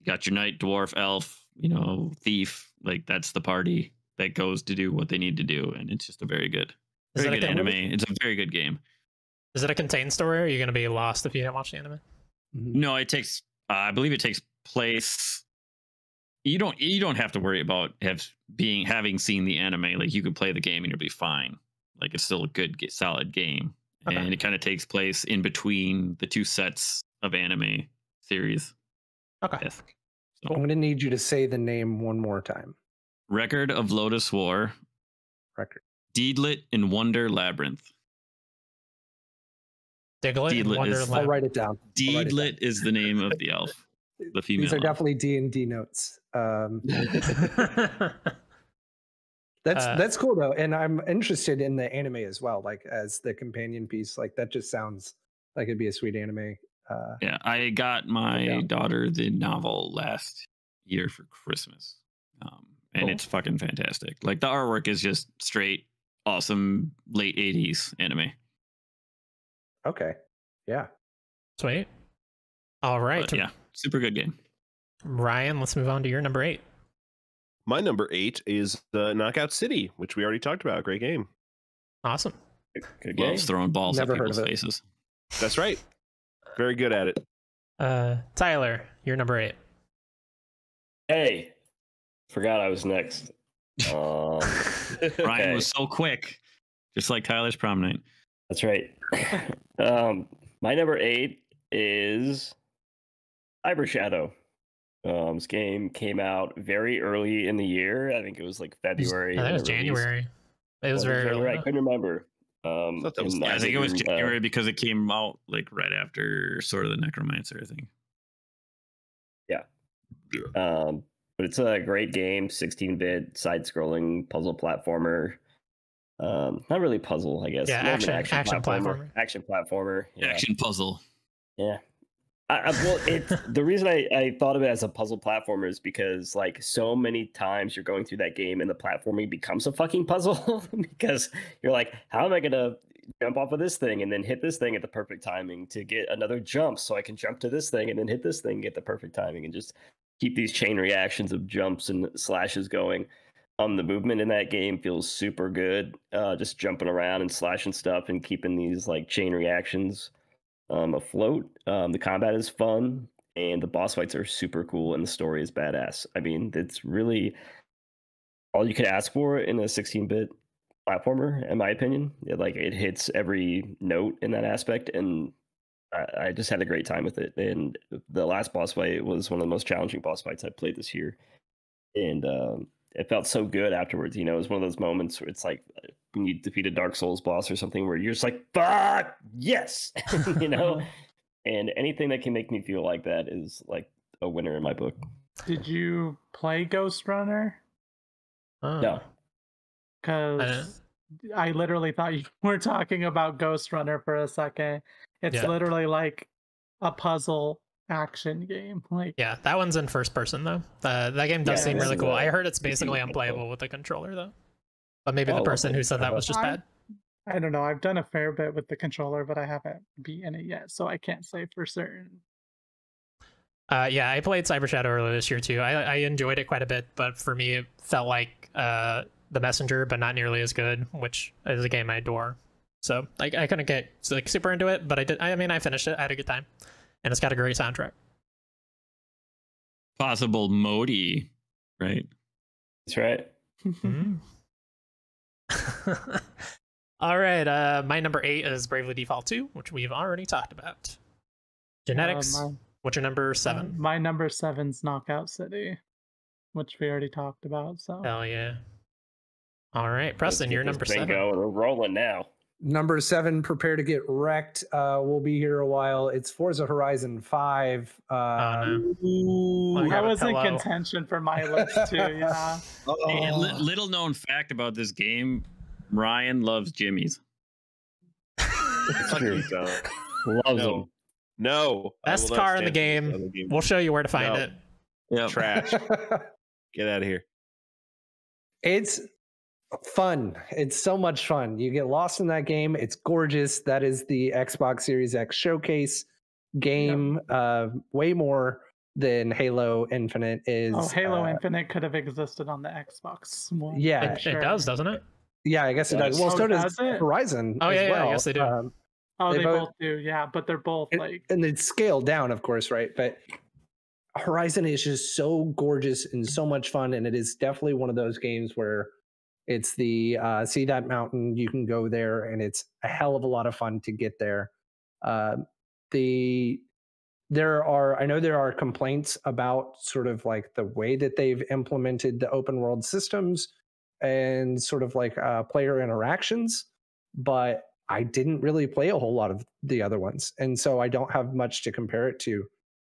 You got your knight, dwarf, elf, you know, thief. Like that's the party that goes to do what they need to do, and it's just a very good, Is very good anime. It's a very good game. is it a contained story or are you going to be lost if you didn't watch the anime? No, it takes. Uh, I believe it takes place. You don't. You don't have to worry about have being having seen the anime. Like you could play the game and you'll be fine. Like it's still a good, solid game, Okay. and it kind of takes place in between the two sets of anime series. Okay. Yes. I'm gonna need you to say the name one more time. Record of Lodoss War, Record. Deedlit in Wonder Labyrinth. Diglett and Deedlit Wonder is- I'll write it down. I'll write it down. Deedlit is the name of the elf, the female. These are definitely D and D notes. Um, *laughs* that's Uh, that's cool though, and I'm interested in the anime as well, like as the companion piece. Like that just sounds like it'd be a sweet anime. Uh, Yeah, I got my Yeah. daughter the novel last year for Christmas, um, and Cool. it's fucking fantastic. Like the artwork is just straight awesome late '80s anime. okay, yeah. Sweet. All right. But yeah, super good game. Ryan, let's move on to your number eight. My number eight is the Knockout City, which we already talked about. Great game. Awesome. Good game. Loves throwing balls Never at people's faces. That's right. Very good at it. Uh, Tyler, your number eight. Hey, forgot I was next. *laughs* Um, Ryan okay, was so quick, just like Tyler's prom night. That's right. *coughs* um, my number eight is Cyber Shadow. Um, this game came out very early in the year. I think it was like I think February. it was. January. It was Was it very January? I early. couldn't remember. Um, thought that was I think it was didn't, uh, January because it came out like right after Sword of the Necromancer. I yeah. Um, but it's a great game, 16-bit side-scrolling puzzle platformer. Um, not really puzzle, I guess. Yeah, more of an action- action platformer. Action platformer. Yeah. Action puzzle. Yeah. I, well, it the reason I, I thought of it as a puzzle platformer is because like so many times you're going through that game and the platforming becomes a fucking puzzle *laughs* because you're like, how am I gonna jump off of this thing and then hit this thing at the perfect timing to get another jump so I can jump to this thing and then hit this thing, get the perfect timing and just keep these chain reactions of jumps and slashes going. Um, the movement in that game feels super good. Uh, just jumping around and slashing stuff and keeping these like chain reactions um, afloat. Um, the combat is fun, and the boss fights are super cool, and the story is badass. I mean, it's really all you could ask for in a 16-bit platformer, in my opinion. It, like it hits every note in that aspect, and I, I just had a great time with it. And the last boss fight was one of the most challenging boss fights I played this year, and um, it felt so good afterwards. You know, it was one of those moments where it's like when you defeat a Dark Souls boss or something, where you're just like, "Fuck, yes," *laughs* you know. *laughs* and anything that can make me feel like that is like a winner in my book. Did you play Ghostrunner? Oh. No, Because I literally thought you *laughs* were talking about Ghostrunner for a second. It's Yeah. literally like a puzzle action game. Like Yeah, that one's in first person though. Uh, that game does Yeah, seem really is cool. a- I heard it's basically unplayable with a controller though. But maybe Oh, the person who said that was just I- bad. I don't know. I've done a fair bit with the controller, but I haven't beaten it yet, so I can't say for certain. Uh, yeah, I played Cyber Shadow earlier this year too. I, I enjoyed it quite a bit, but for me, it felt like uh, The Messenger, but not nearly as good, which is a game I adore. So I, I couldn't get like super into it, but I did. I mean, I finished it. I had a good time, and it's got a great soundtrack. Possible Modi, right? That's right. Mm. *laughs* All right, uh, my number eight is Bravely Default 2, which we've already talked about. Genetix, Uh, my, what's your number seven? my number seven's Knockout City, which we already talked about. So Hell yeah. All right, Preston, Let's you're number this thing seven. going. We're rolling now. Number seven, prepare to get wrecked. Uh, we'll be here a while. It's Forza Horizon Five. Uh, no. ooh, Well, you that have a was in contention for my list too. *laughs* Yeah. And li- oh. little known fact about this game, Ryan loves Jimmy's. True. Loves No. them. No. Best car in the stand for this game. other game. We'll show you where to find No. it. Yeah. Trash. *laughs* Get out of here. It's fun. It's so much fun. You get lost in that game. It's gorgeous. That is the Xbox Series X showcase game. Uh, way more than Halo Infinite is. Oh, Halo uh, Infinite could have existed on the Xbox One. Yeah, for It, it does, doesn't it? Yeah, I guess it does. Does. Well, Oh, so does does? Horizon. Oh, as yeah, yeah, well. yes, they do. Um, Oh, They they, both- both do. Yeah, but they're both and, like and it's scaled down, of course, right? But Horizon is just so gorgeous and so much fun, and it is definitely one of those games where it's the uh, see that mountain, you can go there, and it's a hell of a lot of fun to get there. Uh, the there are I know there are complaints about sort of like the way that they've implemented the open world systems and sort of like uh, player interactions, but I didn't really play a whole lot of the other ones, and so I don't have much to compare it to,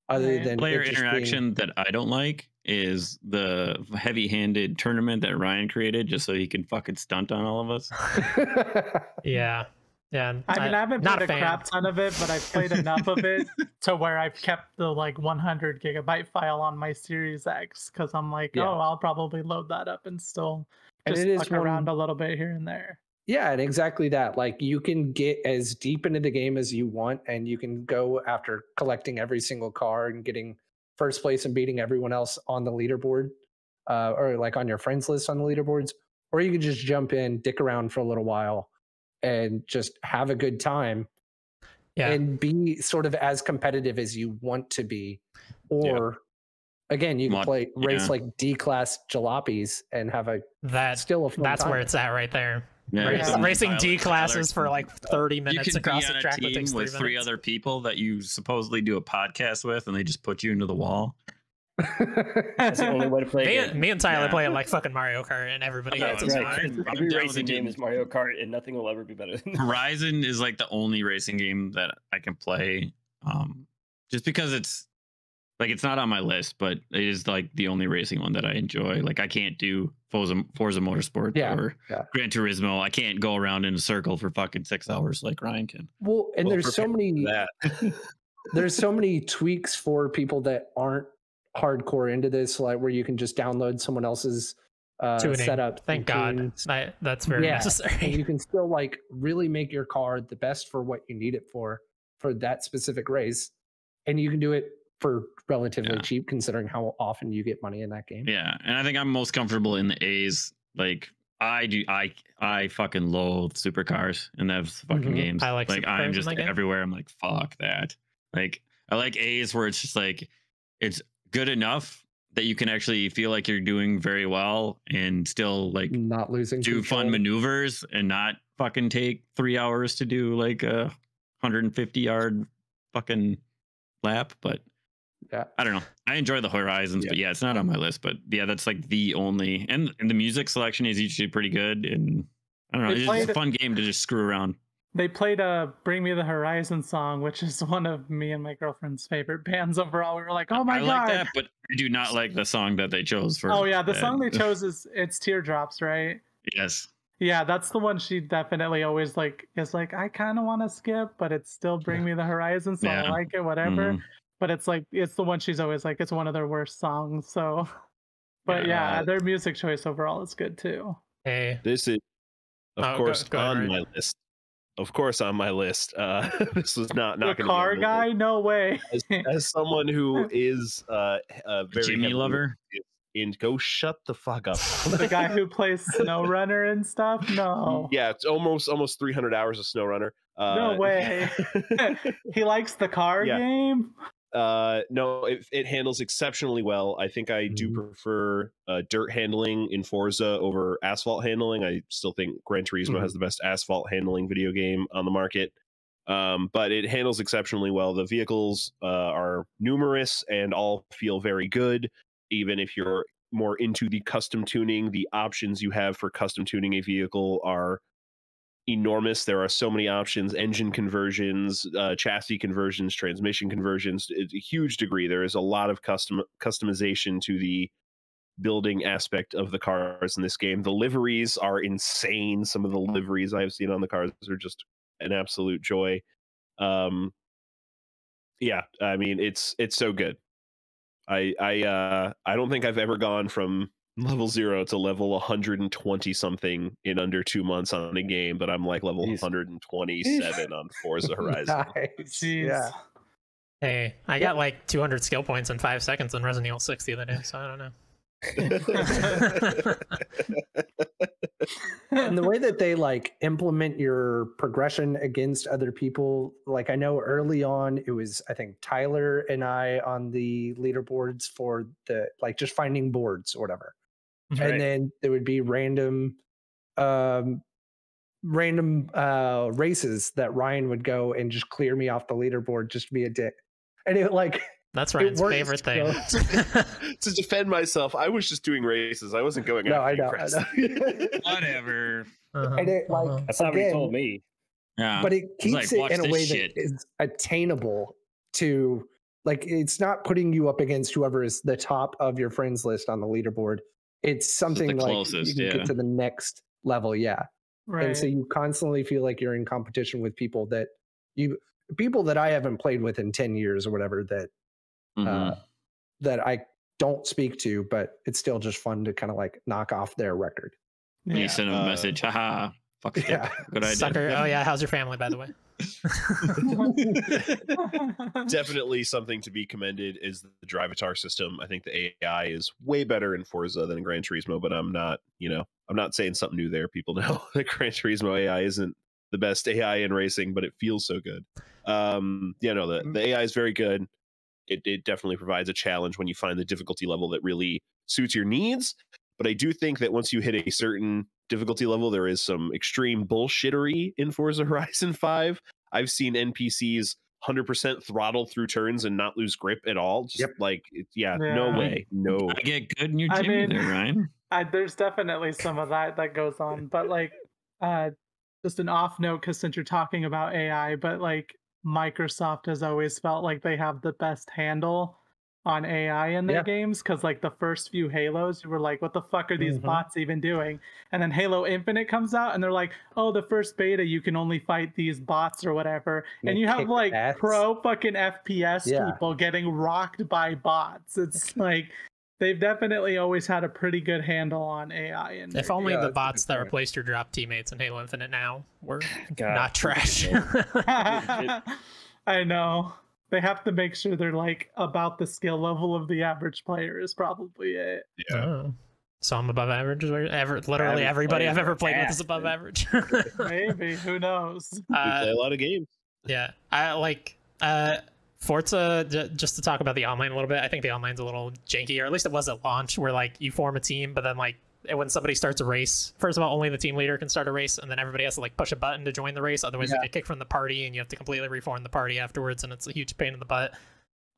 other Right. than it Player just being- interaction that I don't like is the heavy-handed tournament that Ryan created just so he can fucking stunt on all of us. *laughs* Yeah. Yeah. I mean, I haven't not played a a fan. crap ton of it, but I've played enough of it *laughs* to where I've kept the like 100 gigabyte file on my Series X because I'm like, Yeah. oh, I'll probably load that up and still And just it is fuck around one- a little bit here and there. Yeah, and exactly that. Like you can get as deep into the game as you want, and you can go after collecting every single car and getting first place and beating everyone else on the leaderboard, uh, or like on your friends list on the leaderboards. Or you can just jump in, dick around for a little while, and just have a good time Yeah. and be sort of as competitive as you want to be. Or again, you can Mod- play race yeah. like D class jalopies and have a that still a fun that's time. where it's at right there. Yeah, Race- Yeah. Racing Tyler- D classes Tyler- for like 30 you minutes can across be the on track a that team takes three with three minutes. other people that you supposedly do a podcast with, and they just put you into the wall. That's the only way to play. a Me, and- me and Tyler Yeah. play like fucking Mario Kart, and everybody Yeah, hates that's right. for. I'm- I'm Every racing it, game is Mario Kart, and nothing will ever be better than that. Horizon is like the only racing game that I can play, um, just because it's like it's not on my list, but it is like the only racing one that I enjoy. Like I can't do Forza, Forza Motorsport Yeah, or yeah. Gran Turismo. I can't go around in a circle for fucking six hours like Ryan can. well, and Well, there's so many That. *laughs* there's so many tweaks for people that aren't hardcore into this, like where you can just download someone else's uh, Tuning. setup. Thank God. tunes, That, that's very Yeah, and necessary. you can still like really make your car the best for what you need it for for that specific race, and you can do it for relatively Yeah. cheap considering how often you get money in that game. Yeah, and I think I'm most comfortable in the A's. Like I do, I I fucking loathe supercars in those fucking Mhm. games. I like like I'm just everywhere. I'm like fuck that. Like I like A's where it's just like it's good enough that you can actually feel like you're doing very well and still like Not losing do fun maneuvers and not fucking take three hours to do like a 150 yard fucking lap. But Yeah. I don't know. I enjoy the horizons, Yeah. but yeah, it's not on my list. But yeah, that's like the only and and the music selection is usually pretty good. And I don't know, They it's just a fun game to just screw around. They played a "Bring Me the Horizon" song, which is *laughs* one of me and my girlfriend's favorite bands overall. We were like, "Oh my I god!" like that, but I do not like the song that they chose for. oh yeah, the that. song they *laughs* chose is "It's Teardrops," right? Yes. Yeah, that's the one she definitely always like is like I kind of want to skip, but it's still "Bring Me the Horizon," so I like it, whatever. Mhm. But it's like it's the one she's always like it's one of their worst songs. So, *laughs* but yeah, Yeah. their music choice overall is good too. Hey, This is, of Oh, course, go ahead, on Ryan. my list. of course, on my list. Uh, *laughs* this was not The not going car guy? No way. As, as someone who *laughs* is uh, a very Jimmy lover. And go shut the fuck up. the guy who plays SnowRunner and stuff? No. Yeah, it's almost almost 300 hours of SnowRunner. Uh, No way. he likes the car Yeah. game. Uh, no, it, it handles exceptionally well. I think I do Mhm. prefer uh, dirt handling in Forza over asphalt handling. I still think Gran Turismo Mhm. has the best asphalt handling video game on the market. Um, but it handles exceptionally well. The vehicles uh, are numerous and all feel very good. Even if you're more into the custom tuning, the options you have for custom tuning a vehicle are enormous. There are so many options: engine conversions, uh, chassis conversions, transmission conversions. It's a huge degree. There is a lot of custom customization to the building aspect of the cars in this game. The liveries are insane. Some of the liveries I have seen on the cars are just an absolute joy. Um, yeah, I mean it's it's so good. I I uh I don't think I've ever gone from level zero to level 120 something in under two months on a game, but I'm like level Jeez. 127 on Forza *laughs* Horizon. Nice. Yeah. Hey, I got like 200 skill points in five seconds in Resident Evil 6 the other day, so I don't know. *laughs* and the way that they like implement your progression against other people like i know early on it was i think tyler and i on the leaderboards for the like just finding boards or whatever Right. and then there would be random um random uh races that ryan would go and just clear me off the leaderboard just to be a dick and it like That's Ryan's favorite thing. *laughs* *laughs* to defend myself, I was just doing races. I wasn't going no after i you, know, I Chris. know. *laughs* Whatever. Uh-huh, and it like uh-huh. That's not what he Again, told me. Yeah. but it keeps like, it in a way shit." that is attainable to like it's not putting you up against whoever is the top of your friends list on the leaderboard it's something like closest, you can yeah. get to the next level yeah Right. and so you constantly feel like you're in competition with people that you people that i haven't played with in 10 years or whatever that Mhm. uh, that i don't speak to but it's still just fun to kind of like knock off their record When you yeah. send him a Uh, message, haha, fuck yeah Good idea. Sucker. Oh yeah, how's your family, by the way? *laughs* Definitely something to be commended is the Drivatar system. I think the AI is way better in Forza than in Gran Turismo, but I'm not, you know, I'm not saying something new there. People *laughs* know that Gran Turismo AI isn't the best AI in racing, but it feels so good. Um, yeah, no, the, the AI is very good. It, it definitely provides a challenge when you find the difficulty level that really suits your needs. But I do think that once you hit a certain difficulty level, there is some extreme bullshittery in Forza *laughs* Horizon 5. I've seen NPCs 100% throttle through turns and not lose grip at all. Just Yep. like, it, yeah, no way. No. I get good in your I mean- there, Ryan. *laughs* I, there's definitely some of that that goes on, but like, uh, just an off note because since you're talking about AI, but like Microsoft has always felt like they have the best handle on AI in their Yeah. games because like the first few Halos, you were like, what the fuck are these Mhm. bots even doing? And then Halo Infinite comes out and they're like, oh, the first beta, you can only fight these bots or whatever. And and you have like ass. pro fucking FPS Yeah. people getting rocked by bots. It's *laughs* like they've definitely always had a pretty good handle on AI. And If only Yeah, the bots that point. replaced your drop teammates in Halo Infinite now were *laughs* God. not trash. *laughs* I know. They have to make sure they're like about the skill level of the average player is probably it. Yeah. Oh. So I'm above average. Ever, literally Average everybody I've ever played with is above average. *laughs* Maybe. Who knows? We uh, play a lot of games. Yeah, I like uh Forza. J- just to talk about the online a little bit, I think the online's a little janky, or at least it was at launch, where like you form a team, but then like when somebody starts a race, first of all, only the team leader can start a race, and then everybody has to like push a button to join the race. Otherwise, you get kicked from the party, and you have to completely reform the party afterwards, and it's a huge pain in the butt.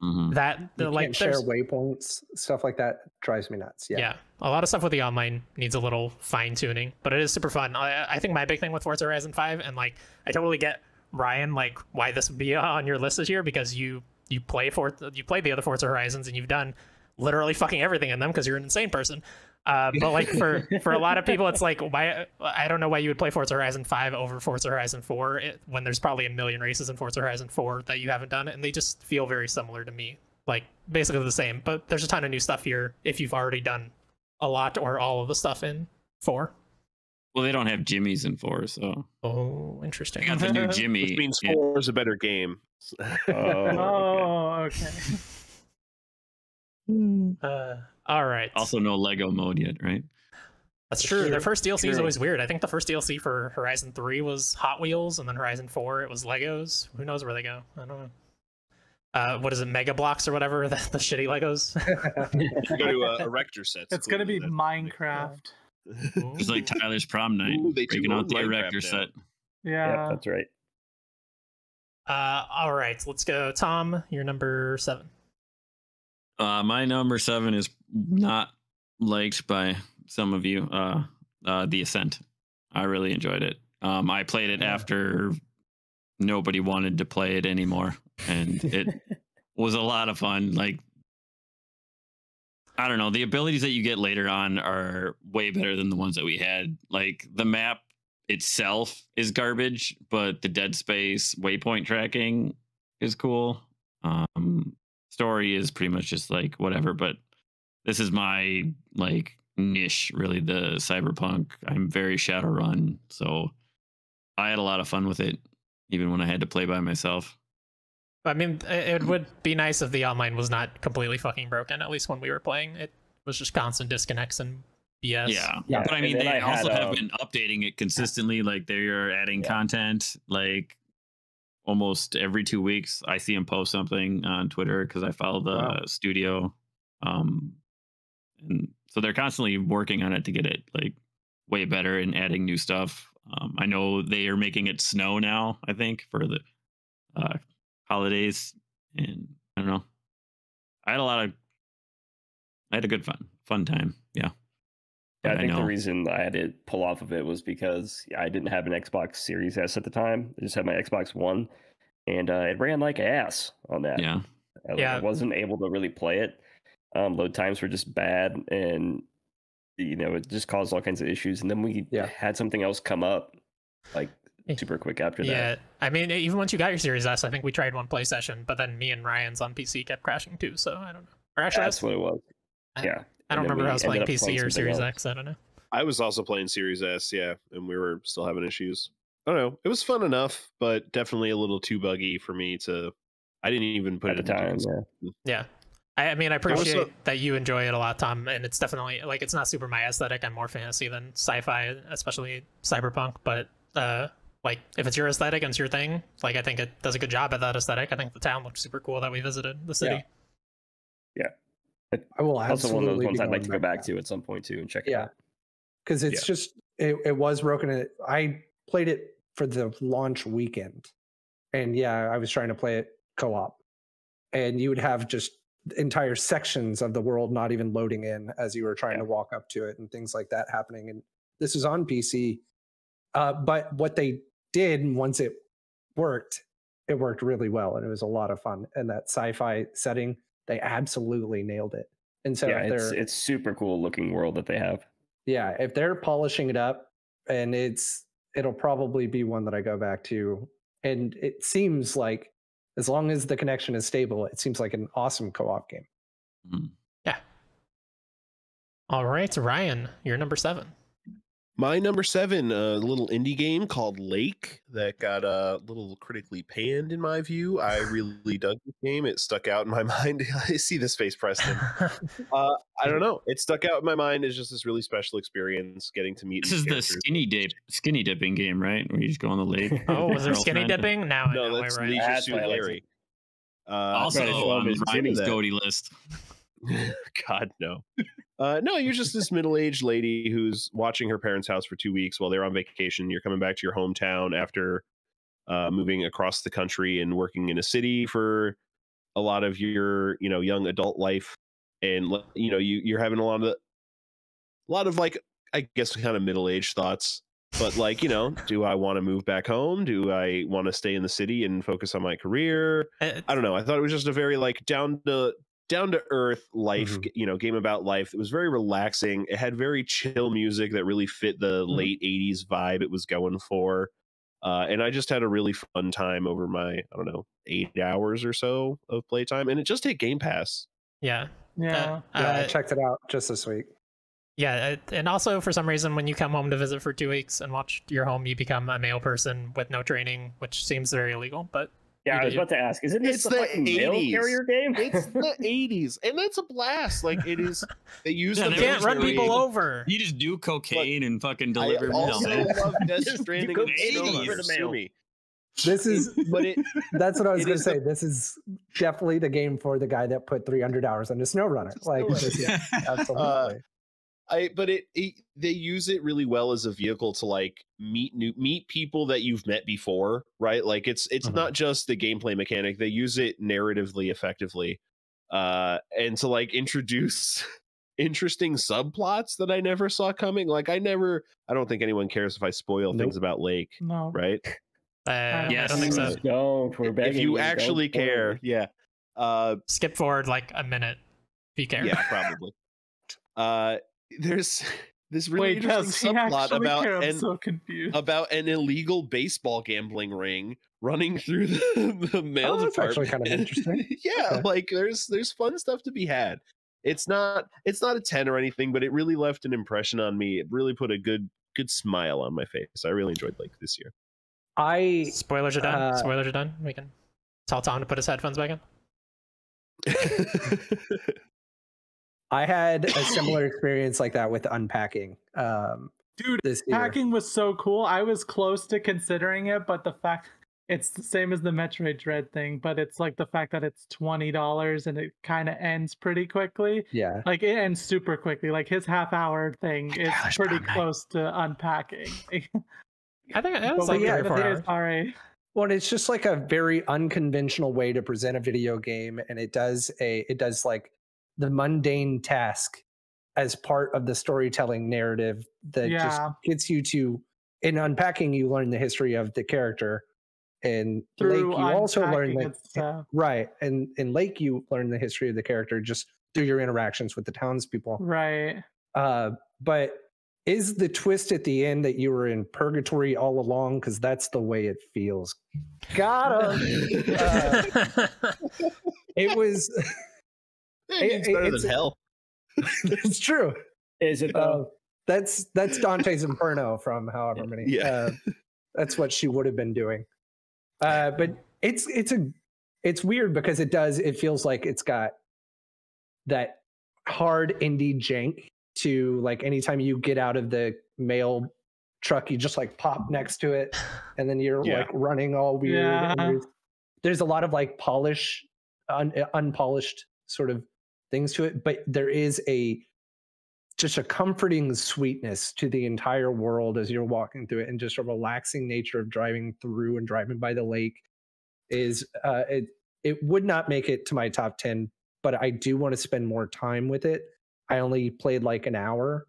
Mhm. That you like share waypoints stuff like that drives me nuts yeah, yeah. a lot of stuff with the online needs a little fine tuning, but it is super fun. I, I think my big thing with Forza Horizon 5, and like I totally get Ryan, like why this would be *laughs* on your list this year because you you play for you played the other Forza Horizons and you've done literally fucking everything in them because you're an insane person. Uh, but like for *laughs* for a lot of people, it's like why I don't know why you would play Forza Horizon 5 over Forza Horizon 4 when there's probably a million races in Forza Horizon 4 that you haven't done, and they just feel very similar to me, like basically the same. But there's a ton of new stuff here if you've already done a lot or all of the stuff in four. Well, they don't have Jimmy's in four, so Oh, I interesting. got the new *laughs* Jimmy. Which means in- four is a better game. Oh, *laughs* Oh, okay. Uh, all right. also no Lego mode yet, right? That's true. Their first DLC is always weird. I think the first DLC for Horizon 3 was Hot Wheels, and then Horizon 4 it was Legos. Who knows where they go? I don't know. Uh, what is it, Mega Bloks or whatever? *laughs* The, the shitty Legos. *laughs* You go to uh, Erector sets. It's gonna be Minecraft. It's like Tyler's prom night, Ooh, they do breaking out the Minecraft erector now. set. Yeah. yeah, that's right. Uh, all right, let's go. Tom, you're number seven. Uh, my number seven is not liked by some of you. Uh, uh, The Ascent. I really enjoyed it. Um, I played it after nobody wanted to play it anymore, and it *laughs* was a lot of fun. Like, I don't know, the abilities that you get later on are way better than the ones that we had. Like the map itself is garbage, but the dead space waypoint tracking is cool. Um, story is pretty much just like whatever, but this is my like niche, really the cyberpunk. I'm very Shadowrun, so I had a lot of fun with it, even when I had to play by myself. I mean, it would be nice if the online was not completely fucking broken. At least when we were playing, it was just constant disconnects and BS. Yeah. Yeah, But I mean, they I had, also have um, been updating it consistently. Like they're adding Yeah. content like almost every two weeks. I see him post something on Twitter because I follow the Wow. studio. Um, and so they're constantly working on it to get it like way better and adding new stuff. Um, I know they are making it snow now. I think for the uh, holidays, and I don't know. I had a lot of. I had a good fun fun time. Yeah. Yeah, I But think the know- reason I had to pull off of it was because I didn't have an Xbox Series S at the time. I just had my Xbox One, and uh, it ran like ass on that. Yeah. I, Yeah. I wasn't able to really play it. Um, load times were just bad, and you know it just caused all kinds of issues. And then we Yeah. had something else come up, like Eh, super quick after that. Yeah, I mean, even once you got your Series S, I think we tried one play session, but then me and Ryan's on PC kept crashing too. So I don't know. Or actually, That's what it was. I- Yeah, I don't remember we if I was playing PC playing or Series else. X. I don't know. I was also playing Series S, yeah, and we were still having issues. I don't know. It was fun enough, but definitely a little too buggy for me to. I didn't even put at it the into time. Yeah. Yeah. I, I mean, I appreciate so- that you enjoy it a lot, Tom, and it's definitely like it's not super my aesthetic. I'm more fantasy than sci-fi, especially cyberpunk. But uh, like if it's your aesthetic and it's your thing, like I think it does a good job at that aesthetic. I think the town looks super cool that we visited the city. I will absolutely. Also, one of those ones I'd like to go back to at some point too and check it Yeah. out. because it's Yeah. just it, it was broken. I played it for the launch weekend, and yeah, I was trying to play it co-op, and you would have just entire sections of the world not even loading in as you were trying Yeah. to walk up to it and things like that happening. And this is on PC, uh, but what they did once it worked, it worked really well, and it was a lot of fun. And that sci-fi setting, they absolutely nailed it. And so yeah, it's it's super cool looking world that they have. yeah if they're polishing it up and it's it'll probably be one that i go back to and it seems like as long as the connection is stable it seems like an awesome co-op game mm. Yeah. All right, Ryan, you're number seven. My number seven, a little indie game called Lake that got a little critically panned in my view. I *laughs* really dug this game. It stuck out in my *laughs* mind. *laughs* I see this face, Preston. Uh, I don't know. It stuck out in my mind as just this really special experience getting to meet. This these is the skinny dip, skinny dipping game, right? Where you just go on the lake. oh, was there skinny dipping? Now I No, know. that's right. Leisure Suit why Larry. Uh, Also Right, on there's Ryan's that. goatee list. *laughs* God no. Uh, no, you're just this middle-aged lady who's watching her parents' house for two weeks while they're on vacation. You're coming back to your hometown after uh, moving across the country and working in a city for a lot of your, you know, young adult life, and you know, you you're having a lot of, a lot of like, I guess, kind of middle-aged thoughts. But like, you know, do I want to move back home? Do I want to stay in the city and focus on my career? It- I don't know. I thought it was just a very like down to down to earth life, Mhm. you know, game about life. It was very relaxing. It had very chill music that really fit the late '80s vibe it was going for. Uh, and I just had a really fun time over my I don't know eight hours or so of playtime, and it just hit Game Pass. yeah. Yeah. Uh, yeah i uh, checked it out just this week Yeah, and also for some reason, when you come home to visit for two weeks and watch your home, you become a mail person with no training, which seems very illegal. But Yeah, I was about to ask. Isn't It's this a the fucking mail 80s. carrier game? It's *laughs* the 80s, and that's a blast. Like it is. They use Yeah, the you can't run people illegal- over. You just do cocaine and fucking deliver I also man. love *laughs* Death Just Stranding go and eighties. Snow For the Sue mail. This is *laughs* But it, that's what I was going to say. the- This is definitely the game for the guy that put 300 hours into SnowRunner. Like, SnowRunner. this is- absolutely. I but it, it they use it really well as a vehicle to like meet new meet people that you've met before, right? Like it's it's Mhm. not just the gameplay mechanic; they use it narratively effectively, uh, and to like introduce *laughs* interesting subplots that I never saw coming. Like I never, I don't think anyone cares if I spoil Nope. things about Lake, No. right? Uh, I Yes. don't think so. Don't. We're begging if you don't actually care, it. yeah. Uh, Skip forward like a minute if you care. yeah, probably. *laughs* uh, there's *laughs* this really Wait, interesting he subplot about care? So about an illegal baseball gambling ring running through the, *laughs* the mail Oh, that's department. actually kind of interesting. *laughs* yeah, Okay. like there's there's fun stuff to be had. It's not it's not a 10 or anything, but it really left an impression on me. It really put a good good smile on my face. I really enjoyed like this year. I Spoilers are done. Uh, Spoilers are done. We can tell Tom to put his headphones back in. I had a similar *laughs* experience like that with unpacking. Um, Dude, this year. Hacking was so cool. I was close to considering it, but the fact it's the same as the Metroid Dread thing, but it's like the fact that it's twenty dollars and it kind of ends pretty quickly. Yeah. Like it ends super quickly. Like his half hour thing is Tyler's pretty Prom Night. close to unpacking. *laughs* I think it was but like yeah, three or the four hours. is, all right. Well, it's just like a very unconventional way to present a video game, and it does a it does like the mundane task as part of the storytelling narrative that just gets you to in unpacking. You learn the history of the character, and Through Lake you also learn that and right, and in Lake you learn the history of the character just through your interactions with the townspeople. Right. Uh, but is the twist at the end that you were in purgatory all along? Because that's the way it feels. Got him. *laughs* Uh, it was. *laughs* it's it- better it's- than hell. *laughs* it's true. Is it Uh, though? that's that's Dante's Inferno from however many. Yeah. Uh, that's what she would have been doing. Uh, but it's it's a it's weird because it does it feels like it's got that hard indie jank to like anytime you get out of the mail truck you just like pop next to it and then you're Yeah. like running all weird Yeah. there's, there's a lot of like polish un, unpolished sort of things to it but there is a just a comforting sweetness to the entire world as you're walking through it and just a relaxing nature of driving through and driving by the lake is uh it it would not make it to my top 10 but i do want to spend more time with it i only played like an hour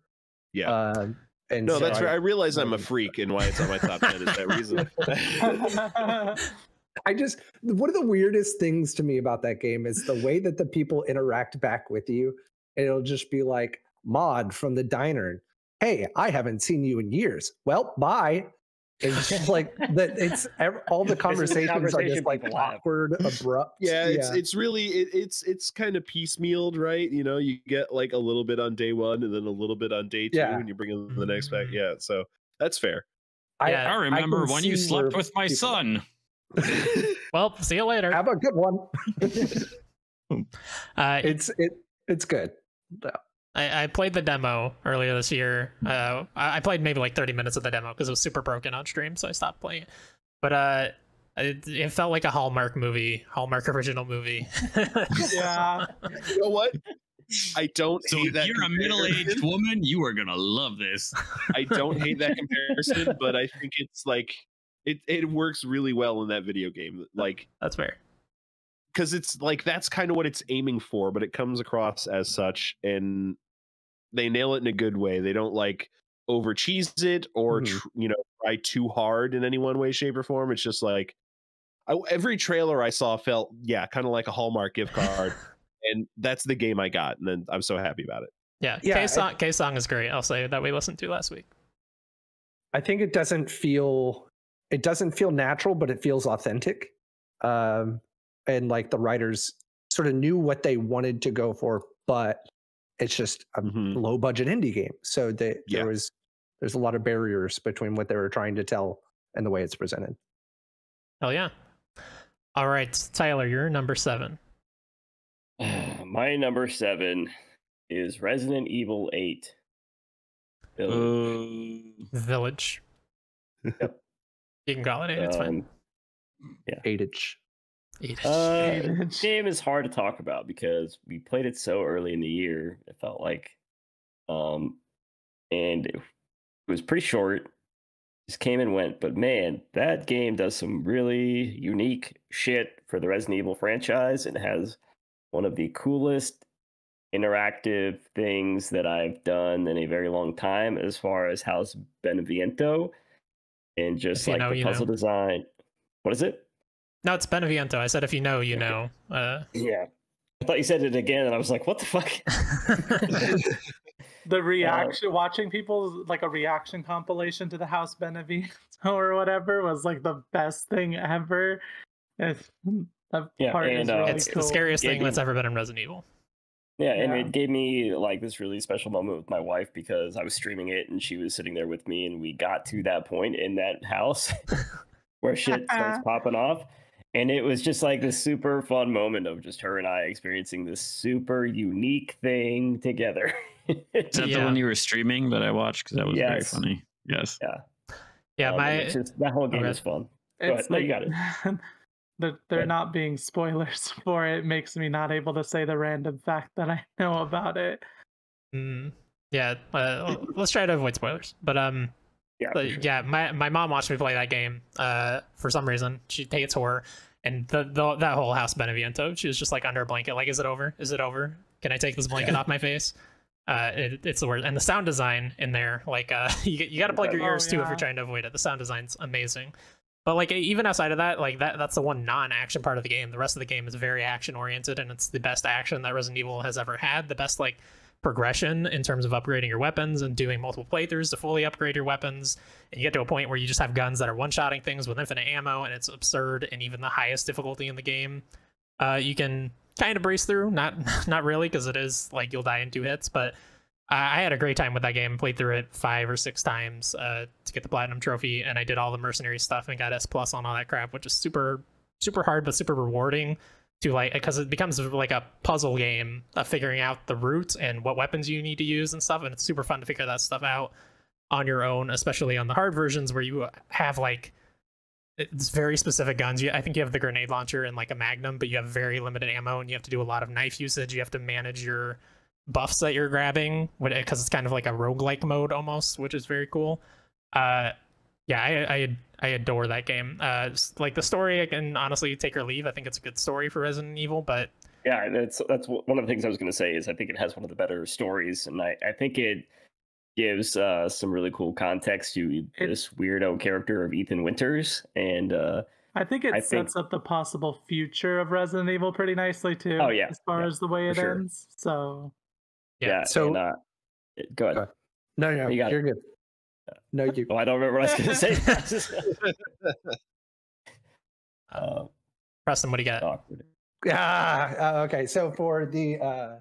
Yeah. uh, and no, so that's I- right. I realize I'm a freak and why it's on my top 10 is that reason. *laughs* *laughs* *laughs* I just one of the weirdest things to me about that game is the way that the people interact back with you. And it'll just be like Mod from the diner. Hey, I haven't seen you in years. Well, bye. It's just like *laughs* that. It's all the This is the conversations are just like people have. awkward, abrupt. yeah, it's it's really it, it's it's kind of piecemealed, right? You know, you get like a little bit on day one and then a little bit on day two, Yeah. and you bring in the next back. Yeah, so that's fair. Yeah, I remember can when you slept with my people- son. *laughs* well, see you later. Have a good one. *laughs* Uh, *laughs* it's it it's good. I, I played the demo earlier this year. Uh, I, I played maybe like 30 minutes of the demo because it was super broken on stream, so I stopped playing it. But uh, it, it felt like a Hallmark movie, Hallmark original movie. yeah. you know what? I don't So hate that. you're a middle-aged woman, you are gonna love this. I don't hate that comparison, but I think it's like it it works really well in that video game. Like That's fair. because it's like that's kind of what it's aiming for, but it comes across as such, and they nail it in a good way. They don't like over cheese it or Mhm. tr- you know try too hard in any one way, shape, or form. It's just like I, every trailer I saw felt yeah, kind of like a Hallmark gift card, *laughs* and that's the game I got, and then I'm so happy about it. Yeah, Yeah, K I- song K song is great. I'll say that we listened to last week. I think it doesn't feel it doesn't feel natural, but it feels authentic. Um, and like the writers sort of knew what they wanted to go for, but It's just a Mhm. low budget indie game. So they, Yeah. there was there's a lot of barriers between what they were trying to tell and the way it's presented. Hell yeah. All right, Tyler, you're number seven. *sighs* My number seven is Resident Evil 8. Village. Uh, Village. Yep. You can call it eight. It's fine. Um, Eight inch. Eight. Uh, Eight-inch. game is hard to talk about because we played it so early in the year. It felt like, um, and it was pretty short. Just came and went, but man, that game does some really unique shit for the Resident Evil franchise. It has one of the coolest interactive things that I've done in a very long time, as far as House Beneviento, and just like know, the you know. puzzle design. What is it? No, it's Beneviento. I said if you know, you Okay. know. Uh, Yeah. I thought you said it again, and I was like, what the fuck? *laughs* *laughs* the reaction watching people like a reaction compilation to the house Beneviento *laughs* or whatever was like the best thing ever It's- that Yeah, part is and, uh, really it's cool. the scariest thing dude. that's ever been in Resident Evil. Yeah, and Yeah. it gave me like this really special moment with my wife because I was streaming it and she was sitting there with me, and we got to that point in that house *laughs* where shit starts popping off. And it was just like this super fun moment of just her and I experiencing this super unique thing together. is that the one you were streaming that I watched? Because that was very funny. Yes. Yeah, Um, my it's just, that whole game Okay. is fun. Go it's ahead. No, you got it. *laughs* that there ahead. not being spoilers *laughs* for it makes me not able to say the random fact that I know about it. mm, yeah. Uh, *laughs* let's try to avoid spoilers. But um, Yeah, But sure. yeah, my, my mom watched me play that game. Uh, for some reason, she hates horror, and the, the that whole house Beneviento. She was just like under a blanket, like, "Is it over? Is it over? Can I take this blanket off my face?" Uh, it, it's the worst. And the sound design in there, like, uh, *laughs* you you got to plug your Oh, ears too if you're trying to avoid it. The sound design's amazing. But like even outside of that, like that that's the one non-action part of the game. The rest of the game is very action oriented, and it's the best action that Resident Evil has ever had. The best like progression in terms of upgrading your weapons and doing multiple playthroughs to fully upgrade your weapons. And you get to a point where you just have guns that are one-shotting things with infinite ammo, and it's absurd. And even the highest difficulty in the game, uh, you can kind of breeze through. Not *laughs* not really, because it is like you'll die in two hits. But I had a great time with that game. Played through it five or six times uh, to get the platinum trophy, and I did all the mercenary stuff and got S plus on all that crap, which is super super hard but super rewarding to like because it becomes like a puzzle game of figuring out the route and what weapons you need to use and stuff and it's super fun to figure that stuff out on your own especially on the hard versions where you have like it's very specific guns you, i think you have the grenade launcher and like a magnum but you have very limited ammo and you have to do a lot of knife usage you have to manage your buffs that you're grabbing because it's kind of like a roguelike mode almost which is very cool uh yeah i i, I adore that game uh like the story i can honestly take or leave i think it's a good story for resident evil but Yeah, that's that's one of the things I was going to say is I think it has one of the better stories, and I, I think it gives uh, some really cool context to It- this weirdo character of Ethan Winters, and uh, I think it I think- sets up the possible future of Resident Evil pretty nicely too. Oh, yeah, as far yeah, as the way it sure. ends. So yeah, So- and, uh, go ahead. Go ahead. No, no, you got you're good. No, you. Oh, I don't remember what I was going to say. *laughs* uh, *laughs* *laughs* preston what do you got awkward. Ah, uh, okay. So for the uh,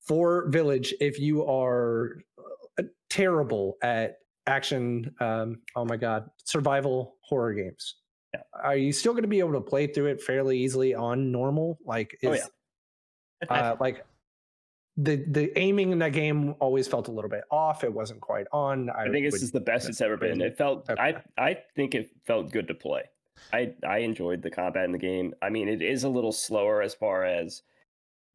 for Village, if you are uh, terrible at action, um, oh my god, survival horror games, Yeah. are you still going to be able to play through it fairly easily on normal? Like, Oh, is, yeah. uh, like the the aiming in that game always felt a little bit off. It wasn't quite on. I, I think this would- is the best it's ever been. It felt I Okay. I think it felt good to play. I I enjoyed the combat in the game. I mean, it is a little slower as far as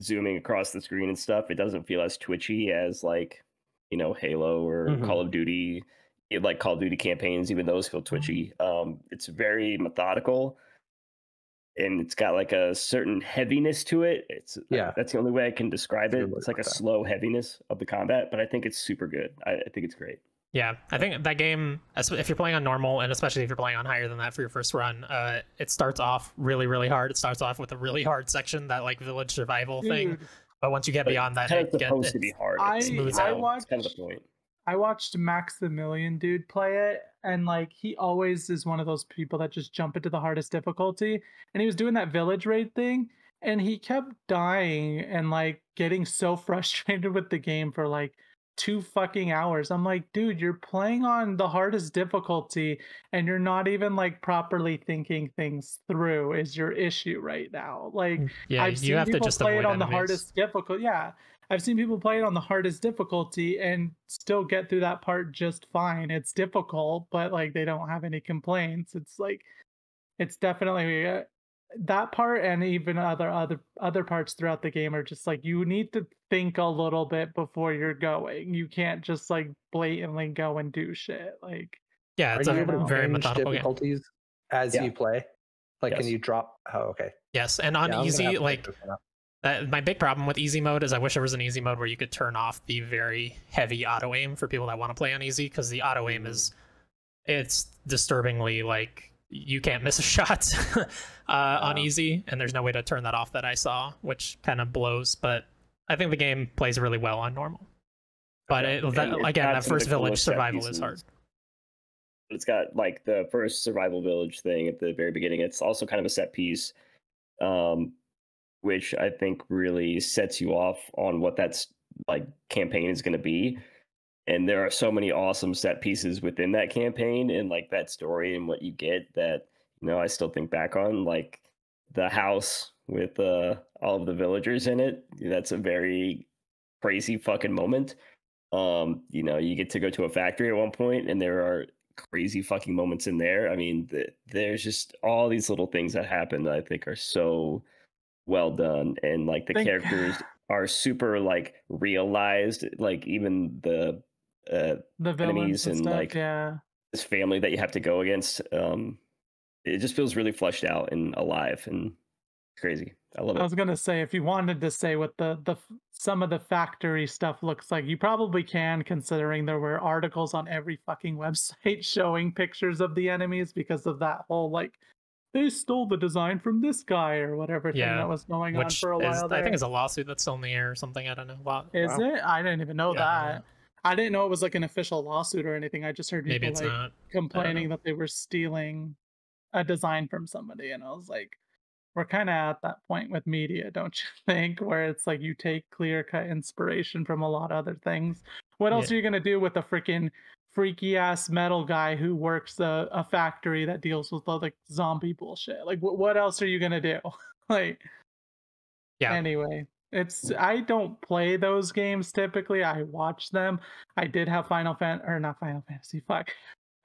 zooming across the screen and stuff. It doesn't feel as twitchy as like you know Halo or Mhm. Call of Duty. It, like Call of Duty campaigns, even those feel twitchy. Um, it's very methodical, and it's got like a certain heaviness to it. It's Yeah. that's the only way I can describe it. It's like a that. slow heaviness of the combat, but I think it's super good. I, I think it's great. Yeah, I think that game, if you're playing on normal, and especially if you're playing on higher than that for your first run, uh, it starts off really, really hard. It starts off with a really hard section, that like village survival thing. But once you get But beyond that, kind it of gets supposed to be hard. I- smooths I out. It's watched- kind of the point. I watched Maximilian Dood play it, and like he always is one of those people that just jump into the hardest difficulty. And he was doing that village raid thing, and he kept dying and like getting so *laughs* frustrated with the game for like two fucking hours. I'm like, dude, you're playing on the hardest difficulty and you're not even like properly thinking things through is your issue right now. Like Yeah, I've you seen have to people just play it on the hardest difficulty. Yeah. I've seen people play it on the hardest difficulty and still get through that part just fine. It's difficult, but like they don't have any complaints. It's like it's definitely uh, that part and even other other other parts throughout the game are just like you need to think a little bit before you're going. You can't just like blatantly go and do shit. Like Yeah, it's you a able very change methodical game. difficulties as Yeah. you play? Like, can you drop? Oh, okay. Yes, and on Yeah, I'm gonna have easy, like that, my big problem with easy mode is I wish there was an easy mode where you could turn off the very heavy auto aim for people that want to play on easy because the auto aim is it's disturbingly like you can't miss a shot *laughs* uh, on easy, and there's no way to turn that off that I saw, which kind of blows. But I think the game plays really well on normal. But Okay. it, that, again, that first village survival is hard. It's got like the first survival village thing at the very beginning. It's also kind of a set piece, um, which I think really sets you off on what that's like campaign is going to be. And there are so many awesome set pieces within that campaign and like that story and what you get that you know I still think back on like the house with uh, all of the villagers in it. That's a very crazy fucking moment. Um, you know, you get to go to a factory at one point, and there are crazy fucking moments in there. I mean, th- there's just all these little things that happen that I think are so well done, and like the Think- characters are super like realized. Like even the uh, the Enemies and and, stuff. like, yeah. this family that you have to go against. Um, it just feels really fleshed out and alive and crazy. I love it I was gonna say if you wanted to say what the the some of the factory stuff looks like, you probably can, considering there were articles on every fucking *laughs* website showing pictures of the enemies because of that whole like they stole the design from this guy or whatever thing that was going on for a is, while. I there. think it's a lawsuit that's still in the air or something. I don't know. Wow. Is Wow. it? I didn't even know Yeah, I don't that. I didn't know it was like an official lawsuit or anything. I just heard people Maybe it's like not. complaining that they were stealing a design from somebody and i was like we're kind of at that point with media don't you *laughs* think where it's like you take clear cut inspiration from a lot of other things what else Yeah. are you going to do with a freaking freaky ass metal guy who works a, a factory that deals with all the zombie bullshit like what, what else are you going to do *laughs* like Yeah. anyway it's i don't play those games typically i watch them i did have final fan or not final fantasy fuck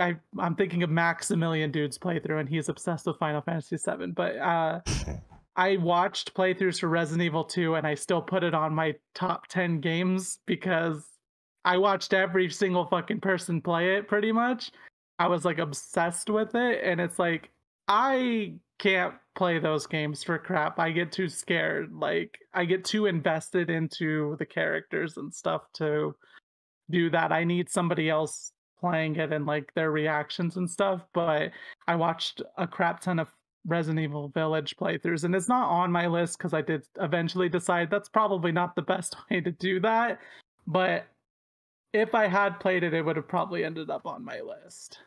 I I'm thinking of Maximilian Dood's playthrough, and he's obsessed with Final Fantasy VII. But uh, *laughs* I watched playthroughs for Resident Evil 2, and I still put it on my top 10 games because I watched every single fucking person play it. Pretty much, I was like obsessed with it, and it's like I can't play those games for crap. I get too scared. Like I get too invested into the characters and stuff to do that. I need somebody else playing it and like their reactions and stuff. But I watched a crap ton of Resident Evil Village playthroughs, and it's not on my list because I did eventually decide that's probably not the best *laughs* way to do that. But if I had played it, it would have probably ended up on my list.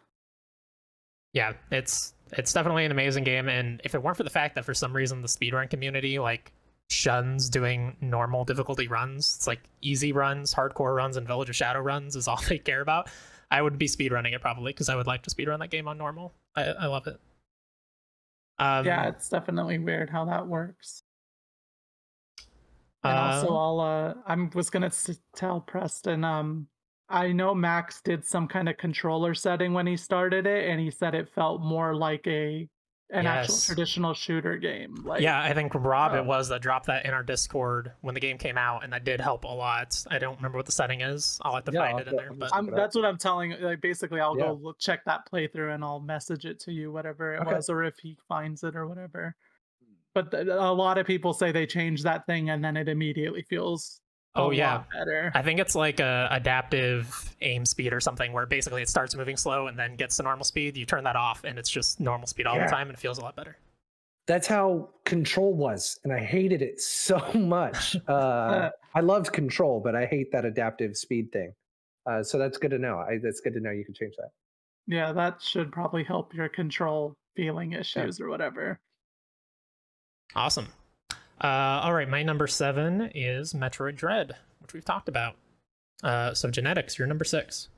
yeah it's it's definitely an amazing game and if it weren't for the fact that for some reason the speedrun community like shuns doing normal difficulty runs it's like easy runs hardcore runs and Village of Shadows runs is *laughs* all they care about i would be speedrunning it probably because i would like to speedrun that game on normal i, I love it um, yeah, it's definitely weird how that works. And also, uh, I'll uh, I'm was gonna s- tell Preston. Um, I know Max did some kind of controller setting when he started it, and he said it felt more like a an actual traditional shooter game. Like, yeah i think rob Oh. it um, was that dropped that in our discord when the game came out and that did help a lot i don't remember what the setting is i'll have to Yeah, find I'll it in there I'm but I'm, Look it up. that's what I'm telling. Like, basically, I'll Yeah. go check that playthrough and I'll message it to you, whatever it Okay. was, or if he finds it or whatever. But th- a lot of people say they change that thing and then it immediately feels. A Oh, yeah. better. I think it's like a adaptive aim speed or something where basically it starts moving slow and then gets to normal speed. You turn that off and it's just normal speed all Yeah. the time and it feels a lot better. That's how Control was, and I hated it so *laughs* much. Uh, *laughs* I loved Control, but I hate that adaptive speed thing. Uh, so that's good to know. I, that's good to know. You can change that. Yeah, that should probably help your control feeling issues or whatever. Awesome. Uh, all right, my number seven is Metroid Dread, which we've talked about. Uh, so Genetix, you're number six.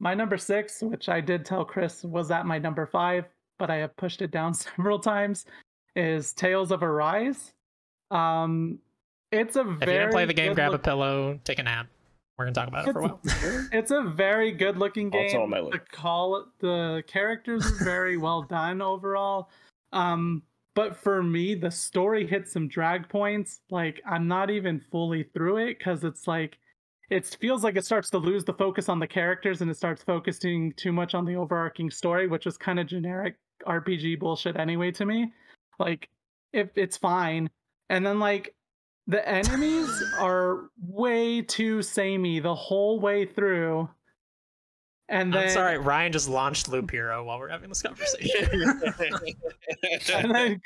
My number six, which I did tell Chris was at my number five, but I have pushed it down *laughs* several times, is Tales of Arise. Um, it's a If very you didn't play the game, good grab a pillow, take a nap. We're gonna talk about it for a while. *laughs* It's a very good looking game. Also on my The list. call the characters are very *laughs* well done overall. Um, but for me, the story hits some drag points. Like I'm not even fully through it because it's like it feels like it starts to lose the focus on the characters and it starts focusing too much on the overarching story, which is kind of generic RPG bullshit anyway to me. Like if it's fine. And then like the enemies *laughs* are way too samey the whole way through. And then I'm sorry, Ryan just launched Loop Hero while we're having this conversation. *laughs* and then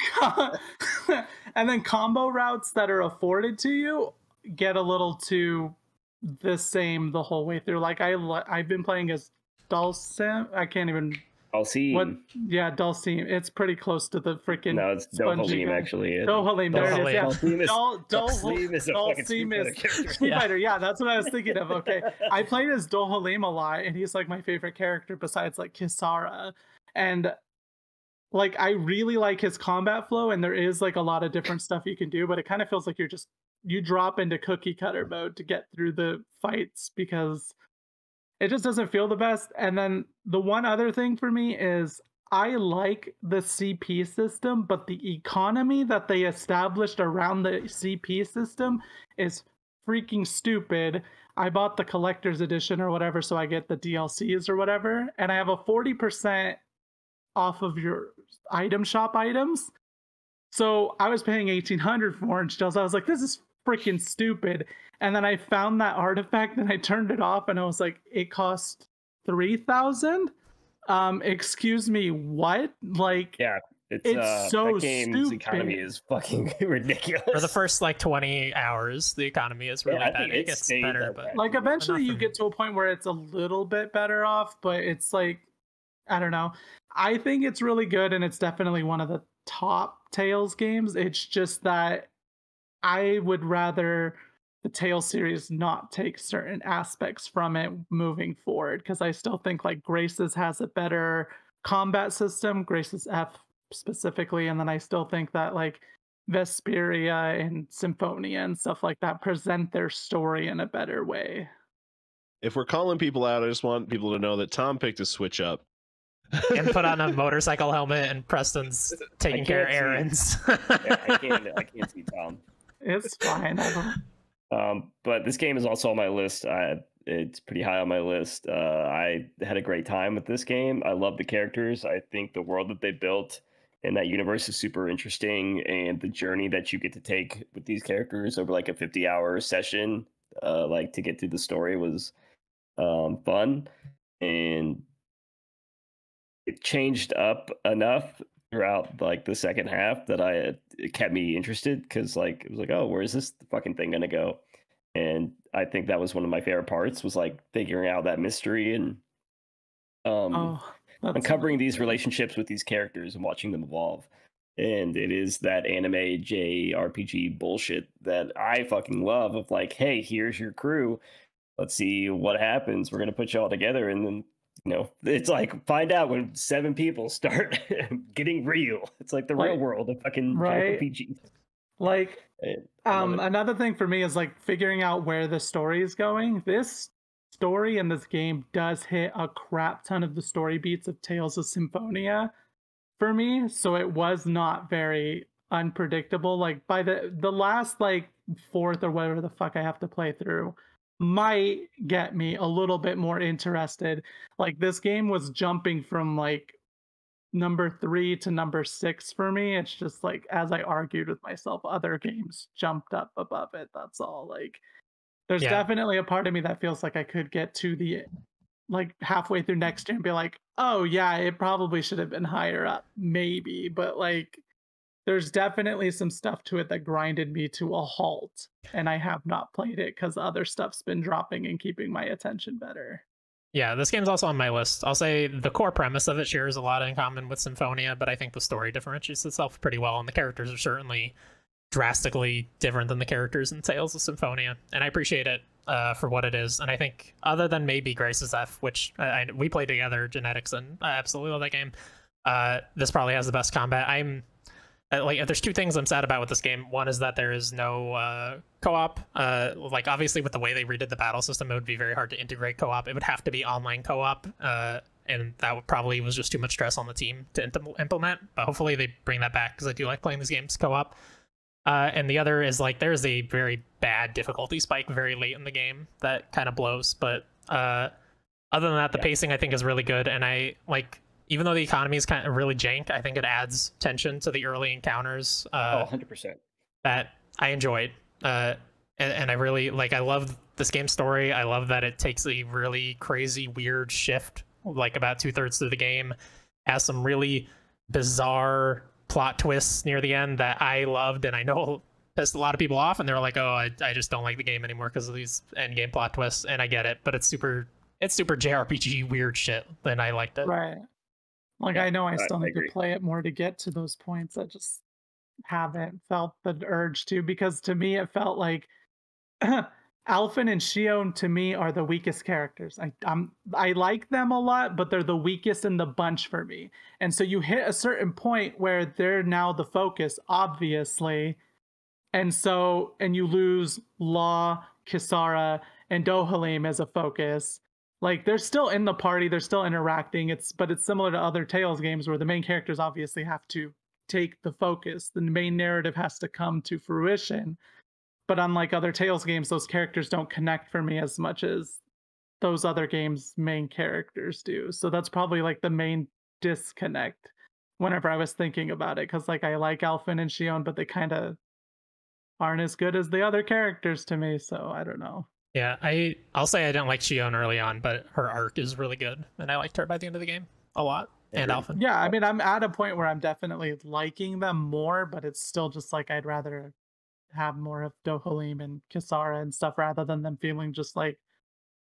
*laughs* and then combo routes that are afforded to you get a little too the same the whole way through. Like I I've been playing as Dulcim. I can't even I'll see. what yeah Dulcim. It's pretty close to the freaking No, it's Dohalim actually. yeah. Dulhalim. There it is. Yeah. Dulhalim is- Dul Dul Dulhalim is a fucking Street Fighter is character. *laughs* Street Yeah. Fighter. Yeah, that's what I was thinking of. Okay, *laughs* I played as Dulhalim a lot, and he's like my favorite character besides like Kisara, and like I really like his combat flow, and there is like a lot of different stuff you can do, but it kind of feels like you're just you drop into cookie cutter mode to get through the fights because it just doesn't feel the best. And then the one other thing for me is I like the CP system, but the economy that they established around the CP system is freaking stupid. I bought the collector's edition or whatever, so I get the DLCs or whatever, and I have a 40% off of your item shop items. So I was paying 1800 for orange shells. I was like, this is freaking stupid. And then I found that artifact and I turned it off and I was like, it cost 3000 um excuse me what? Like Yeah, it's, It's uh, so that game's economy is fucking *laughs* ridiculous. For the first like 20 hours, the economy is really Yeah, bad. It it gets better, but like eventually you get to a point where it's a little bit better off but it's like i don't know. I think it's really good and it's definitely one of the top tales games. It's just that i would rather the tales series not take certain aspects from it moving forward because i still think like graces has a better combat system graces f specifically and then i still think that like vesperia and symphonia and stuff like that present their story in a better way if we're calling people out, I just want people to know that Tom picked a switch up. and put on a *laughs* motorcycle helmet and Preston's taking care of errands. Yeah, I can't, I can't *laughs* see Tom. It's fine. *laughs* Um, but this game is also on my list. I, it's pretty high on my list. Uh, I had a great time with this game. I love the characters. I think the world that they built and that universe is super interesting, and the journey that you get to take with these characters over like a fifty-hour session, uh, like to get through the story was um, fun, and it changed up enough throughout like the second half that I it kept me interested because like it was like oh where's this fucking thing gonna go? And I think that was one of my favorite parts was like figuring out that mystery and um Oh, uncovering these relationships with these characters and watching them evolve. And it is that anime JRPG bullshit that I fucking love of like hey here's your crew. Let's see what happens. We're gonna put you all together and then you know it's like find out when seven people start *laughs* getting real it's like the real world of fucking Right. Like um another thing for me is like figuring out where the story is going. This story in this game does hit a crap ton of the story beats of Tales of Symphonia for me, so it was not very unpredictable. Like by the the last like fourth or whatever the fuck I have to play through might get me a little bit more interested. Like this game was jumping from like number three to number six for me. It's just like as I argued with myself, other games jumped up above it. That's all. Like there's Yeah. definitely a part of me that feels like I could get to the like halfway through next year and be like, oh yeah, it probably should have been higher up, maybe. But like there's definitely some stuff to it that grinded me to a halt. And I have not played it because other stuff's been dropping and keeping my attention better. yeah, this game's also on my list. I'll say the core premise of it shares a lot in common with Symphonia, but I think the story differentiates itself pretty well, and the characters are certainly drastically different than the characters in Tales of Symphonia, and I appreciate it uh, for what it is. And I think other than maybe Grace's F, which I, I, we played together, Genetix, and I absolutely love that game. Uh, this probably has the best combat. I'm like, there's two things I'm sad about with this game. One is that there is no uh, co-op. Uh, like, obviously, with the way they redid the battle system, it would be very hard to integrate co-op. It would have to be online co-op, uh, and that would probably was just too much stress on the team to implement. But hopefully, they bring that back because I do like playing these games co-op. Uh, and the other is like there's a very bad difficulty spike very late in the game that kind of blows. But uh, other than that, the yeah. pacing I think is really good, and I like even though the economy is kind of really jank, I think it adds tension to the early encounters. Uh, oh, 100%. That I enjoyed. Uh, and, and I really like, I love this game story. I love that it takes a really crazy, weird shift, like about two thirds through the game, has some really bizarre plot twists near the end that I loved. And I know *laughs* pissed a lot of people off and they're like, oh, I, I just don't like the game anymore because of these end game plot twists. And I get it, but it's super, it's super JRPG weird shit. And I liked it. Right. Like yeah, I know I still I need to play it more to get to those points. I just haven't felt the urge to because to me it felt like *clears throat* Alphen and Shionne to me are the weakest characters. I I'm I like them a lot, but they're the weakest in the bunch for me. And so you hit a certain point where they're now the focus, obviously. And so and you lose Law, Kisara, and Dohalim as a focus like they're still in the party they're still interacting it's but it's similar to other tales games where the main characters obviously have to take the focus the main narrative has to come to fruition. But unlike other tales games those characters don't connect for me as much as those other games main characters do. So that's probably like the main disconnect whenever i was thinking about it because like i like alphen and Shionne but they kind of aren't as good as the other characters to me so i don't know yeah, I I'll say I didn't like Shionne early on, but her arc is really good, and I liked her by the end of the game a lot. And Alphen. Yeah, I mean, I'm at a point where I'm definitely liking them more, but it's still just like I'd rather have more of Dohalim and Kisara and stuff rather than them feeling just like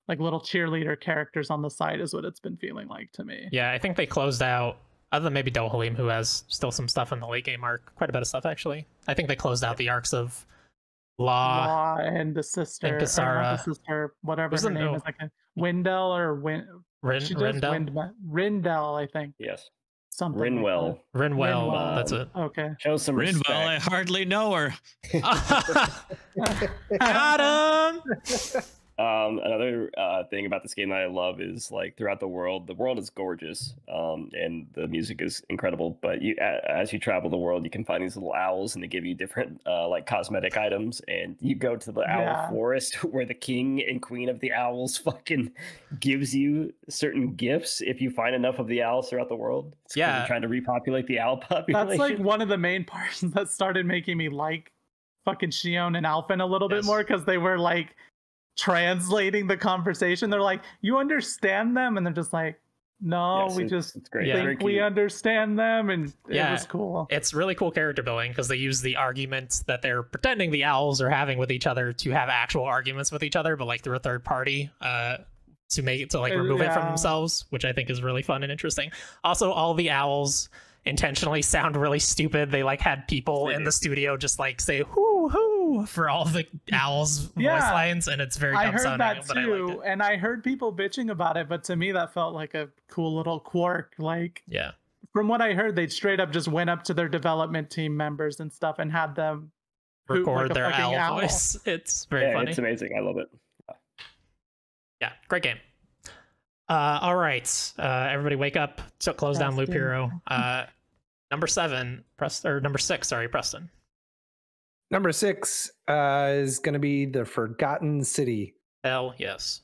like little cheerleader characters on the side is what it's been feeling like to me. Yeah, I think they closed out other than maybe Dohalim, who has still some stuff in the late game arc, quite a bit of stuff actually. I think they closed out the arcs of Law, Law and the sister, and Kisara. the sister, whatever her name is, like a Wendell or Win. Rin, Rindell? Wind, Rindell, I think. Yes. Something. Rinwell. Like Rinwell. Rinwell. That's it. Okay. Show some Rinwell. Respect. I hardly know her. *laughs* *laughs* *laughs* Got him. Um, another uh, thing about this game that I love is like throughout the world, the world is gorgeous, um, and the music is incredible. But you, as you travel the world, you can find these little owls, and they give you different uh, like cosmetic items. And you go to the yeah. owl forest, *laughs* where the king and queen of the owls *laughs* fucking gives you certain gifts if you find enough of the owls throughout the world. It's yeah, trying to repopulate the owl population. *laughs* That's like one of the main parts that started making me like fucking Shionne and Alphen a little yes. bit more because they were like translating the conversation. They're like, "You understand them?" And they're just like, "No, yes, we just think we understand them." And yeah, it was cool. It's really cool character building because they use the arguments that they're pretending the owls are having with each other to have actual arguments with each other, but like through a third party. Uh, to make it to like remove yeah. it from themselves, which I think is really fun and interesting. Also, all the owls intentionally sound really stupid. They like had people in the studio just like say "hoo hoo" for all the owls *laughs* yeah, voice lines, and it's very. I heard sounding, that too, I and I heard people bitching about it, but to me that felt like a cool little quirk. Like, yeah, from what I heard, they straight up just went up to their development team members and stuff and had them record like their owl, owl, voice. *laughs* It's very yeah, funny. It's amazing. I love it. Yeah, great game. Uh, all right, uh, everybody, wake up! So close Preston. down Loop Hero. Uh, number seven, press or number six. Sorry, Preston. Number six uh, is going to be the Forgotten City. Hell yes.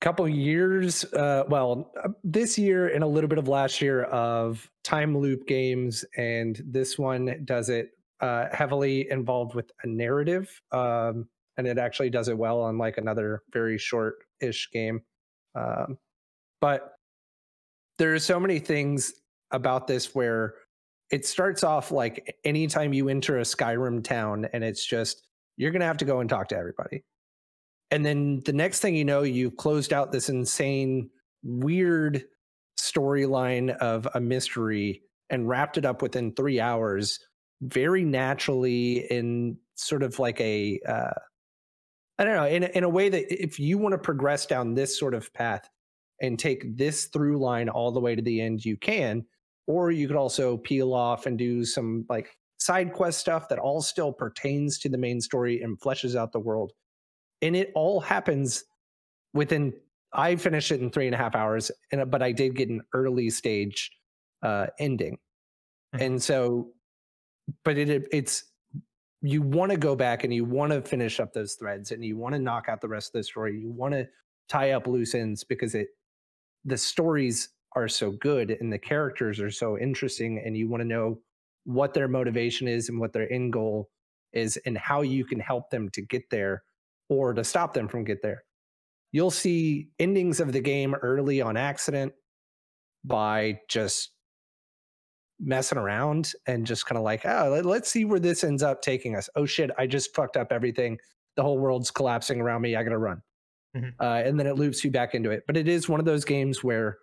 Couple years, uh, well, uh, this year and a little bit of last year of time loop games, and this one does it uh, heavily involved with a narrative, um, and it actually does it well on like another very short-ish game. Um, but there are so many things about this where it starts off like anytime you enter a Skyrim town and it's just you're going to have to go and talk to everybody. And then the next thing you know, you've closed out this insane, weird storyline of a mystery and wrapped it up within three hours very naturally in sort of like a uh, I don't know in in a way that if you want to progress down this sort of path and take this through line all the way to the end, you can. Or you could also peel off and do some like side quest stuff that all still pertains to the main story and fleshes out the world. And it all happens within. I finished it in three and a half hours, and but I did get an early stage uh, ending, Mhm. and so, but it it's you want to go back and you want to finish up those threads and you want to knock out the rest of the story. You want to tie up loose ends because it the stories are so good and the characters are so interesting and you want to know what their motivation is and what their end goal is and how you can help them to get there or to stop them from get there. You'll see endings of the game early on accident by just messing around and just kind of like, oh, let- let's see where this ends up taking us. Oh shit, I just fucked up everything. The whole world's collapsing around me. I gotta run. Mhm. Uh, and then it loops you back into it. But it is one of those games where,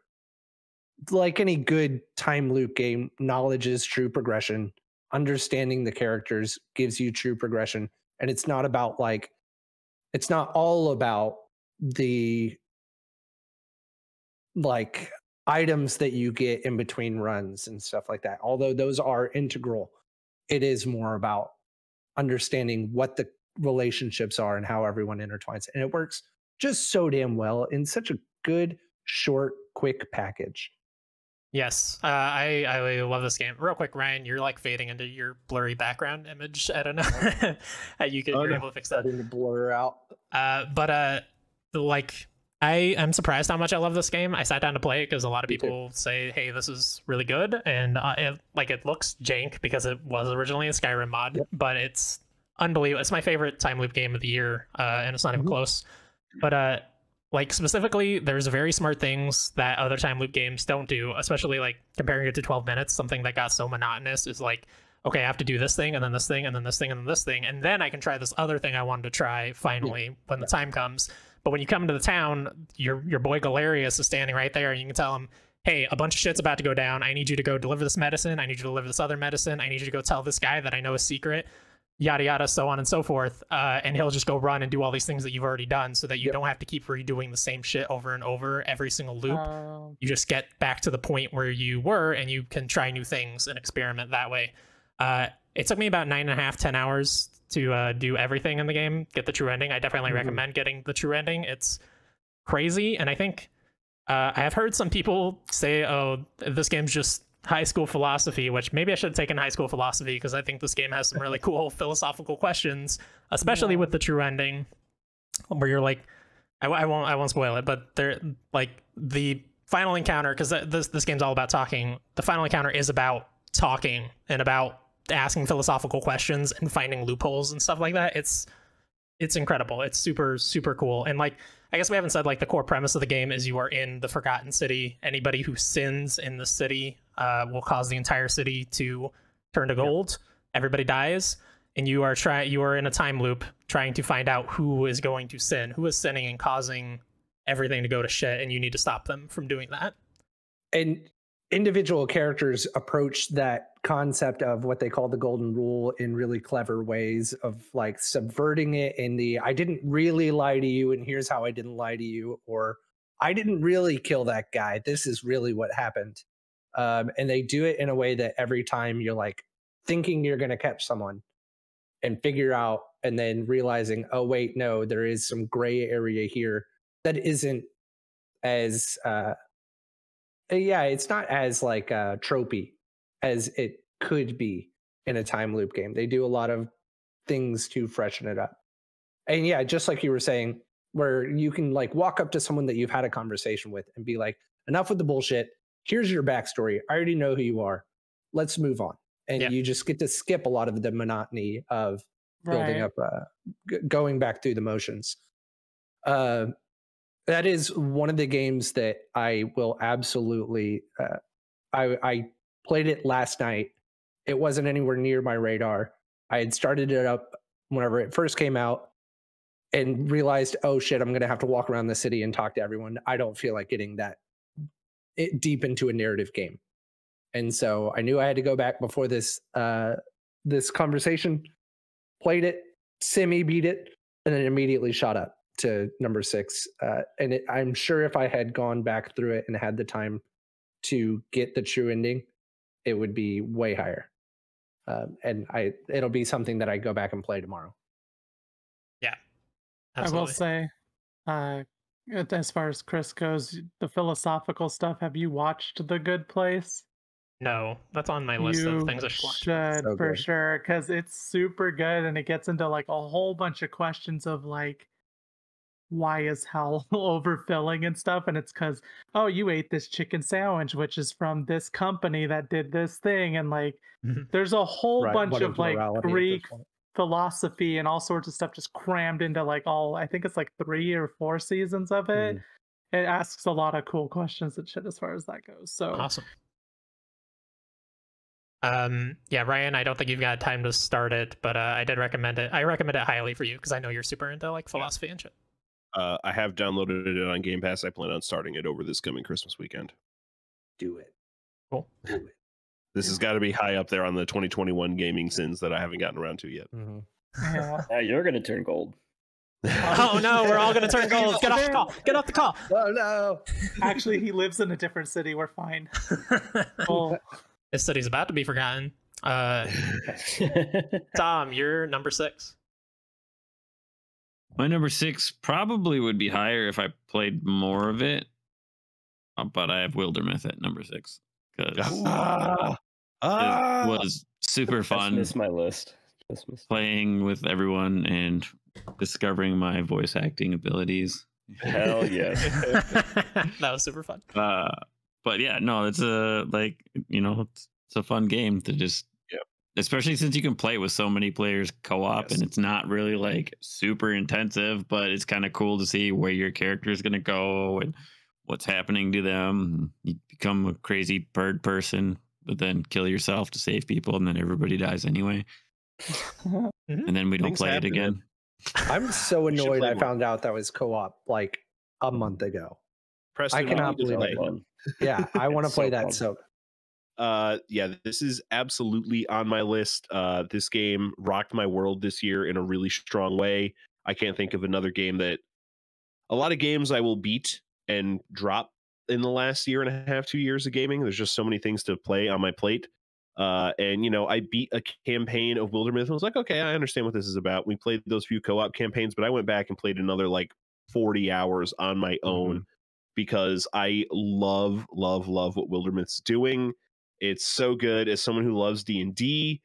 like any good time loop game, knowledge is true progression. Understanding the characters gives you true progression. And it's not about like, it's not all about the like items that you get in between runs and stuff like that. Although those are integral, it is more about understanding what the relationships are and how everyone intertwines. And it works just so damn well in such a good, short, quick package. Yes, uh, I I love this game. Real quick, Ryan, you're like fading into your blurry background image. I don't know. *laughs* you can Oh, you're no. able to fix that. To blur out. Uh, but uh, like I am surprised how much I love this game. I sat down to play it because a lot of Me too. people say, "Hey, this is really good," and uh, it, like it looks jank because it was originally a Skyrim mod, Yep. but it's unbelievable. It's my favorite time loop game of the year, uh, and it's not even Mhm. close. But uh, like specifically, there's very smart things that other time loop games don't do, especially like comparing it to 12 minutes. Something that got so monotonous is like, okay, I have to do this thing and then this thing and then this thing and then this thing, and then I can try this other thing I wanted to try finally when the time comes. But when you come into the town, your your boy Galerius is standing right there, and you can tell him, "Hey, a bunch of shit's about to go down. I need you to go deliver this medicine. I need you to deliver this other medicine. I need you to go tell this guy that I know a secret." Yada yada, so on and so forth. Uh, and he'll just go run and do all these things that you've already done, so that you Yep. don't have to keep redoing the same shit over and over every single loop. Um, you just get back to the point where you were, and you can try new things and experiment that way. Uh, it took me about nine and a half, ten hours to uh, do everything in the game, get the true ending. I definitely Mhm. recommend getting the true ending. It's crazy, and I think uh, I have heard some people say, "Oh, this game's just high school philosophy," which maybe I should have taken high school philosophy because I think this game has some really *laughs* cool philosophical questions, especially Yeah. with the true ending, where you're like, I, I won't, I won't spoil it, but they're like the final encounter because this this game's all about talking. The final encounter is about talking and about asking philosophical questions and finding loopholes and stuff like that. It's it's incredible. It's super super cool. And like I guess we haven't said like the core premise of the game is you are in the Forgotten City. Anybody who sins in the city uh, will cause the entire city to turn to gold. Everybody dies, and you are trying. You are in a time loop trying to find out who is going to sin, who is sinning and causing everything to go to shit, and you need to stop them from doing that. and individual characters approach that concept of what they call the golden rule in really clever ways of like subverting it in the i didn't really lie to you and here's how i didn't lie to you or i didn't really kill that guy this is really what happened um, and they do it in a way that every time you're like thinking you're going to catch someone and figure out and then realizing oh wait no there is some gray area here that isn't as uh uh, yeah, it's not as like uh tropey as it could be in a time loop game. They do a lot of things to freshen it up. And yeah, just like you were saying, where you can like walk up to someone that you've had a conversation with and be like, enough with the bullshit. Here's your backstory. I already know who you are. Let's move on. And Yeah. you just get to skip a lot of the monotony of building right. up uh, g- going back through the motions uh, that is one of the games that i will absolutely uh, I, I played it last night it wasn't anywhere near my radar i had started it up whenever it first came out and realized oh shit i'm gonna have to walk around the city and talk to everyone i don't feel like getting that it, deep into a narrative game and so i knew i had to go back before this uh, this conversation, played it, semi beat it, and then immediately shot up to number six. Uh, and it, I'm sure if I had gone back through it and had the time to get the true ending, it would be way higher. Um, and I, it'll be something that I go back and play tomorrow. Absolutely. I will say, uh, it- as far as Chris goes, the philosophical stuff. Have you watched The Good Place? No, that's on my list you of things I should watch. should So for good. sure because it's super good and it gets into like a whole bunch of questions of like why is hell *laughs* overfilling and stuff and it's because oh you ate this chicken sandwich which is from this company that did this thing and like *laughs* there's a whole Right, bunch what of like morality greek point? Philosophy and all sorts of stuff just crammed into like all i think it's like three or four seasons of it Mhm. it asks a lot of cool questions and shit as far as that goes so Awesome. Um, yeah, Ryan, I don't think you've got time to start it, but uh, I did recommend it. I recommend it highly for you because I know you're super into like philosophy and shit. Uh, I have downloaded it on Game Pass. I plan on starting it over this coming Christmas weekend. Do it. Cool. Do it. This has got to be high up there on the 2021 gaming sins that I haven't gotten around to yet. Mhm. *laughs* yeah Now you're gonna turn gold. *laughs* Oh no, we're all gonna turn gold. Get off the call. Get off the call. *laughs* Oh no! actually he lives in a different city we're fine well this city's about to be forgotten. Uh, Tom, you're number six. My number six probably would be higher if I played more of it, uh, but I have Wildermyth at number six because Ah, it ah. was super Just fun missed my list. Just playing with everyone and discovering my voice acting abilities. Hell yes. *laughs* that was super fun. Uh, but yeah, no, it's a like you know, it's, it's a fun game to just. Yep. Especially since you can play with so many players co-op, Yes. and it's not really like super intensive, but it's kind of cool to see where your character is going to go and what's happening to them. You become a crazy bird person, but then kill yourself to save people, and then everybody dies anyway, and then we don't Things play happen, it again. I'm so *laughs* annoyed I found out that was co-op like a month ago. Preston, I cannot believe it. Fun. Yeah, I want *laughs* to play so that fun. so Uh, yeah, this is absolutely on my list. Uh, this game rocked my world this year in a really strong way. I can't think of another game that a lot of games I will beat and drop in the last year and a half, two years of gaming. There's just so many things to play on my plate. Uh, and you know, I beat a campaign of Wildermyth and was like, okay, I understand what this is about. We played those few co-op campaigns, but I went back and played another like 40 hours on my own because I love, love, love what Wildermyth's doing. It's so good as someone who loves D and D,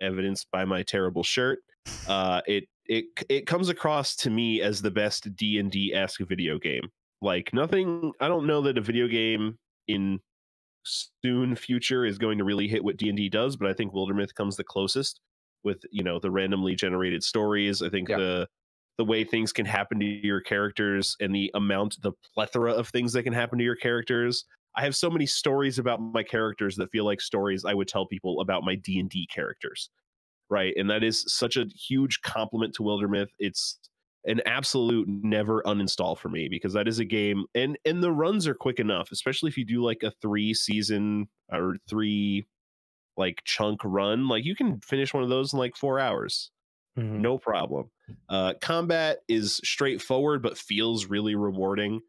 evidenced by my terrible shirt. Uh, it it it comes across to me as the best D and D esque video game. Like nothing. I don't know that a video game in soon future is going to really hit what D and D does, but I think Wildermyth comes the closest with you know the randomly generated stories. I think Yeah. the the way things can happen to your characters and the amount the plethora of things that can happen to your characters i have so many stories about my characters that feel like stories i would tell people about my d&d characters right and that is such a huge compliment to wildermyth it's an absolute never uninstall for me because that is a game and and the runs are quick enough especially if you do like a three season or three like chunk run like you can finish one of those in like four hours Mhm. no problem. Uh, combat is straightforward, but feels really rewarding.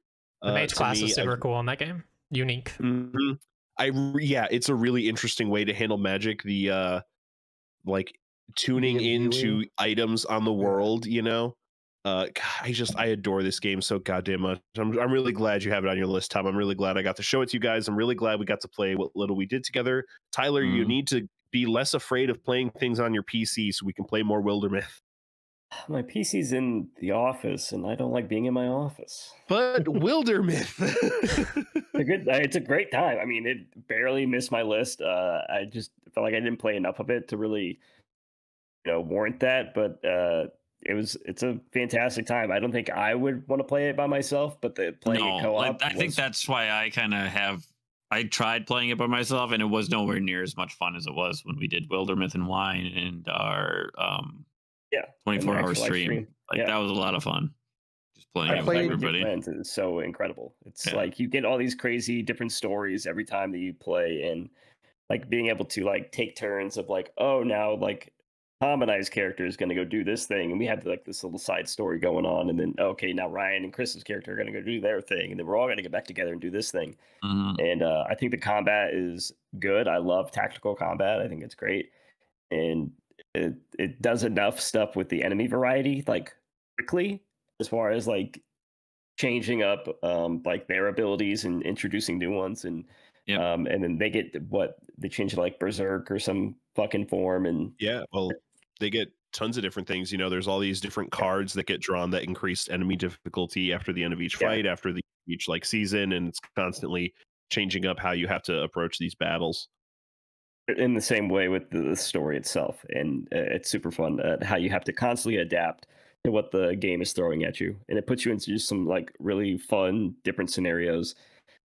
The uh, mage class me. is super cool in that game. Unique. Mhm. I yeah, it's a really interesting way to handle magic. The uh, like tuning into items on the world. You know, uh, *sighs* I just I adore this game so goddamn much. I'm I'm really glad you have it on your list, Tom. I'm really glad I got to show it to you guys. I'm really glad we got to play what little we did together. Tyler, you Mhm. need to be less afraid of playing things on your PC so we can play more Wildermyth. *laughs* My PC's in the office, and I don't like being in my office. But *laughs* Wildermyth. It's a good. *laughs* It's a great time. I mean, it barely missed my list. Uh, I just felt like I didn't play enough of it to really, you know, warrant that. But uh, it was. It's a fantastic time. I don't think I would want to play it by myself, but the playing it no, co-op. like, I think that's why I kind of have. I tried playing it by myself, and it was nowhere near as much fun as it was when we did Wildermyth and Wine and our um, yeah, 24 hour actual live stream. Like Yeah. that was a lot of fun. Just playing I it with played- With your everybody. is so incredible. It's Yeah. like you get all these crazy different stories every time that you play, and like being able to like take turns of like, oh, now like Harmonized character is going to go do this thing, and we have like this little side story going on, and then okay, now Ryan and Chris's character are going to go do their thing, and then we're all going to get back together and do this thing. Mhm. And uh, I think the combat is good. I love tactical combat. I think it's great, and it it does enough stuff with the enemy variety like quickly as far as like changing up um like their abilities and introducing new ones and Yep. um and then they get what they change to like berserk or some fucking form and Yeah, well, they get tons of different things. You know, there's all these different cards that get drawn that increase enemy difficulty after the end of each Yeah. fight, after the each like season, and it's constantly changing up how you have to approach these battles. in the same way with the, story itself and uh, it's super fun uh, how you have to constantly adapt to what the game is throwing at you and it puts you into just some like really fun different scenarios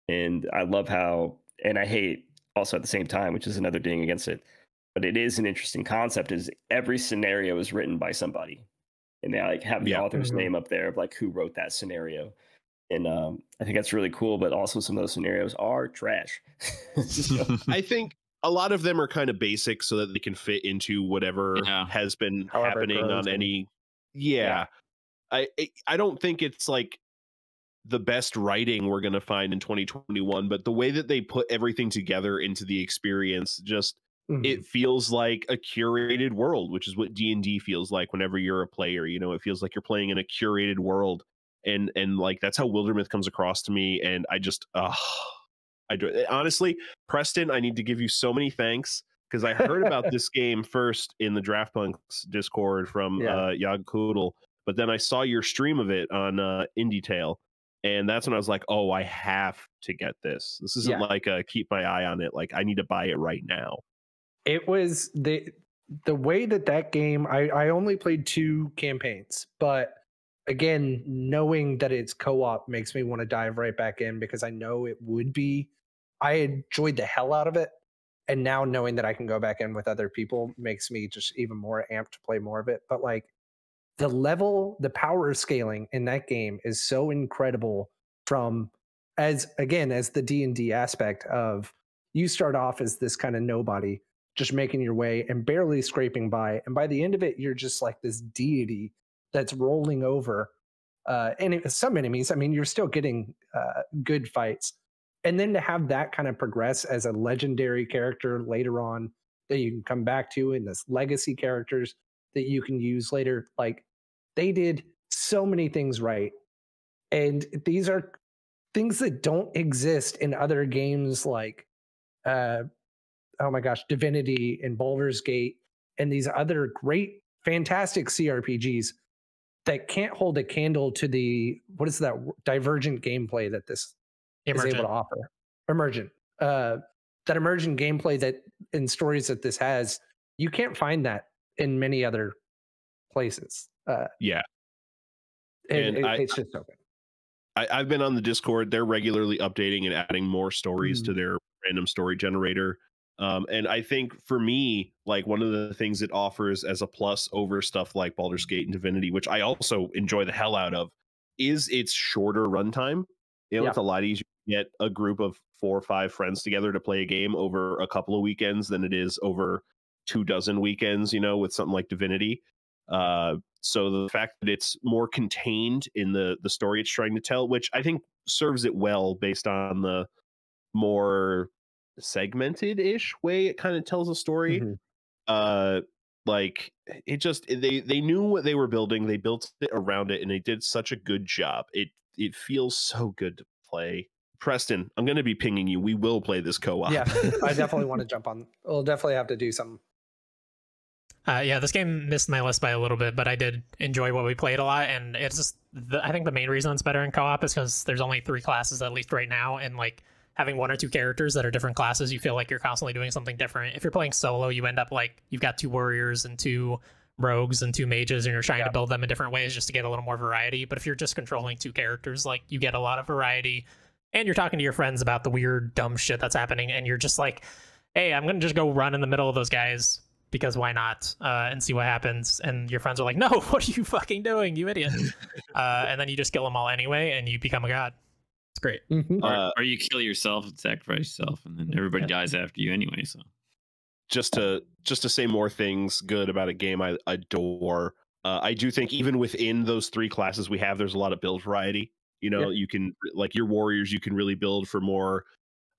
and i love how and i hate also at the same time which is another ding against it but it is an interesting concept is every scenario is written by somebody and they like have the Yeah. author's Mhm. name up there of like who wrote that scenario and um, i think that's really cool but also some of those scenarios are trash *laughs* So- *laughs* I think a lot of them are kind of basic so that they can fit into whatever Yeah. has been However happening grows on and- any yeah. I I- I don't think it's like the best writing we're going to find in 2021 but the way that they put everything together into the experience just Mhm. it feels like a curated world which is what d&d feels like whenever you're a player you know it feels like you're playing in a curated world and and like that's how wildermyth comes across to me and i just uh i do honestly preston i need to give you so many thanks because i heard about *laughs* this game first in the draft punks discord from Yeah. uh yag but then i saw your stream of it on uh indie tale and that's when i was like oh i have to get this this isn't Yeah. like a keep my eye on it like i need to buy it right now it was the the way that that game I, I only played two campaigns but again knowing that it's co-op makes me want to dive right back in because i know it would be i enjoyed the hell out of it. And now knowing that i can go back in with other people makes me just even more amped to play more of it. But like the level the power scaling in that game is so incredible from as again as the d&d aspect of you start off as this kind of nobody just making your way and barely scraping by. And by the end of it, you're just like this deity that's rolling over. Uh, and it, some enemies, I mean, you're still getting uh, good fights. And then to have that kind of progress as a legendary character later on that you can come back to, and this legacy characters that you can use later, like they did so many things right. And these are things that don't exist in other games like uh oh my gosh, Divinity and Baldur's Gate and these other great, fantastic CRPGs that can't hold a candle to the what is that divergent gameplay that this is able to offer. Emergent. Uh that emergent gameplay that in stories that this has, you can't find that in many other places. Uh yeah and it- I- it's just so good. I, I've been on the Discord. They're regularly updating and adding more stories to their random story generator. Um, and I think for me, like one of the things it offers as a plus over stuff like Baldur's Gate and Divinity, which I also enjoy the hell out of, is its shorter runtime. You know, Yeah. it's a lot easier to get a group of four or five friends together to play a game over a couple of weekends than it is over two dozen weekends, you know, with something like Divinity. Uh, so the fact that it's more contained in the the story it's trying to tell, which I think serves it well based on the more segmented ish way it kind of tells a story. Mhm. Uh, like it just they they knew what they were building, they built it around it, and they did such a good job. It it feels so good to play. Preston, I'm going to be pinging you. We will play this co-op. Yeah, I definitely want to *laughs* jump on. We'll definitely have to do some. Uh, yeah, this game missed my list by a little bit, but I did enjoy what we played a lot, and it's just the, I think the main reason it's better in co-op is because there's only three classes at least right now, and like having one or two characters that are different classes, you feel like you're constantly doing something different. If you're playing solo, you end up like you've got two warriors and two rogues and two mages, and you're trying Yeah. to build them in different ways just to get a little more variety. But if you're just controlling two characters, like you get a lot of variety, and you're talking to your friends about the weird dumb shit that's happening, and you're just like, hey, I'm gonna just go run in the middle of those guys because why not uh, and see what happens and your friends are like no *laughs* what are you fucking doing you idiot *laughs* uh, and then you just kill them all anyway and you become a god It's great. Mhm. Or, Uh, or you kill yourself and sacrifice yourself, and then everybody Yeah. dies after you anyway. So just to just to say more things good about a game I adore. Uh, I do think even within those three classes we have, there's a lot of build variety. You know, you can like your warriors, you can really build for more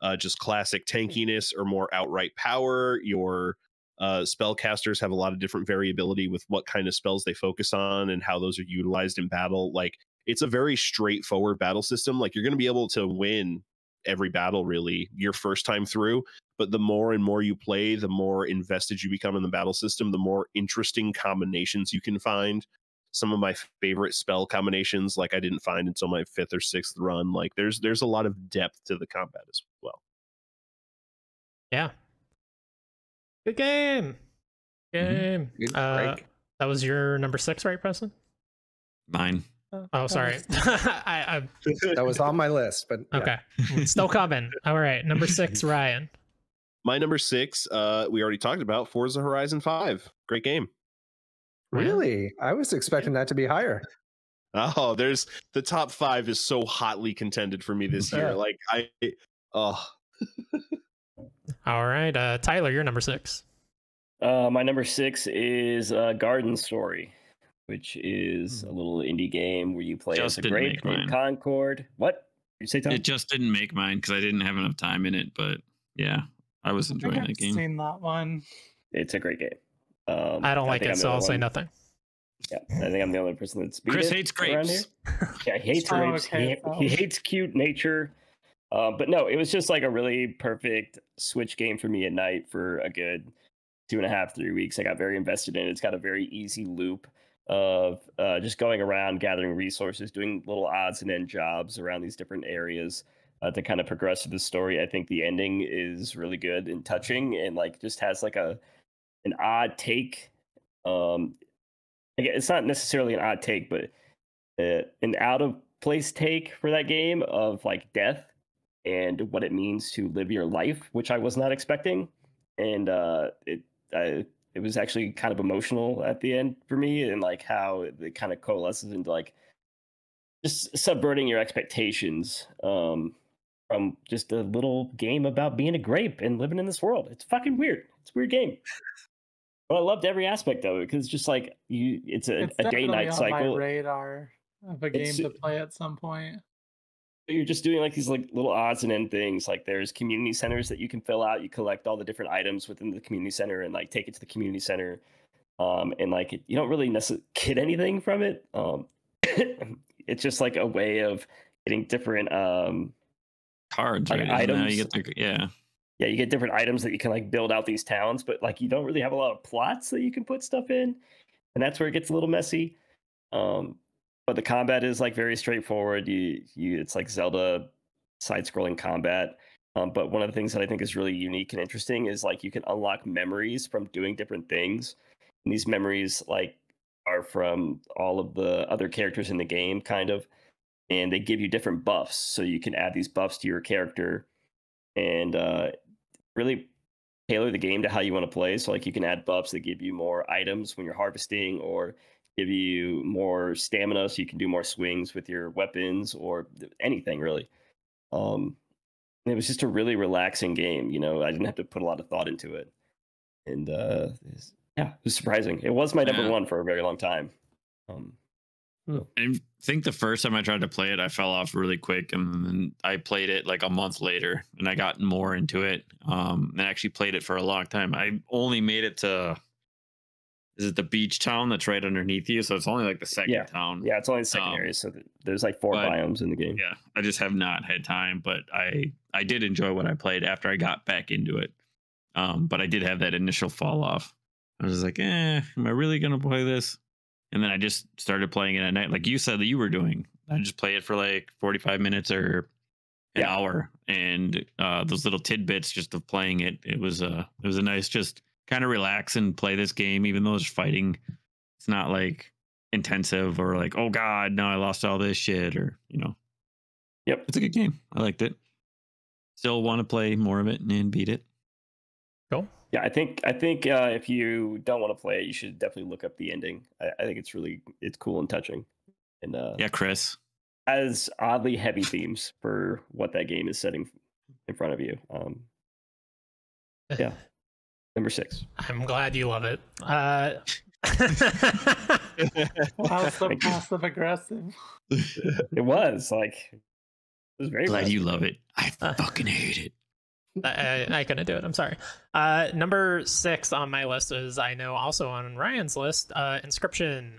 uh, just classic tankiness or more outright power. Your uh, spellcasters have a lot of different variability with what kind of spells they focus on and how those are utilized in battle. Like it's a very straightforward battle system. Like you're going to be able to win every battle really your first time through but the more and more you play, the more invested you become in the battle system, the more interesting combinations you can find. Some of my favorite spell combinations, like I didn't find until my fifth or sixth run. Like there's there's a lot of depth to the combat as well. Yeah. Good game. Game. Good Uh, that was your number six, right, Preston? mine. Oh, sorry. *laughs* *laughs* I, That was on my list, but I yeah. okay. Still coming. *laughs* All right. Number six, Ryan. My number six, uh, we already talked about Forza Horizon Five. Great game. Really, I was expecting that to be higher. Oh, there's the top five is so hotly contended for me this year. Yeah. Like I, oh, All right. Uh, Tyler, you're number six. Uh, my number six is uh, Garden Story, which is a little indie game where you play Just as a didn't grape in. Concord. What? You say Tom? It just didn't make mine because I didn't have enough time in it. But yeah, I was I think enjoying I've that game. seen that one. It's a great game. Um, I don't like it, I'm so I'll only say nothing. Yeah, I think I'm the only person that's beat Chris it hates around here. grapes. *laughs* Yeah, he hates Oh, grapes. okay, he, he hates cute nature. Uh, but no, it was just like a really perfect Switch game for me at night for a good two and a half, three weeks. I got very invested in it. It's got a very easy loop of uh, just going around, gathering resources, doing little odds and end jobs around these different areas uh, to kind of progress through the story. I think the ending is really good and touching, and like just has like a an odd take. Um, it's not necessarily an odd take, but uh, an out of place take for that game of like death and what it means to live your life, which I was not expecting, and uh, it I, it was actually kind of emotional at the end for me, and like how it kind of coalesces into like just subverting your expectations um, from just a little game about being a grape and living in this world. It's fucking weird. It's a weird game. But I loved every aspect of it because it's just like you, it's a, a day night on cycle. my radar of a game It's- to play at some point. You're just doing like these like little odds and end things like there's community centers that you can fill out you collect all the different items within the community center and like take it to the community center um and like you don't really necessarily get anything from it um *coughs* it's just like a way of getting different um Cards, Like right? That you items. get the, yeah. yeah you get different items that you can like build out these towns but like you don't really have a lot of plots that you can put stuff in and that's where it gets a little messy um but the combat is like very straightforward you you it's like zelda side scrolling combat um, but one of the things that i think is really unique and interesting is like you can unlock memories from doing different things and these memories like are from all of the other characters in the game kind of and they give you different buffs so you can add these buffs to your character and uh, really tailor the game to how you want to play. So like you can add buffs that give you more items when you're harvesting, or give you more stamina so you can do more swings with your weapons or anything really. Um, it was just a really relaxing game. You know, I didn't have to put a lot of thought into it, and uh, it's- yeah, it was surprising. It was my number Yeah. one for a very long time. Um, I think the first time I tried to play it, I fell off really quick, and then I played it like a month later, and I got more into it. Um, and actually played it for a long time. I only made it to is it the beach town that's right underneath you? So it's only like the second Yeah. town. yeah, it's only the second Um, area, so there's like four but- biomes in the game. yeah. I just have not had time, but I I did enjoy what I played after I got back into it. Um, but I did have that initial fall off. I was like, eh, am I really gonna play this? And then I just started playing it at night, like you said that you were doing. I just play it for like 45 minutes or an Yeah. hour, and uh, those little tidbits just of playing it. It was a it was a nice just kind of relax and play this game, even though it's fighting. It's not like intensive or like, oh god, now I lost all this shit, or you know. Yep. It's a good game. I liked it. Still want to play more of it and beat it. Cool. Yeah, I think I think uh, if you don't want to play it, you should definitely look up the ending. I, I think it's really it's cool and touching. And uh, Yeah, Chris. has oddly heavy themes for what that game is setting in front of you. Um, *laughs* yeah, number six. I'm glad you love it. Uh, *laughs* How's so passive aggressive? *laughs* It was like it was very Glad fun. you love it. I Uh, fucking hate it. I, I couldn't do it. I'm sorry. Uh, number six on my list is I know also on Ryan's list. Uh, Inscryption.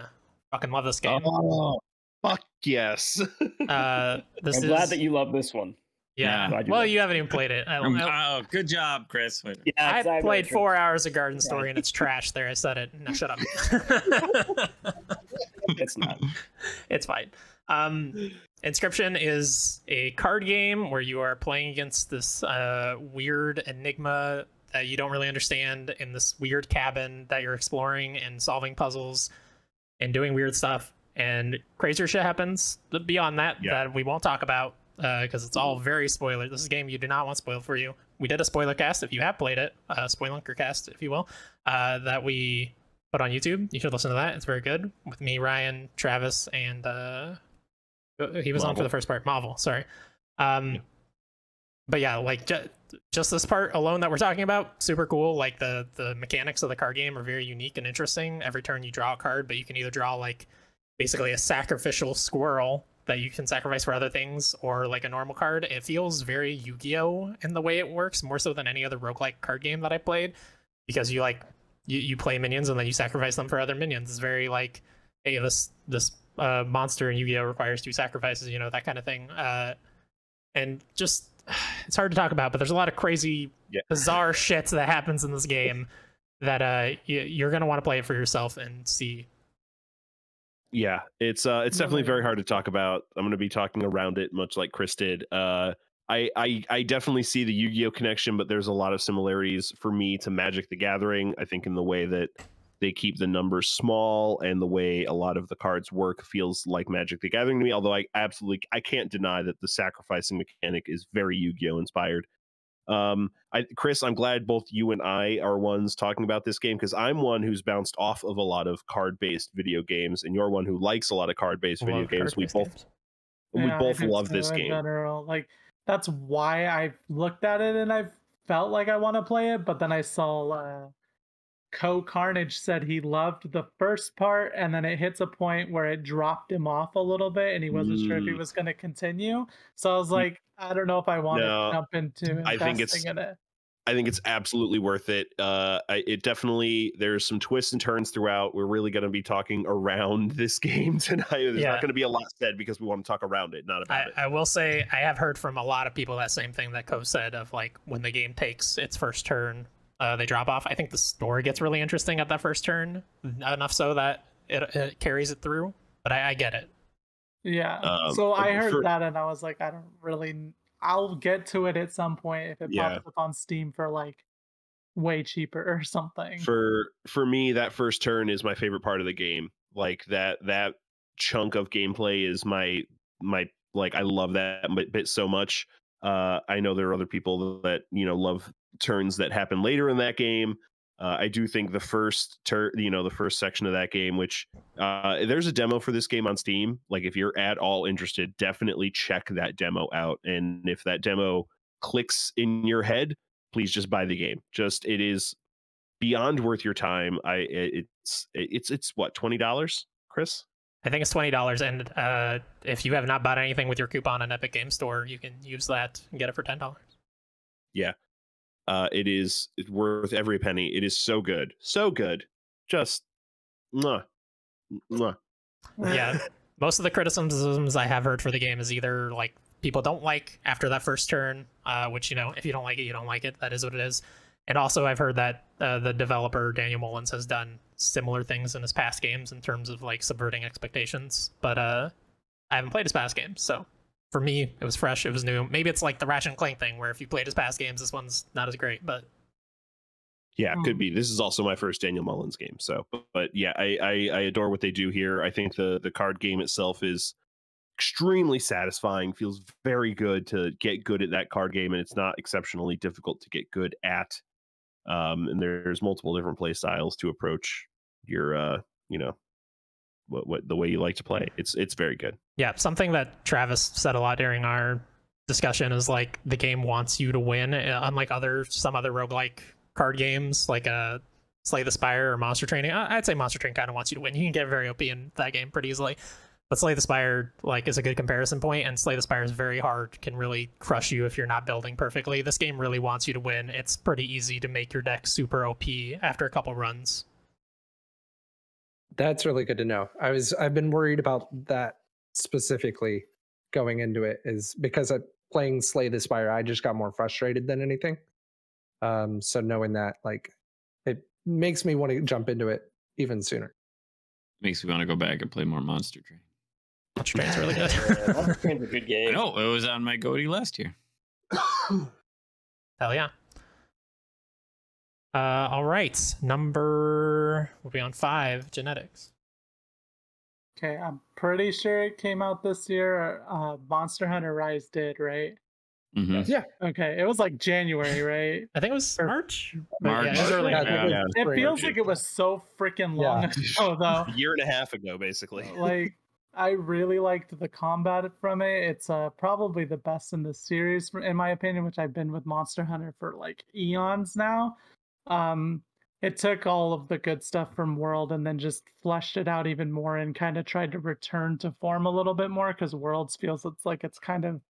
Fucking love this game. Oh, fuck yes. *laughs* Uh, this I'm is glad that you love this one. Yeah. Glad you Well, love you haven't even played it. I, Um, I, oh, good job, Chris. Wait. Yeah, I exactly. played four hours of Garden Story and it's trash. There, I said it. No, shut up. *laughs* It's not. it's fine. Um, Inscryption is a card game where you are playing against this uh, weird enigma that you don't really understand in this weird cabin that you're exploring and solving puzzles and doing weird stuff. And crazier shit happens beyond that Yeah. that we won't talk about because it's all very spoiler. This is a game you do not want spoiled for you. We did a spoiler cast if you have played it, uh, spoiler cast if you will, uh, that we put on YouTube. You should listen to that. It's very good with me, Ryan, Travis, and uh, he was on for the first part. Marvel, sorry. Um, but yeah, like ju- just this part alone that we're talking about, super cool. Like the the mechanics of the card game are very unique and interesting. Every turn you draw a card, but you can either draw like basically a sacrificial squirrel that you can sacrifice for other things, or like a normal card. It feels very Yu-Gi-Oh in the way it works, more so than any other roguelike card game that I played, because you like you, you play minions and then you sacrifice them for other minions. It's very like, hey, this this uh, monster in Yu-Gi-Oh requires two sacrifices, you know, that kind of thing. Uh, and just *sighs* it's hard to talk about, but there's a lot of crazy, Yeah. *laughs* bizarre shit that happens in this game that uh you, you're gonna want to play it for yourself and see. Yeah it's uh it's definitely very hard to talk about. I'm going to be talking around it much like chris did. Uh I, I i definitely see the yu-gi-oh connection but there's a lot of similarities for me to magic the gathering. I think in the way that they keep the numbers small and the way a lot of the cards work feels like magic the gathering to me although i absolutely i can't deny that the sacrificing mechanic is very yu-gi-oh inspired um i chris i'm glad both you and i are ones talking about this game because i'm one who's bounced off of a lot of card-based video games and you're one who likes a lot of card-based video games we both games. we Yeah, I both love this game General. Like that's why I've looked at it and I've felt like I want to play it, but then I saw uh, Co Carnage said he loved the first part, and then it hits a point where it dropped him off a little bit, and he wasn't sure if he Mm. was going to continue. So I was like, I don't know if I want No, to jump into I think it's- investing in it. I think it's absolutely worth it. Uh, I, it definitely there's some twists and turns throughout. We're really going to be talking around *laughs* this game tonight. There's Yeah. not going to be a lot said because we want to talk around it, not I, about it. I will say I have heard from a lot of people that same thing that Co said of like when the game takes its first turn, uh, they drop off. I think the story gets really interesting at that first turn, enough so that it, it carries it through. But I, I get it. Yeah. Um, so I heard for- that, and I was like, I don't really. I'll get to it at some point if it Yeah. pops up on Steam for like way cheaper or something. for for me that first turn is my favorite part of the game like that that chunk of gameplay is my my like i love that bit- bit so much uh i know there are other people that you know love turns that happen later in that game uh, i do think the first turn you know the first section of that game which uh there's a demo for this game on steam like if you're at all interested definitely check that demo out and if that demo clicks in your head please just buy the game just it is beyond worth your time. I it's it's it's what twenty dollars, Chris? I think it's twenty dollars, and uh, if you have not bought anything with your coupon on Epic Game Store, you can use that and get it for ten dollars. Uh, it is it's worth every penny. It is so good, so good. Just, mwah, mwah. yeah *laughs* most of the criticisms i have heard for the game is either like people don't like after that first turn uh, which you know if you don't like it you don't like it that is what it is and also i've heard that uh, the developer daniel mullins has done similar things in his past games in terms of like subverting expectations but uh i haven't played his past games so for me it was fresh it was new maybe it's like the ratchet and clank thing where if you played his past games this one's not as great but Yeah, Hmm. could be. This is also my first Daniel Mullins game. So, but, but yeah, I, I I adore what they do here. I think the the card game itself is extremely satisfying. Feels very good to get good at that card game, and it's not exceptionally difficult to get good at. Um, and there's multiple different play styles to approach your uh, you know, what, what the way you like to play. It's it's very good. Yeah, something that Travis said a lot during our discussion is like the game wants you to win, uh, unlike other some other roguelike card games like uh, Slay the Spire or Monster Training. I'd say Monster Train kind of wants you to win. You can get very OP in that game pretty easily. But Slay the Spire like is a good comparison point, and Slay the Spire is very hard, can really crush you if you're not building perfectly. This game really wants you to win. It's pretty easy to make your deck super OP after a couple runs. That's really good to know. I was I've been worried about that specifically going into it is because I playing Slay the Spire, I just got more frustrated than anything. Um, so knowing that, like, it makes me want to jump into it even sooner. Makes me want to go back and play more Monster Train. Monster Train's really good. Yeah, Monster Train's a good I game. know it was on my GOTY last year. *coughs* Hell yeah. Uh, all right, number we'll be on five. Genetix. Okay, I'm pretty sure it came out this year. Uh, Monster Hunter Rise did, right? hmm Okay, it was like January, *laughs* right? I think it was Or- March. March. Yeah, it was early. Yeah, I in it It feels like it was so freaking long Yeah. ago, *laughs* though. A year and a half ago, basically. *laughs* like I really liked the combat from it. It's uh, probably the best in the series, in my opinion. Which I've been with Monster Hunter for like eons now. Um, it took all of the good stuff from World and then just fleshed it out even more and kind of tried to return to form a little bit more because Worlds feels it's like it's kind of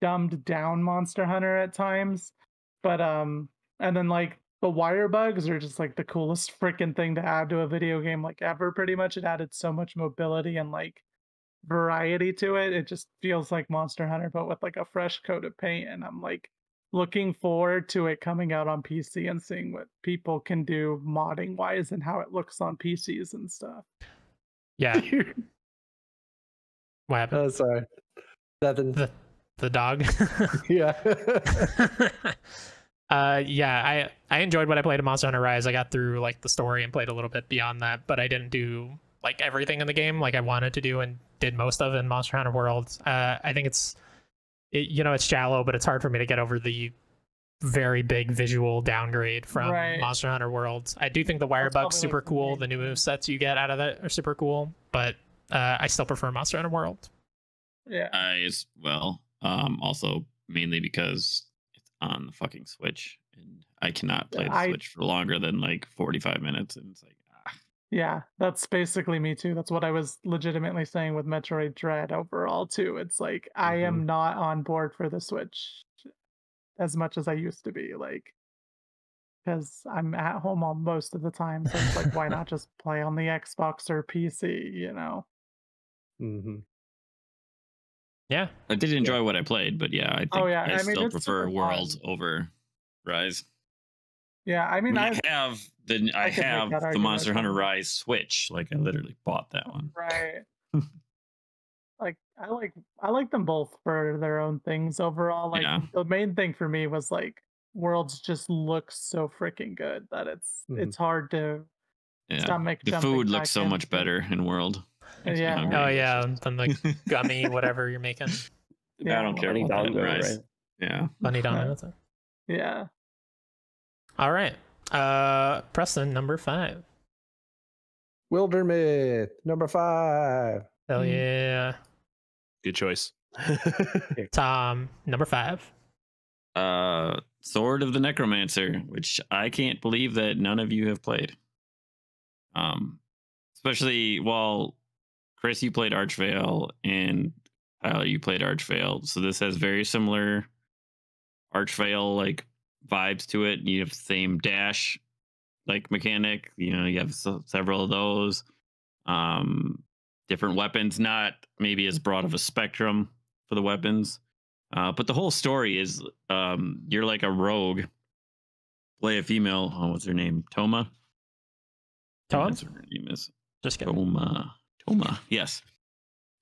dumbed down Monster Hunter at times. But um, and then like the wire bugs are just like the coolest freaking thing to add to a video game like ever pretty much it added so much mobility and like variety to it it just feels like monster hunter but with like a fresh coat of paint and i'm like looking forward to it coming out on pc and seeing what people can do modding wise and how it looks on pcs and stuff Yeah. *laughs* What happened? Oh, sorry. Nothing. The the dog. *laughs* yeah. *laughs* uh yeah, I I enjoyed what I played in Monster Hunter Rise. I got through like the story and played a little bit beyond that, but I didn't do like everything in the game like I wanted to do and did most of in Monster Hunter World. Uh I think it's it, you know, it's shallow, but it's hard for me to get over the very big visual downgrade from Right. Monster Hunter World. I do think the wire That's bug's super like, cool. main The new thing. move sets you get out of that are super cool, but uh, I still prefer Monster Hunter World. yeah I as well. Um, also mainly because it's on the fucking Switch, and I cannot play the I- Switch for longer than like forty-five minutes, and it's like, yeah that's basically me too that's what i was legitimately saying with metroid dread overall too it's like i am not on board for the switch as much as i used to be like because i'm at home all most of the time so it's like why not *laughs* just play on the xbox or pc you know Mm-hmm. Yeah, I did enjoy what I played, but yeah, I think Oh, yeah, I, I mean, still prefer super World fun. over Rise. Yeah i mean I, i have the I, I have the argument Monster Hunter. Rise Switch. Like I literally bought that one. right *laughs* like i like i like them both for their own things overall like Yeah. the main thing for me was like worlds just looks so freaking good that it's Mhm. it's hard to Mm-hmm. Yeah, stomach the food looks so much better in World. Yeah. hungry. Oh yeah, then the gummy *laughs* whatever you're making, Yeah, I don't care Bunny about that Dango, Rise. right? Yeah. bunny *laughs* Yeah. dominant. yeah All right, uh, Preston number five. Wildermyth, number five. Hell Mm. yeah, Good choice. *laughs* *laughs* Tom number five. Uh, Sword of the Necromancer, which I can't believe that none of you have played. Um, especially while Chris, you played Archvale, and Tyler, you played Archvale. So this has very similar Archvale like vibes to it. You have the same dash like mechanic. You know, you have s- several of those. Um, different weapons, not maybe as broad of a spectrum for the weapons. Uh, but the whole story is um, you're like a rogue, play a female. Oh, what's her name? Toma. Tom? That's her name is. Just kidding. Toma. Toma. Yes.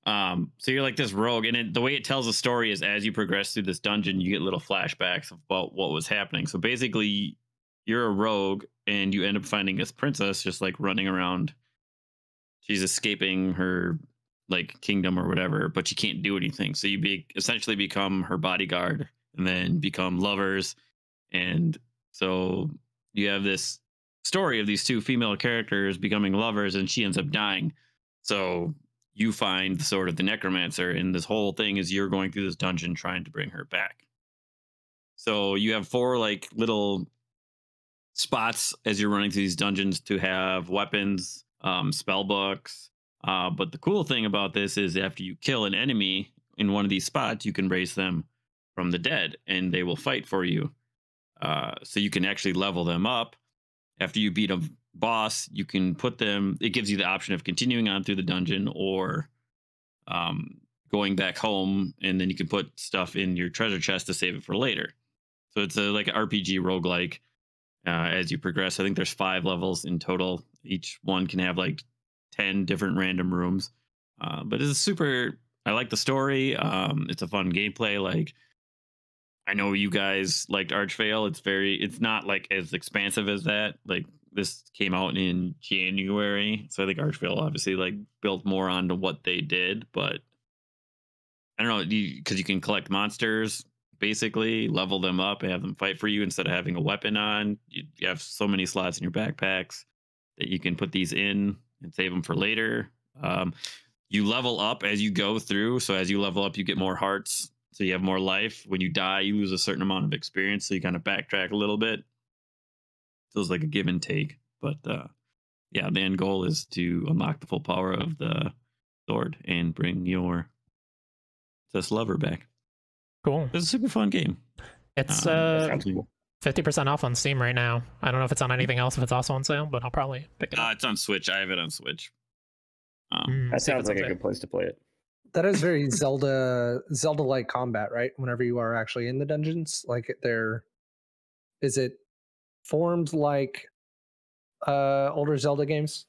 Um, so you're like this rogue, and it, the way it tells the story is as you progress through this dungeon, you get little flashbacks about what was happening. So basically, you're a rogue, and you end up finding this princess just like running around. She's escaping her like kingdom or whatever, but you can't do anything. So you be essentially become her bodyguard, and then become lovers, and so you have this story of these two female characters becoming lovers, and she ends up dying. So you find Sword of the Necromancer, and this whole thing is you're going through this dungeon trying to bring her back. So you have four like little spots as you're running through these dungeons to have weapons, um, spell books. Uh, but the cool thing about this is after you kill an enemy in one of these spots, you can raise them from the dead, and they will fight for you. Uh, so you can actually level them up. After you beat a boss, you can put them. It gives you the option of continuing on through the dungeon or um, going back home, and then you can put stuff in your treasure chest to save it for later. So it's a like an RPG roguelike uh, as you progress. I think there's five levels in total. Each one can have like 10 different random rooms. Uh, but it's a super, I like the story. Um, it's a fun gameplay. Like, I know you guys liked Archvale. It's very, it's not like as expansive as that. Like, this came out in January. So I think Archvale obviously like built more onto what they did. But I don't know, because you, you can collect monsters basically level them up and have them fight for you instead of having a weapon on. You, you have so many slots in your backpacks that you can put these in and save them for later. Um, you level up as you go through. So as you level up, you get more hearts. So you have more life. When you die, you lose a certain amount of experience. So you kind of backtrack a little bit. Feels like a give and take. But uh, yeah, the end goal is to unlock the full power of the sword and bring your this lover back. Cool. It's a super fun game. It's Um, uh fifty percent off on Steam right now. I don't know if it's on anything else if it's also on sale, but I'll probably pick it Uh, up. it's on Switch. I have it on Switch. Um, Mm, That sounds like a good place to play it. That is very Zelda Zelda like combat, right? Whenever you are actually in the dungeons, like they're is it formed like uh older Zelda games?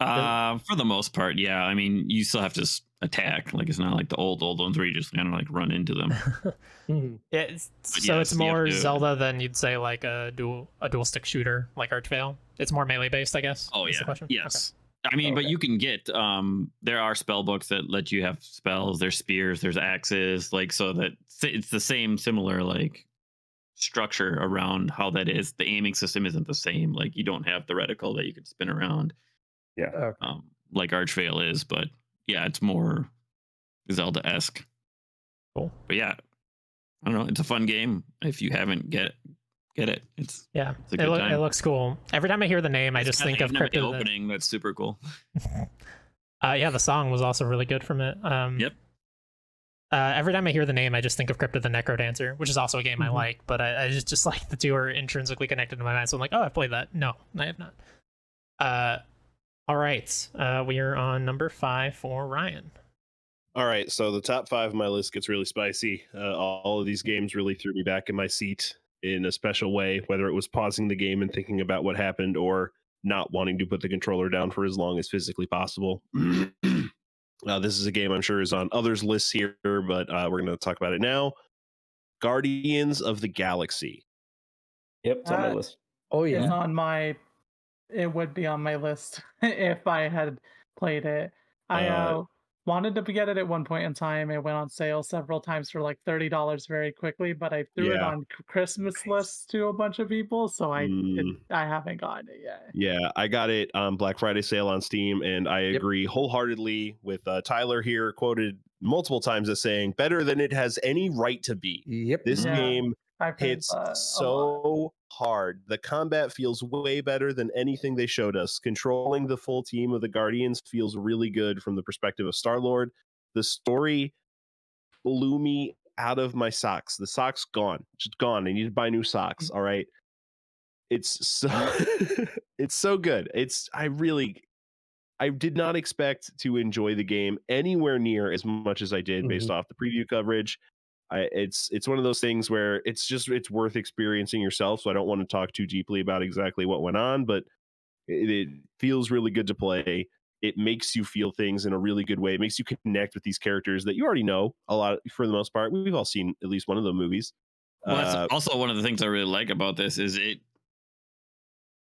Uh, for the most part, yeah. I mean, you still have to attack. Like it's not like the old old ones where you just kind of like run into them. *laughs* Mhm. Yeah, it's, so yes, it's more to- Zelda than you'd say like a dual a dual stick shooter like Archvale. It's more melee based, I guess. Oh yeah, question? yes. I mean, but Okay. you can get um there are spell books that let you have spells. There's spears, there's axes, like so that it's the same similar like structure around how that is. The aiming system isn't the same. Like you don't have the reticle that you could spin around. Yeah. Okay. um, like Archvale is, but yeah, it's more Zelda esque. Cool. But yeah, I don't know. It's a fun game. If you haven't get get it, it's Yeah, It's a it, good loo- time. it looks cool. Every time I hear the name, I just think of end at the Crypt of the- opening. That's super cool. *laughs* Uh, yeah, the song was also really good from it. Um, Yep. Uh, every time I hear the name, I just think of Crypt of the Necrodancer, which is also a game I Mhm. like, but I, I just just like the two are intrinsically connected in my mind. So I'm like, oh, I've played that. No, I have not. Uh, all right, uh, we are on number five for Ryan. All right, so the top five of my list gets really spicy. Uh, all of these games really threw me back in my seat in a special way, whether it was pausing the game and thinking about what happened or not wanting to put the controller down for as long as physically possible. *clears throat* uh, this is a game I'm sure is on others' lists here, but uh, we're going to talk about it now. Guardians of the Galaxy. Yep, it's on my list. Oh It's on my. It would be on my list *laughs* if I had played it. I Uh, uh, wanted to get it at one point in time. It went on sale several times for like thirty dollars very quickly, but I threw it on Christmas lists to a bunch of people, so I it, Mm. I haven't gotten it yet. Yeah, I got it on Black Friday sale on Steam, and I Yep. agree wholeheartedly with uh, Tyler here, quoted multiple times as saying, better than it has any right to be. Yep. This Yeah. game hits uh, so hard. The combat feels way better than anything they showed us. Controlling the full team of the Guardians feels really good from the perspective of Star Lord. The story blew me out of my socks. The socks gone, just gone. I need to buy new socks. Mm. All right. It's so *laughs* it's so good. It's I really I did not expect to enjoy the game anywhere near as much as I did based mm-hmm. off the preview coverage. I, it's it's one of those things where it's just it's worth experiencing yourself. So I don't want to talk too deeply about exactly what went on, but it, it feels really good to play. It makes you feel things in a really good way. It makes you connect with these characters that you already know a lot for the most part. We've all seen at least one of the movies. Well, that's Uh, also one of the things I really like about this is it.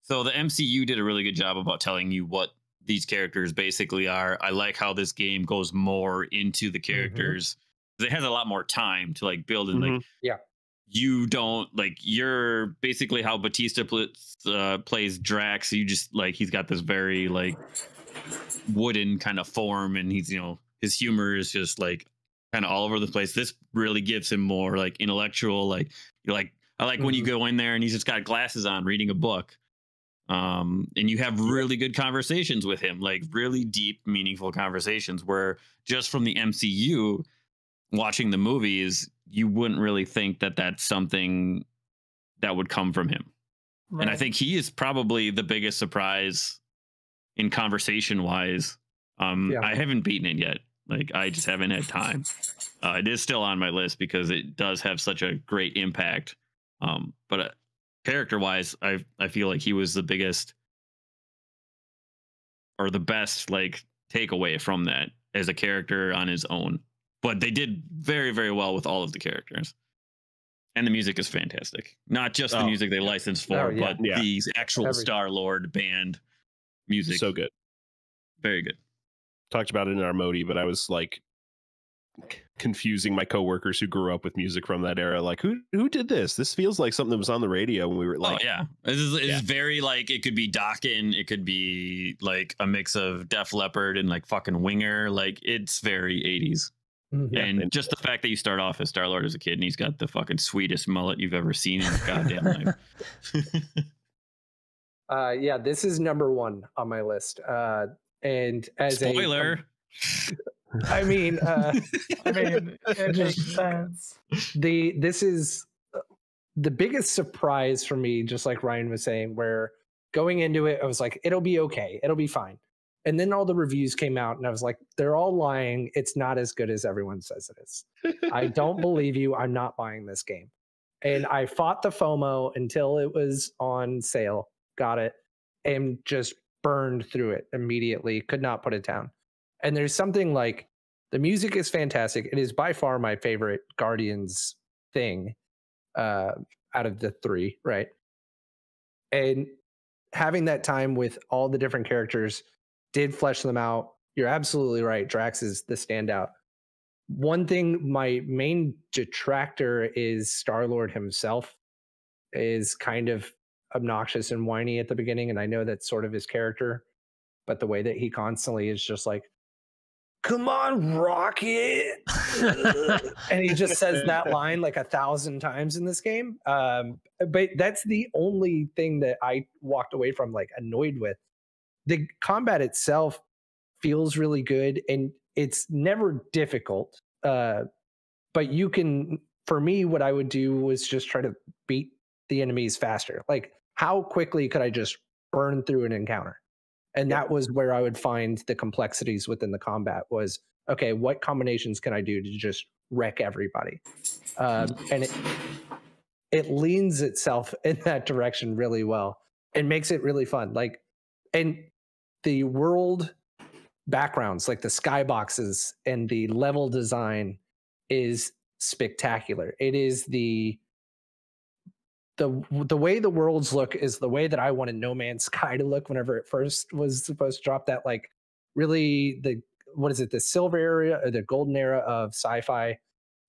So the MCU did a really good job about telling you what these characters basically are. I like how this game goes more into the characters. It has a lot more time to like build and like Mhm. Yeah. You don't like you're basically how Bautista pl- uh, plays Drax. You just like he's got this very like wooden kind of form, and he's you know his humor is just like kind of all over the place. This really gives him more like intellectual, like you're like I like when you Mhm. go in there and he's just got glasses on reading a book. Um, and you have really good conversations with him, like really deep, meaningful conversations where just from the MCU watching the movies, you wouldn't really think that that's something that would come from him. And I think he is probably the biggest surprise in conversation wise. Um, Yeah. I haven't beaten it yet. Like I just haven't had time. Uh, it is still on my list because it does have such a great impact. Um, but uh, character wise, I I feel like he was the biggest or the best like takeaway from that as a character on his own. But they did very very well with all of the characters. And the music is fantastic. Not just the Oh, music they licensed for, Oh, yeah. but Yeah. the actual Everything. Star Lord band music. So good. very good. Talked about it in our Modi, but I was like confusing my coworkers who grew up with music from that era. Like, who who did this? This feels like something that was on the radio when we were oh, like, oh yeah, this is, it's Yeah. very like it could be Dokken, it could be like a mix of Def Leppard and like fucking Winger. Like it's very 80s. Mhm. and and- just the fact that you start off as Star Lord as a kid and he's got the fucking sweetest mullet you've ever seen in your goddamn life. *laughs* *laughs* Uh, yeah, this is number one on my list. Uh, and as a- Spoiler. *laughs* I mean, uh, I mean, it makes sense. the this is uh, the biggest surprise for me just like ryan was saying where going into it i was like it'll be okay it'll be fine and then all the reviews came out and i was like they're all lying. It's not as good as everyone says it is. I don't *laughs* believe you. I'm not buying this game. And i fought the fomo until it was on sale got it and just burned through it immediately could not put it down. And there's something like the music is fantastic. It is by far my favorite guardians thing uh out of the three right? And having that time with all the different characters did flesh them out. You're absolutely right drax is the standout. One thing my main detractor is star lord himself is kind of obnoxious and whiny at the beginning and i know that's sort of his character but the way that he constantly is just like come on rocket! *laughs* And he just says that line like a thousand times in this game um but that's the only thing that i walked away from like annoyed with the combat itself feels really good and it's never difficult uh but you can for me what i would do was just try to beat the enemies faster. Like how quickly could i just burn through an encounter? And that was where i would find the complexities within the combat was okay what combinations can i do to just wreck everybody? Um, and it it leans itself *laughs* in that direction really well and makes it really fun. Like and the world backgrounds like the skyboxes and the level design is spectacular. It is the the the way the worlds look is the way that I wanted No Man's Sky to look whenever it first was supposed to drop that like really the what is it the silver era or the golden era of sci-fi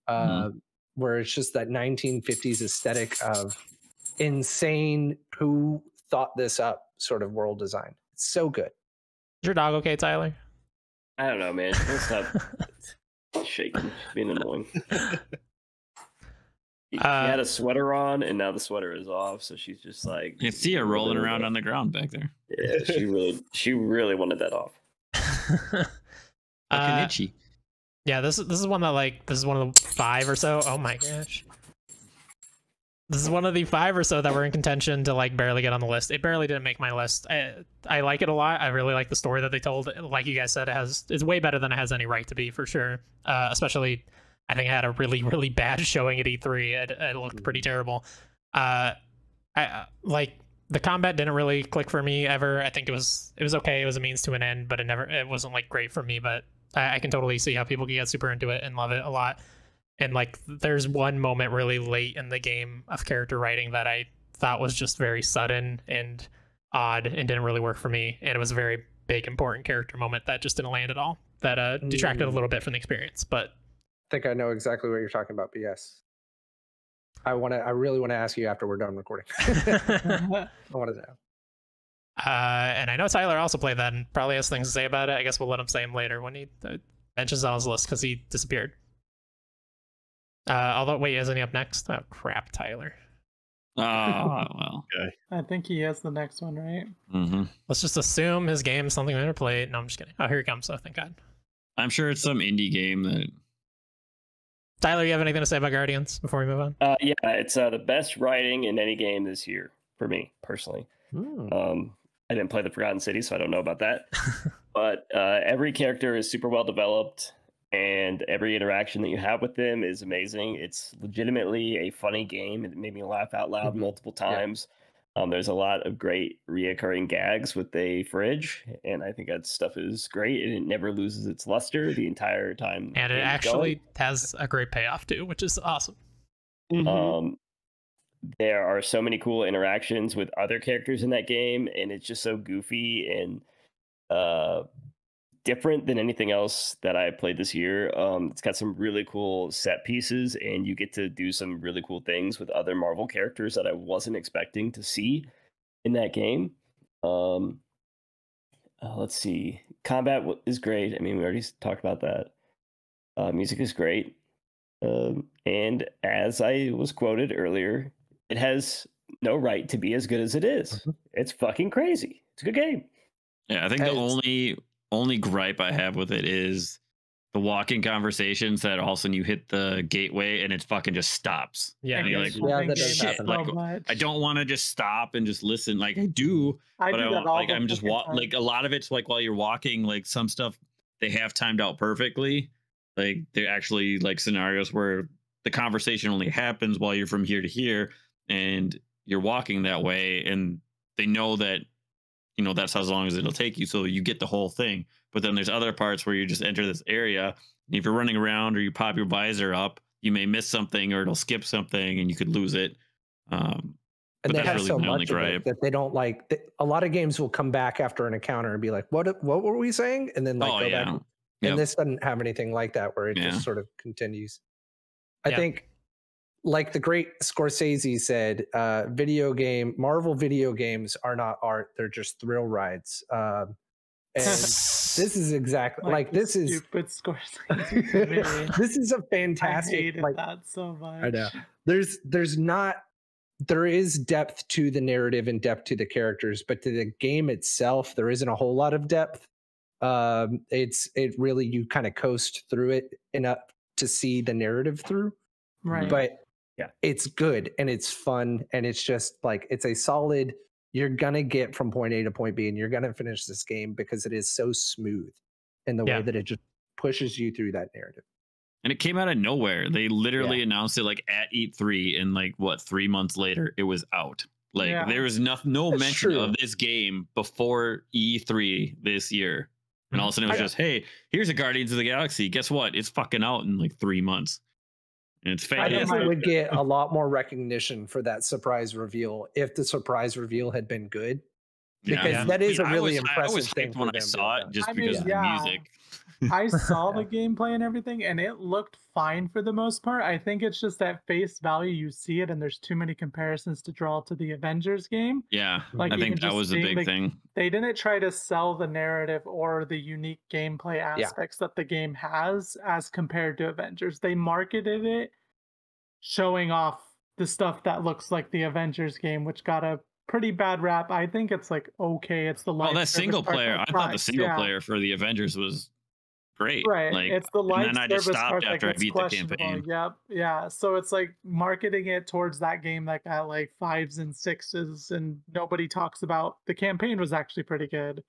uh where it's just that 1950s aesthetic of insane who thought this up sort of world design. It's so good your dog okay, Tyler? I don't know, man. Don't stop *laughs* shaking, She's being annoying. He, he Uh, had a sweater on, and now the sweater is off. So she's just like, you see her rolling around on the ground back there. Yeah, she *laughs* really, she really wanted that off. Fucking Uh, itchy. Yeah, this is this is one that like this is one of the five or so. Oh my gosh. This is one of the five or so that were in contention to like barely get on the list. It barely didn't make my list. I, I like it a lot. I really like the story that they told. Like you guys said, it has it's way better than it has any right to be for sure. Uh, especially, I think it had a really really bad *laughs* showing at E3. It, it looked pretty terrible. Uh, I like the combat didn't really click for me ever. I think it was it was okay. It was a means to an end, but it never it wasn't like great for me. But I, I can totally see how people can get super into it and love it a lot. And like, there's one moment really late in the game of character writing that I thought was just very sudden and odd and didn't really work for me. And it was a very big important character moment that just didn't land at all. That uh, detracted a Mm. little bit from the experience. But i think i know exactly what you're talking about but yes i want to i really want to ask you after we're done recording *laughs* i want to know Uh, and I know Tyler also played that and probably has things to say about it. I guess we'll let him say him later when he uh, mentions on his list because he disappeared. Uh, although, wait, isn't he up next? Oh, crap, Tyler. Oh *laughs* well. I think he has the next one, right? hmm Let's just assume his game is something we never played. No, I'm just kidding. Oh, here he comes. Oh, thank God. I'm sure it's some indie game that. Tyler, you have anything to say about Guardians before we move on? Uh, yeah, it's uh, the best writing in any game this year for me personally. Hmm. Um, I didn't play the Forgotten City, so I don't know about that. *laughs* but uh, every character is super well developed, and every interaction that you have with them is amazing. It's legitimately a funny game. It made me laugh out loud Mhm. multiple Yeah. times. Um, there's a lot of great reoccurring gags with the fridge, and I think that stuff is great. And it never loses its luster the entire time. And it actually going. has a great payoff too, which is awesome. Mm-hmm. Um, there are so many cool interactions with other characters in that game, and it's just so goofy and uh, different than anything else that I played this year. Um, it's got some really cool set pieces, and you get to do some really cool things with other Marvel characters that I wasn't expecting to see in that game. Um, uh, let's see, combat is great. I mean, we already talked about that. Uh, music is great. Um, and as I was quoted earlier, it has no right to be as good as it is. Mhm. It's fucking crazy. It's a good game. Yeah, I think the only only gripe I have with it is the walking conversations that all of a sudden you hit the gateway and it fucking just stops. Yeah, And you're I like, hate Yeah, that does games happen. so Like, much. I don't want to just stop and just listen. Like I do, I but do I that want, all like the I'm just fucking wa- time. like a lot of it's like while you're walking, like some stuff they have timed out perfectly. Like they're actually like scenarios where the conversation only happens while you're from here to here and you're walking that way and they know that you know that's how long as it'll take you so you get the whole thing but then there's other parts where you just enter this area and if you're running around or you pop your visor up you may miss something or it'll skip something and you could lose it um and they that's have really so much of it that they don't like. th- A lot of games will come back after an encounter and be like, "What? What were we saying?" And then like oh go yeah back. And Yep. this doesn't have anything like that, where it Yeah. just sort of continues. I Yeah. think, like the great Scorsese said, uh, video game Marvel video games are not art; they're just thrill rides. Um, and *laughs* this is exactly like, the this is stupid Scorsese *laughs* this is a fantastic hated like that so much. I know. there's there's not there is depth to the narrative and depth to the characters, but to the game itself, there isn't a whole lot of depth. Um, it's it really you kind of coast through it enough to see the narrative through, Right. but Yeah. it's good and it's fun and it's just like it's a solid. You're gonna get from point A to point B, and you're gonna finish this game because it is so smooth in the Yeah. way that it just pushes you through that narrative. and it came out of nowhere they literally announced it like at E3 and like what 3 months later it was out like Yeah. there was no, no That's mention true. of this game before E3 this year and all of a mm-hmm. sudden it was I- just hey here's a guardians of the galaxy guess what it's fucking out in like 3 months and it's I think fantastic my- we would get a lot more recognition for that surprise reveal if the surprise reveal had been good. Yeah. because that is a I really was, I was impressive thing hyped for when I them to saw it just I mean, because of the yeah. music *laughs* I saw the *laughs* gameplay and everything, and it looked fine for the most part. I think it's just that face value, you see it, and there's too many comparisons to draw to the Avengers game. yeah Like, i think that was the see, big like, thing They didn't try to sell the narrative or the unique gameplay aspects that the game has as compared to Avengers. They marketed it showing off the stuff that looks like the Avengers game, which got a pretty bad rap. I think it's like okay. It's the well live that single player i thought the single yeah. player for the avengers was great Right. like it's the live and then i just service stopped part that after i gets beat the campaign Yep. Yeah. So it's like marketing it towards that game that got like fives and sixes, and nobody talks about the campaign was actually pretty good.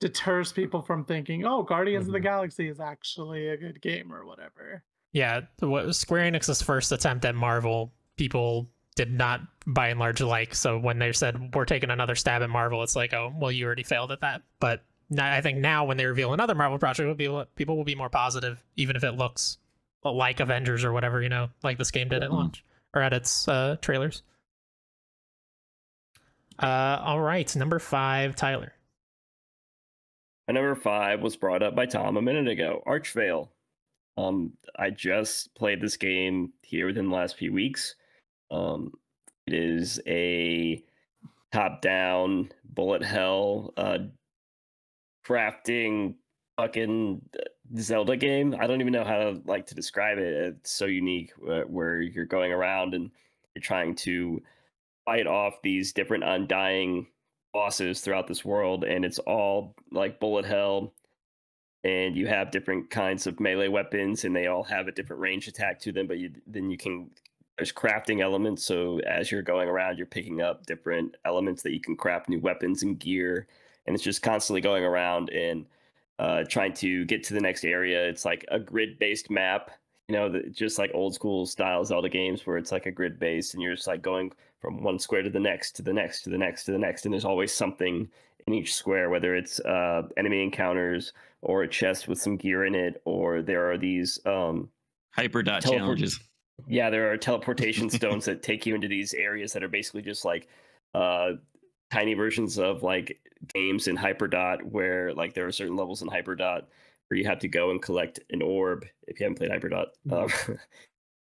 Deters people from thinking, oh, Guardians of the Mhm. Galaxy is actually a good game or whatever. Yeah, what Square Enix's first attempt at Marvel, people did not by and large like. So when they said we're taking another stab at Marvel, it's like, oh, well, you already failed at that. But now, I think now when they reveal another Marvel project, will be people will be more positive, even if it looks like Avengers or whatever, you know, like this game did at launch or at its uh, trailers. Uh, all right, number five, Tyler. My number five was brought up by Tom a minute ago. Archvale. Um, I just played this game here within the last few weeks. Um, it is a top down bullet hell uh crafting fucking uh, Zelda game. I don't even know how to like to describe it. It's so unique where, where you're going around and you're trying to fight off these different undying bosses throughout this world and it's all like bullet hell and you have different kinds of melee weapons and they all have a different range attack to them but you then you can there's crafting elements so as you're going around you're picking up different elements that you can craft new weapons and gear and it's just constantly going around and uh, trying to get to the next area it's like a grid based map you know the, just like old school style zelda games where it's like a grid based and you're just like going from one square to the next to the next to the next to the next and there's always something in each square whether it's uh, enemy encounters or a chest with some gear in it or there are these um, Hyperdot Teleport- challenges. yeah there are teleportation *laughs* stones that take you into these areas that are basically just like uh tiny versions of like games in hyperdot where like there are certain levels in hyperdot where you have to go and collect an orb if you haven't played hyperdot um, *laughs*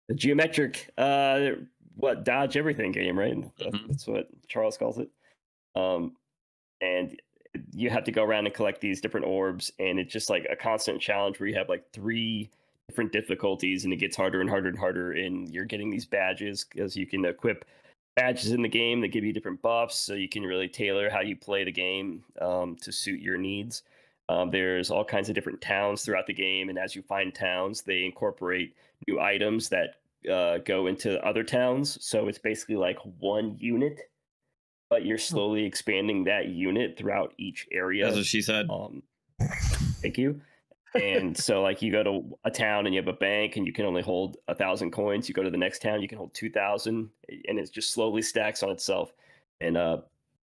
the geometric uh what dodge everything game right? Mhm. that's what charles calls it. Um and you have to go around and collect these different orbs and it's just like a constant challenge where you have like three different difficulties and it gets harder and harder and harder and you're getting these badges because you can equip badges in the game that give you different buffs so you can really tailor how you play the game um, to suit your needs um, there's all kinds of different towns throughout the game and as you find towns they incorporate new items that uh, go into other towns so it's basically like one unit but you're slowly expanding that unit throughout each area That's what she said. um, thank you. And so, like, you go to a town and you have a bank, and you can only hold a thousand coins. You go to the next town, you can hold two thousand, and it just slowly stacks on itself. And uh,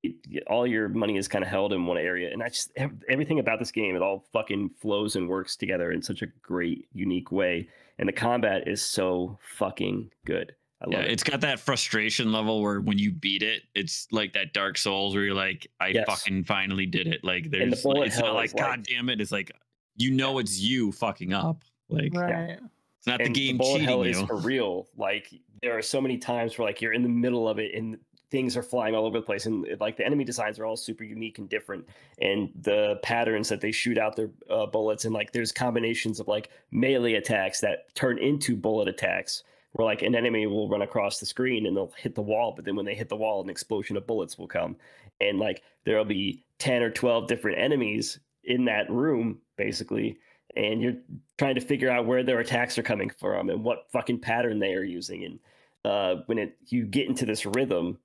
it, all your money is kind of held in one area. And I just everything about this game, it all fucking flows and works together in such a great, unique way. And the combat is so fucking good. I love Yeah, it. it's got that frustration level where when you beat it, it's like that Dark Souls where you're like, I Yes. fucking finally did it. Like there's, bullet like, it's not like- God damn it. It's like you know it's you fucking up. Like Right. it's not the and game bullet cheating hell you. is for real. Like there are so many times where like you're in the middle of it and things are flying all over the place, and like the enemy designs are all super unique and different, and the patterns that they shoot out their uh, bullets, and like there's combinations of like melee attacks that turn into bullet attacks. Where like an enemy will run across the screen and they'll hit the wall, but then when they hit the wall, an explosion of bullets will come, and like there'll be ten or twelve different enemies in that room, basically, and you're trying to figure out where their attacks are coming from and what fucking pattern they are using. And uh, when it you get into this rhythm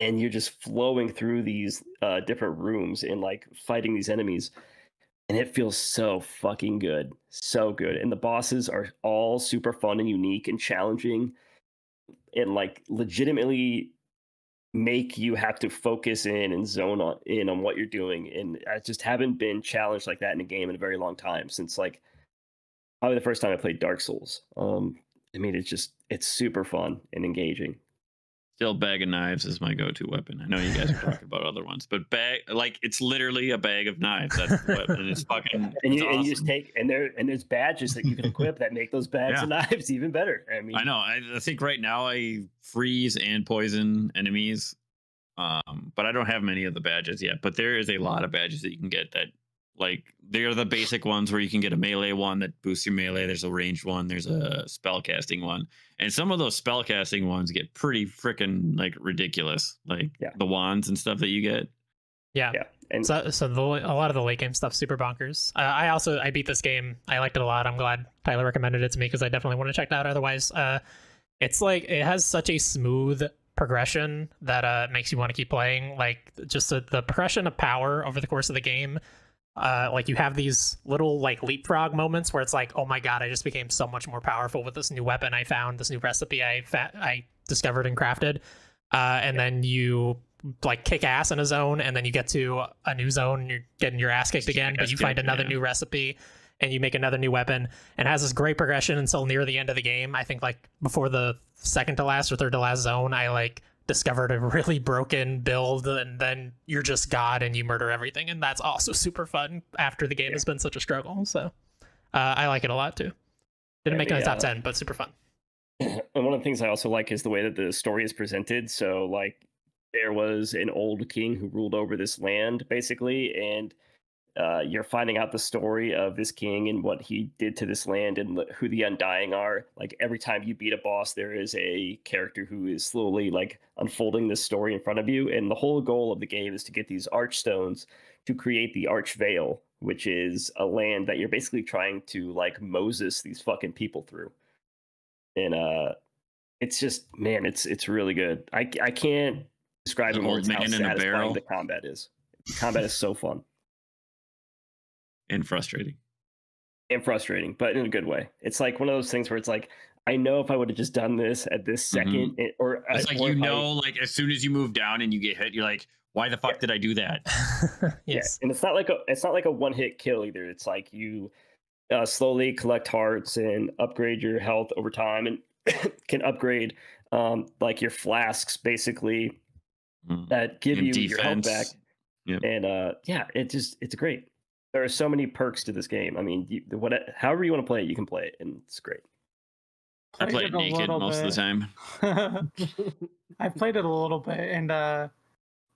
and you're just flowing through these uh, different rooms and like fighting these enemies, and it feels so fucking good, so good. And the bosses are all super fun and unique and challenging, and like legitimately make you have to focus in and zone on in on what you're doing and i just haven't been challenged like that in a game in a very long time since like probably the first time i played dark souls. Um i mean it's just it's super fun and engaging Still, bag of knives is my go-to weapon. I know you guys are talking about other ones, but bag like it's literally a bag of knives. That's the weapon. and It's fucking. *laughs* and it's you, and you just take and there and there's badges that you can *laughs* equip that make those bags of knives *laughs* even better i mean I know. I, I think right now I freeze and poison enemies, um, but I don't have many of the badges yet. But there is a lot of badges that you can get that, like, they're the basic ones where you can get a melee one that boosts your melee. There's a ranged one. There's a spell casting one, and some of those spell casting ones get pretty freaking like ridiculous, like Yeah. the wands and stuff that you get. Yeah. yeah and So, so the, a lot of the late game stuff super bonkers. Uh, I also I beat this game. I liked it a lot. I'm glad Tyler recommended it to me because I definitely want to check it out. Otherwise, uh, it's like it has such a smooth progression that uh makes you want to keep playing. Like just the, the progression of power over the course of the game. Uh, like you have these little like leapfrog moments where it's like, oh my god, I just became so much more powerful with this new weapon I found, this new recipe I fa- I discovered and crafted. Uh, and then you like kick ass in a zone and then you get to a new zone and you're getting your ass kicked again but you find another yeah. new recipe and you make another new weapon and has this great progression until near the end of the game i think like before the second to last or third to last zone i like discovered a really broken build and then you're just god and you murder everything. And that's also super fun after the game has been such a struggle. So uh, i like it a lot too. Didn't Yeah, make it in the top uh, 10 but super fun. *clears throat* And one of the things I also like is the way that the story is presented. So like there was an old king who ruled over this land, basically, and uh, you're finding out the story of this king and what he did to this land and who the Undying are. Like every time you beat a boss, there is a character who is slowly like unfolding this story in front of you. And the whole goal of the game is to get these archstones to create the Archvale, which is a land that you're basically trying to like Moses these fucking people through. And uh, it's just man, it's it's really good. I I can't describe it more. old how man in a barrel. the combat is. Combat is so fun. And frustrating. and frustrating, but in a good way. It's like one of those things where it's like, I know if I would have just done this at this 2nd it, or Mm-hmm. It's uh, like or you if I- know, like as soon as you move down and you get hit, you're like, why the fuck did I do that? *laughs* yeah, yes. and it's not like a it's not like a one hit kill either. It's like you uh, slowly collect hearts and upgrade your health over time, and *coughs* can upgrade um, like your flasks basically Mm. that give And you your health back. Yep. And uh, yeah, it just it's great. There are so many perks to this game. I mean, you, what however you want to play it, you can play it, and it's great. I play Played it naked little most of the time. *laughs* I've played it a little bit, and uh,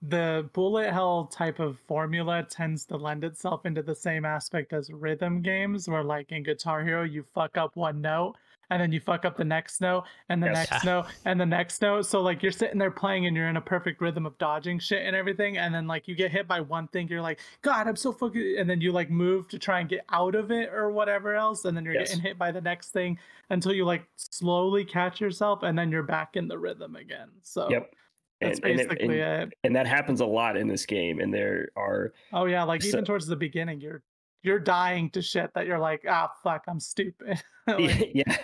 the bullet hell type of formula tends to lend itself into the same aspect as rhythm games, where like in Guitar Hero, you fuck up one note, and then you fuck up the next note, and the Yes. next note, and the next note. So like you're sitting there playing, and you're in a perfect rhythm of dodging shit and everything, and then like you get hit by one thing, you're like, God, I'm so fucking, and then you like move to try and get out of it or whatever else, and then you're Yes. getting hit by the next thing until you like slowly catch yourself, and then you're back in the rhythm again. So Yep. that's and, and basically and- it. and that happens a lot in this game and there are Oh yeah, like so- even towards the beginning, you're you're dying to shit that you're like, ah, fuck, I'm stupid. *laughs* *laughs* Like, yeah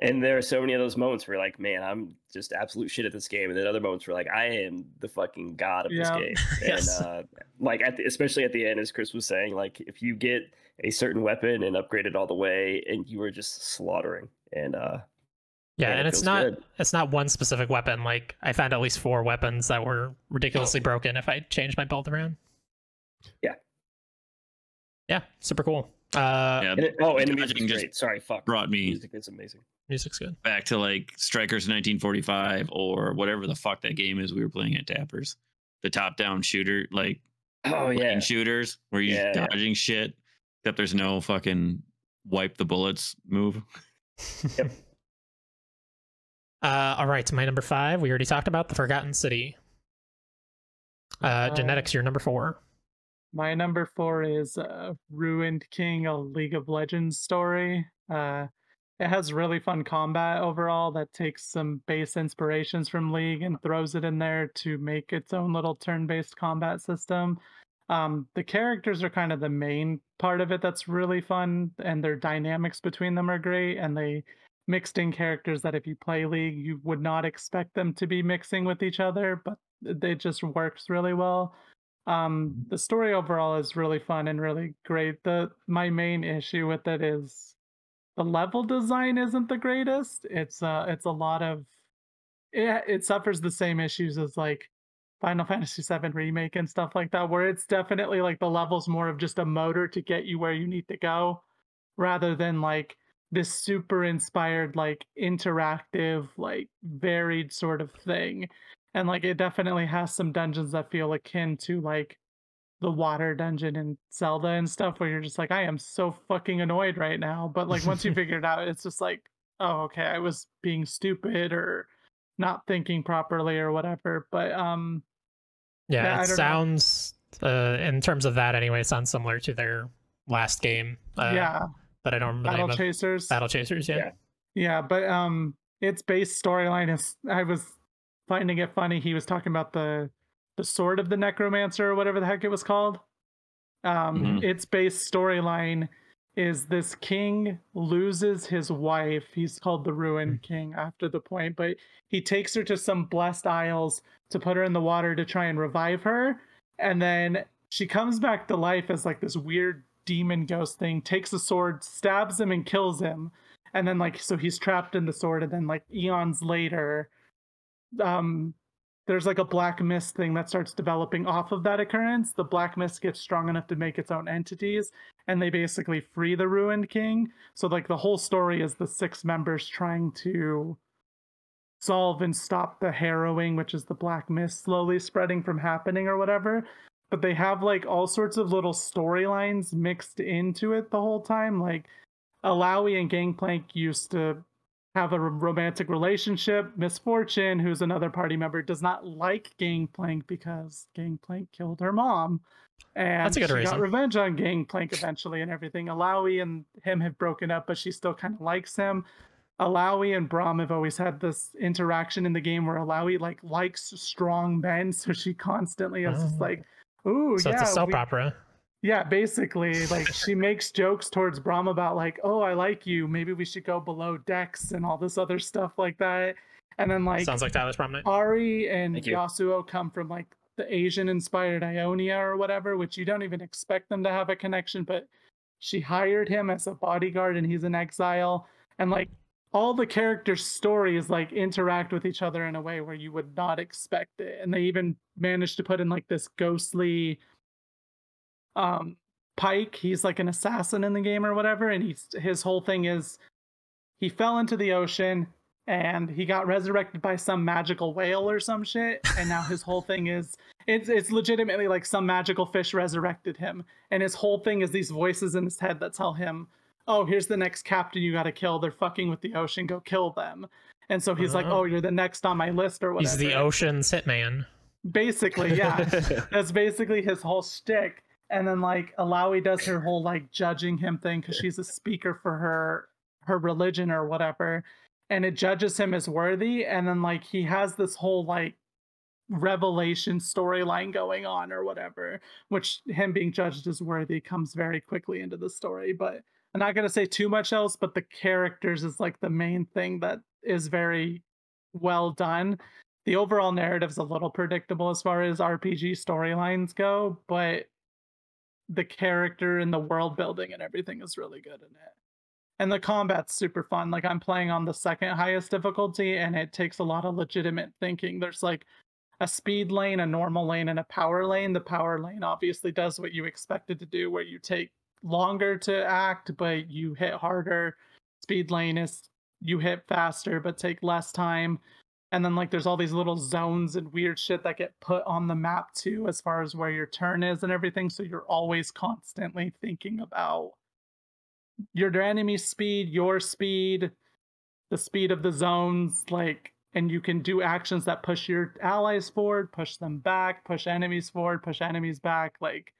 and there are so many of those moments where like man i'm just absolute shit at this game and then other moments where like i am the fucking god of this Yeah. game *laughs* Yes. and uh like at the, especially at the end as chris was saying like if you get a certain weapon and upgrade it all the way and you are just slaughtering and uh Yeah, Man, and it it's not good. it's not one specific weapon. Like I found at least four weapons that were ridiculously broken if I changed my build around. Yeah. Yeah, super cool. Uh Yeah, and it, oh and the Dodging music's just great sorry fuck brought me music is amazing music's good. back to like Strikers 1945 or whatever the fuck that game is we were playing at Tappers. The top down shooter, like oh yeah lane shooters where you're Yeah, yeah. dodging shit, except there's no fucking wipe the bullets move. *laughs* *laughs* Uh all right, my number five. We already talked about the Forgotten City. Uh, Uh, Genetix, your number four. My number four is uh, Ruined King, a League of Legends story. Uh, it has really fun combat overall that takes some base inspirations from League and throws it in there to make its own little turn based combat system. Um, the characters are kind of the main part of it that's really fun, and their dynamics between them are great. And they mixed in characters that if you play League, you would not expect them to be mixing with each other, but it just works really well um the story overall is really fun and really great. The my main issue with it is the level design isn't the greatest. It's uh it's a lot of it, it suffers the same issues as like final *laughs* fantasy 7 remake and stuff like that where it's definitely like the levels more of just a motor to get you where you need to go rather than like this super inspired like interactive like varied sort of thing and like it definitely has some dungeons that feel akin to like the water dungeon in Zelda and stuff where you're just like I am so fucking annoyed right now but like once you *laughs* figure it out it's just like oh okay I was being stupid or not thinking properly or whatever but um Yeah, Yeah, it don't know. sounds uh in terms of that anyway, it sounds similar to their last game. Uh, yeah but I don't remember the Battle name of Chasers Battle Chasers. Yeah. Yeah. Yeah, but um its base storyline is I was finding it funny. He was talking about the the sword of the necromancer or whatever the heck it was called. Um Mhm. its base storyline is this king loses his wife. He's called the Ruined King after the point, but he takes her to some blessed isles to put her in the water to try and revive her. And then she comes back to life as like this weird demon ghost thing, takes a sword, stabs him, and kills him. And then like so he's trapped in the sword, and then like eons later, um there's like a black mist thing that starts developing off of that occurrence. The black mist gets strong enough to make its own entities, and they basically free the ruined king. So like the whole story is the six members trying to solve and stop the harrowing, which is the black mist slowly spreading from happening or whatever. But they have like all sorts of little storylines mixed into it the whole time. Like Illaoi and Gangplank used to have a romantic relationship. Miss Fortune, who's another party member, does not like Gangplank because Gangplank killed her mom. And That's a good she reason. got revenge on Gangplank eventually and everything. Illaoi and him have broken up, but she still kind of likes him. Illaoi and Braum have always had this interaction in the game where Illaoi like likes strong men, *laughs* so she constantly is just Oh. like, "Ooh, So yeah, it's a soap we- opera. Yeah, basically, like *laughs* she makes jokes towards Braum about like, "Oh, I like you. Maybe we should go below decks and all this other stuff like that." And then like Sounds like Tyler's prom night. Ahri and Yasuo come from like the Asian-inspired Ionia or whatever, which you don't even expect them to have a connection, but she hired him as a bodyguard and he's in exile, and like all the characters' stories like interact with each other in a way where you would not expect it, and they even managed to put in like this ghostly um Pyke, he's like an assassin in the game or whatever, and he's his whole thing is he fell into the ocean and he got resurrected by some magical whale or some shit, and now his whole thing is it's it's legitimately like some magical fish resurrected him, and his whole thing is these voices in his head that tell him, "Oh, here's the next captain you got to kill. They're fucking with the ocean. Go kill them." And so he's like, Oh. "Oh, you're the next on my list or whatever." He's the ocean's hitman. Basically, yeah. *laughs* That's basically his whole shtick. And then like Illaoi does her whole like judging him thing because she's a speaker for her her religion or whatever, and it judges him as worthy. And then like he has this whole like revelation storyline going on or whatever, which him being judged as worthy comes very quickly into the story. But I'm not gonna say too much else. But the characters is like the main thing that is very well done the overall narrative's a little predictable as far as RPG storylines go, but the character and the world building and everything is really good in it. And the combat's super fun. Like I'm playing on the second highest difficulty and it takes a lot of legitimate thinking. There's like a speed lane, a normal lane, and a power lane. The power lane obviously does what you expect it to do, where you take longer to act, but you hit harder. Speed lane is you hit faster but take less time and then like there's all these little zones and weird shit that get put on the map too as far as where your turn is and everything. So you're always constantly thinking about your enemy's speed your speed the speed of the zones like and you can do actions that push your allies forward push them back push enemies forward push enemies back. Like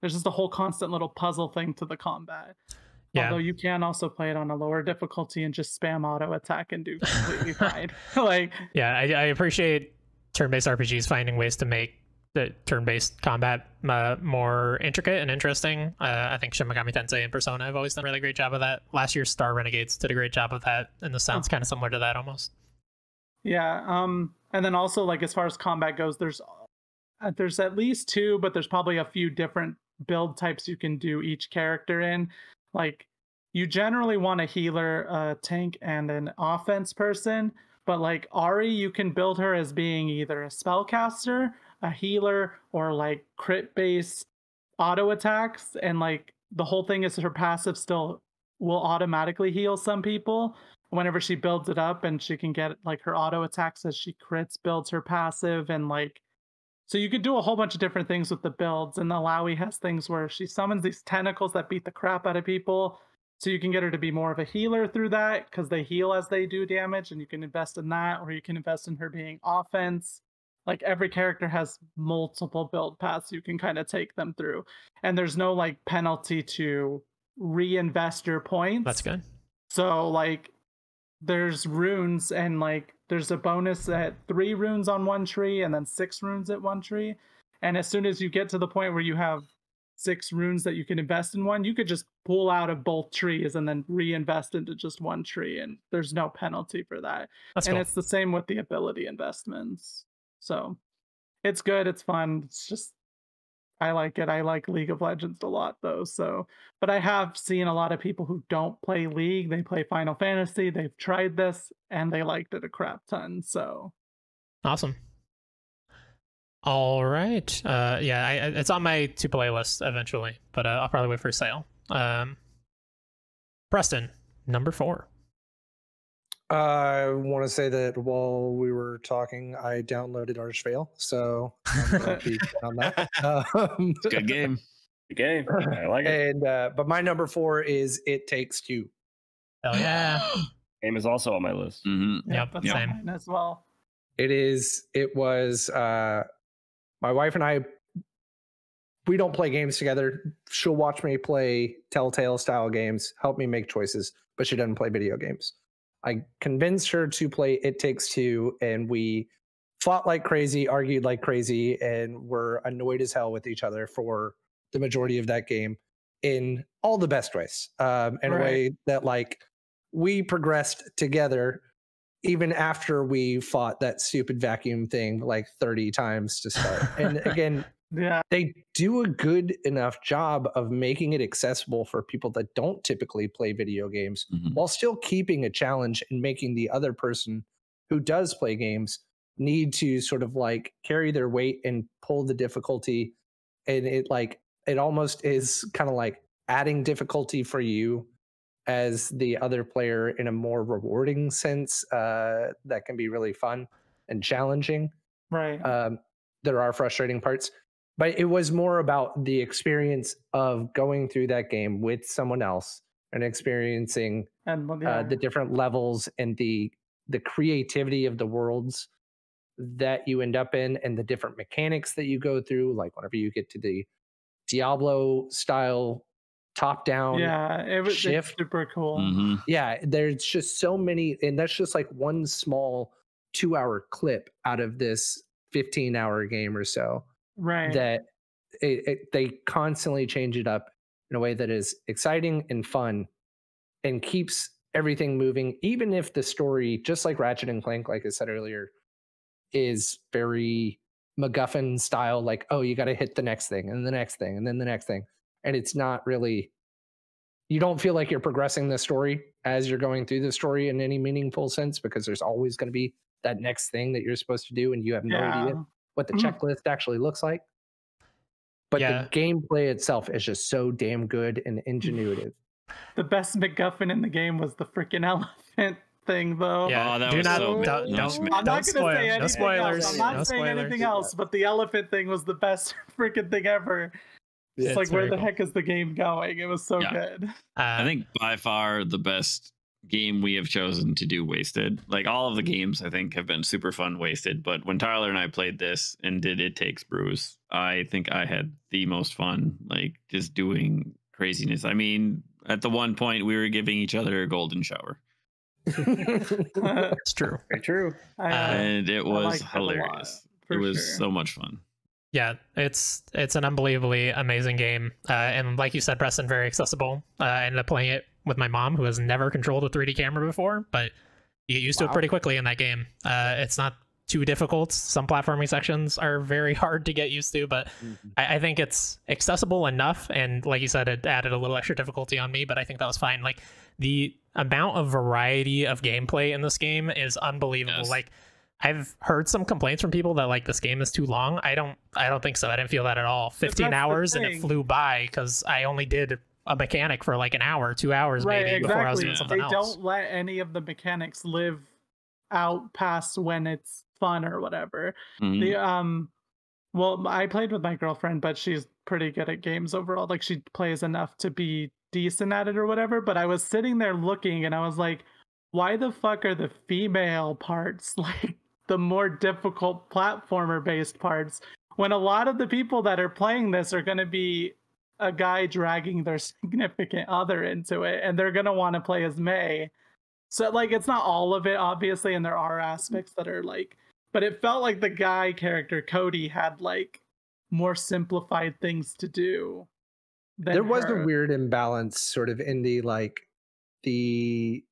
there's just a whole constant little puzzle thing to the combat Yeah. Although you can also play it on a lower difficulty and just spam auto attack and do *laughs* completely fine. *laughs* like Yeah, I, I appreciate turn-based RPGs finding ways to make the turn-based combat uh, more intricate and interesting. Uh, I think Shin Megami Tensei and Persona have always done a really great job of that. Last year's Star Renegades did a great job of that, and this sounds kind of similar to that almost. Yeah, um and then also like as far as combat goes there's uh, there's at least two but there's probably a few different build types you can do each character in. Like you generally want a healer, a tank and an offense person, but like Ahri you can build her as being either a spellcaster, a healer or like crit based auto attacks and like the whole thing is her passive still will automatically heal some people whenever she builds it up and she can get like her auto attacks as she crits builds her passive and like so you could do a whole bunch of different things with the builds and the Illaoi has things where she summons these tentacles that beat the crap out of people so you can get her to be more of a healer through that because they heal as they do damage and you can invest in that or you can invest in her being offense like every character has multiple build paths you can kind of take them through and there's no like penalty to reinvest your points That's good. so like there's runes and like there's a bonus at three runes on one tree and then six runes at one tree. And as soon as you get to the point where you have six runes that you can invest in one, you could just pull out of both trees and then reinvest into just one tree. And there's no penalty for that. That's and cool. it's the same with the ability investments. So it's good, it's fun. It's just I like it. I like League of Legends a lot though. So, but I have seen a lot of people who don't play League, they play Final Fantasy, they've tried this and they liked it a crap ton. So, Awesome. All right. Uh, yeah, I, it's on my to play list eventually, but uh, I'll probably wait for sale. Um, Preston, number four. I want to say that while we were talking, I downloaded Archvale, so I'm *laughs* on that. Um, It's a good game. *laughs* Good game. I like it. and uh, but my number four is It Takes Two. Hell yeah. *gasps* Game is also on my list. Mm-hmm. Yep, that's same. as well. It is. It was. uh My wife and I. We don't play games together. She'll watch me play Telltale style games, help me make choices, but she doesn't play video games. I convinced her to play It Takes Two, and we fought like crazy, argued like crazy, and were annoyed as hell with each other for the majority of that game in all the best ways. Um, in a way that like we progressed together even after we fought that stupid vacuum thing like 30 times to start. and *laughs* again, Yeah, they do a good enough job of making it accessible for people that don't typically play video games Mhm. while still keeping a challenge and making the other person who does play games need to sort of like carry their weight and pull the difficulty and it like it almost is kind of like adding difficulty for you as the other player in a more rewarding sense uh that can be really fun and challenging right. um, there are frustrating parts, but it was more about the experience of going through that game with someone else and experiencing and well, uh, the different levels and the the creativity of the worlds that you end up in and the different mechanics that you go through. Like whenever you get to the Diablo style top down yeah, it was shift. super cool. hmm yeah there's just so many and that's just like one small two hour clip out of this 15 hour game or so Right. that it, it, they constantly change it up in a way that is exciting and fun and keeps everything moving even if the story just like ratchet and clank like i said earlier is very macguffin style like oh you got to hit the next thing and the next thing and then the next thing and it's not really you don't feel like you're progressing the story as you're going through the story in any meaningful sense because there's always going to be that next thing that you're supposed to do and you have no yeah. idea what the Mhm. checklist actually looks like. But Yeah. the gameplay itself is just so damn good and ingenuitive. *laughs* The best MacGuffin in the game was the freaking *laughs* elephant thing, though. Yeah, that do was not, so don't, don't, No don't, I'm not gonna spoil. say no anything spoilers. else. I'm not no saying spoilers. anything else, but the elephant thing was the best *laughs* freaking thing ever. It's, It's like, where the cool. heck is the game going? It was so Yeah. good. Uh, I think by far the best game we have chosen to do wasted. Like all of the games, I think have been super fun wasted. But when Tyler and I played this and did It Takes Brews, I think I had the most fun. Like just doing craziness. I mean, at the one point we were giving each other a golden shower, it's true. *laughs* Very true. I, uh, and it was liked that lot, hilarious. It was sure. so much fun. Yeah, it's it's an unbelievably amazing game, uh, and like you said, Preston, very accessible. Uh, I ended up playing it with my mom, who has never controlled a 3D camera before, but you get used to it pretty quickly in that game. Uh, it's not too difficult. Some platforming sections are very *laughs* hard to get used to, but I, I think it's accessible enough. And like you said, it added a little extra difficulty on me, but I think that was fine. Like the amount of variety of gameplay in this game is unbelievable. Yes. Like I've heard some complaints from people that like this game is too long. I don't I don't think so. I didn't feel that at all. 15 hours and it flew by because I only did a mechanic for like an hour, two hours right, maybe before I was doing something They else. don't let any of the mechanics live out past when it's fun or whatever. Mhm. The um well, I played with my girlfriend, but she's pretty good at games overall. Like she plays enough to be decent at it or whatever. But I was sitting there looking and I was like, why the fuck are the female parts *laughs* like the more difficult platformer based parts when a lot of the people that are playing this are going to be a guy dragging their *laughs* significant other into it and they're going to want to play as May. So like it's not all of it obviously and there are aspects that are like but it felt like the guy character Cody had like more simplified things to do. there was her. a weird imbalance sort of in the like the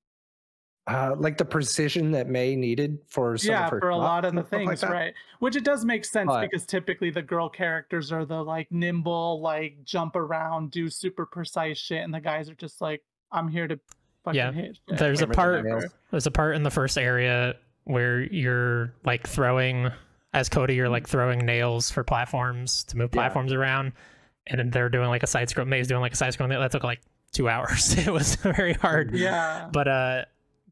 uh like the precision that May needed for some yeah of her for a lot of the stuff like things right which it does make sense But- because typically the girl characters are the like nimble like jump around do super precise shit and the guys are just like i'm here to fucking Yeah, hit shit. There's a part there's a part in the first area where you're like throwing as Cody, you're like throwing nails for platforms to move Yeah. platforms around, and then they're doing like a side scroll. May's doing like a side scroll. That took like two *laughs* hours. it was very hard. yeah But uh,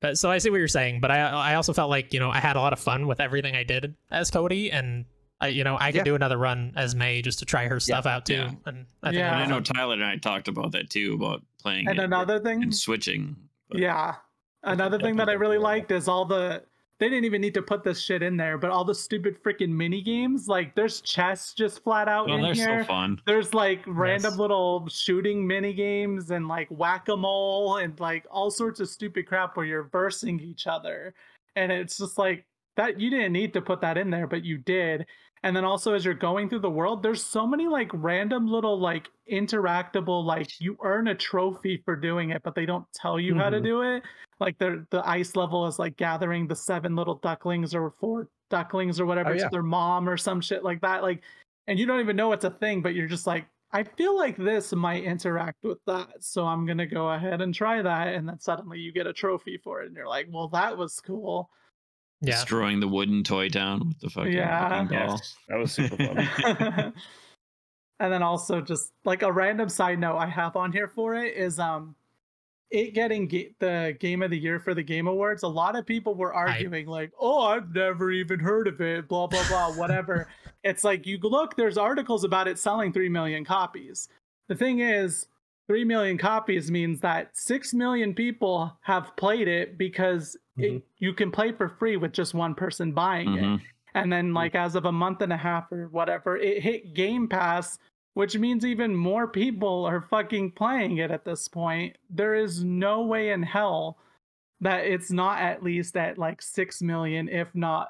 but so I see what you're saying, but I I also felt like you know I had a lot of fun with everything I did as Cody, and I you know I could Yeah. do another run as May just to try her stuff out too, Yeah. and I think Yeah. I know. Tyler and I talked about that too about playing And it another thing, and switching. but- yeah, another thing that I really liked is all the. They didn't even need to put this shit in there, but all the stupid freaking mini games. Like there's chess just flat out Oh, in they're here. so fun. There's like random Yes. little shooting mini games and like whack a mole and like all sorts of stupid crap where you're versing each other. And it's just like that you didn't need to put that in there, but you did. And then also as you're going through the world, there's so many like random little like interactable like you earn a trophy for doing it, but they don't tell you how to Mhm. do it. Like the the ice level is like gathering the seven little ducklings or four ducklings or whatever Oh, to their mom or some shit like that. Like and you don't even know it's a thing, but you're just like, I feel like this might interact with that, so I'm gonna go ahead and try that, and then suddenly you get a trophy for it, and you're like, well, that was cool. yeah. Destroying the wooden toy town with the fucking Yeah. ball. Yes, that was super fun. *laughs* and then also just like a random side note I have on here for it is um it getting ga- the game of the year for the game awards a lot of people were arguing like oh i've never even heard of it blah blah blah *laughs* whatever. It's like you look there's articles about it selling 3 million copies. The thing is 3 million copies means that 6 million people have played it because it, you can play for free with just one person buying it. Mhm. and then like as of a month and a half or whatever it hit game pass which means even more people are fucking playing it at this point there is no way in hell that it's not at least at like 6 million if not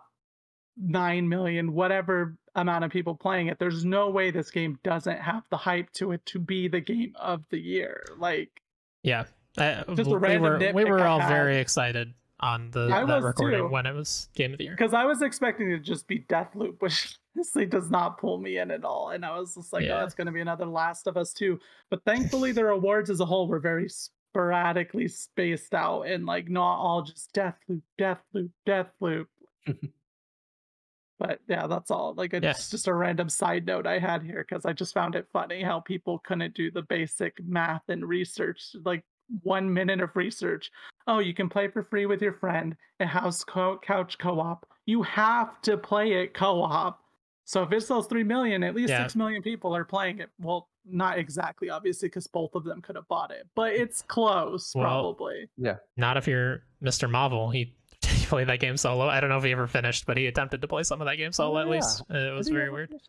9 million whatever amount of people playing it there's no way this game doesn't have the hype to it to be the game of the year like Yeah. I, Just we were we were all very excited on the that recording too. when it was game of the year. because I was expecting it to just be Deathloop, which honestly does not pull me in at all. And I was just like, oh, Yeah. oh, it's going to be another Last of Us 2. But thankfully, their *laughs* awards as a whole were very sporadically spaced out and like not all just death loop, death loop, death loop. *laughs* but yeah, that's all. Like, it's Yeah. just a random side note I had here because I just found it funny how people couldn't do the basic math and research. Like, one minute of research oh, you can play for free with your friend. It house co- couch co-op. You have to play it co-op. So if it sells three million, at least Yeah. six million people are playing it. Well, not exactly, obviously, because both of them could have bought it, but it's close, Well, probably. Yeah. Not if you're Mr. Marvel. He, *laughs* he played that game solo. I don't know if he ever finished, but he attempted to play some of that game solo at Oh, yeah. least. Uh, It was very weird. finish?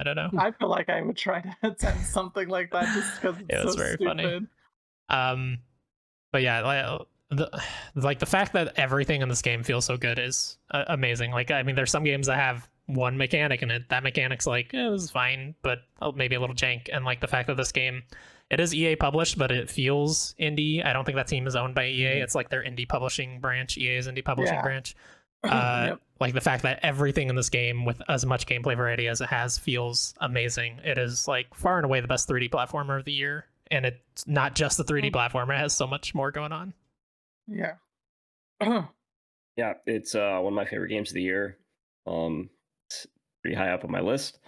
I don't know. I feel like I would try to *laughs* attempt something like that just because *laughs* it's It was so very funny. Um, but yeah, like the like the fact that everything in this game feels so good is uh, amazing. Like I mean, there's some games that have one mechanic and it. That mechanic's like eh, it was fine, but oh, maybe a little jank. And like the fact that this game, it is EA published, but it feels indie. I don't think that team is owned by EA. It's like their indie publishing branch. EA's indie publishing Yeah. branch. *clears throat* Uh, Yep. like the fact that everything in this game with as much gameplay variety as it has feels amazing. It is like far and away the best 3D platformer of the year, and it's not just the 3D platformer; it has so much more going on. Yeah. *clears throat* yeah, it's uh, one of my favorite games of the year. Um, it's pretty high up on my list.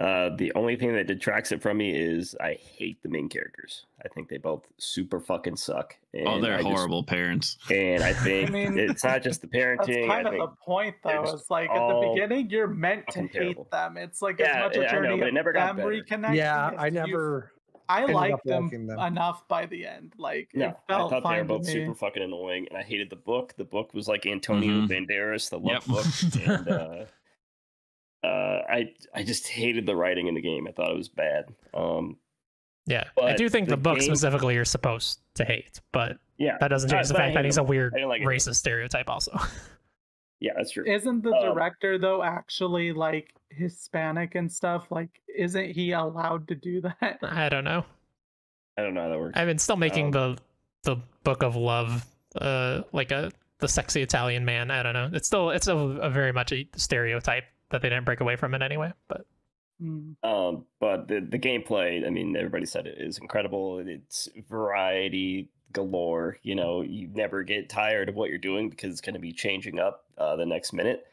Uh, the only thing that detracts it from me is I hate the main characters. I think they both super fucking suck. Oh, they're I just- horrible parents. and I think mean, it's not just the parenting. *laughs* That's parenting. kind I of the point, though. It's like at the beginning, you're meant to hate terrible. them. It's like Yeah, as much yeah, a I know, journey but it of never got them better. reconnecting. Yeah, I never. I ended liked them, them. enough by the end. Like no, it I felt thought they were both super fucking annoying, and I hated the book. The book was like Antonio Mhm. Banderas, the love Yep. book, and *laughs* uh, uh, I I just hated the writing in the game. I thought it was bad. Um, Yeah, I do think the, the book game- specifically you're supposed to hate, but yeah, that doesn't change the fact that he's the a weird like it. racist stereotype. Also, *laughs* yeah, that's true. Isn't the Um, director though actually like Hispanic and stuff? Like, isn't he allowed to do that? *laughs* I don't know. I don't know how that works. I've been still making Um, the the book of love, uh, like a the sexy Italian man. I don't know. It's still it's a, a very much a stereotype that they didn't break away from it anyway. But Hmm. Um, but the the gameplay, I mean, everybody said it is incredible. It's variety galore. You know, you never get tired of what you're doing because it's going to be changing up uh, the next minute.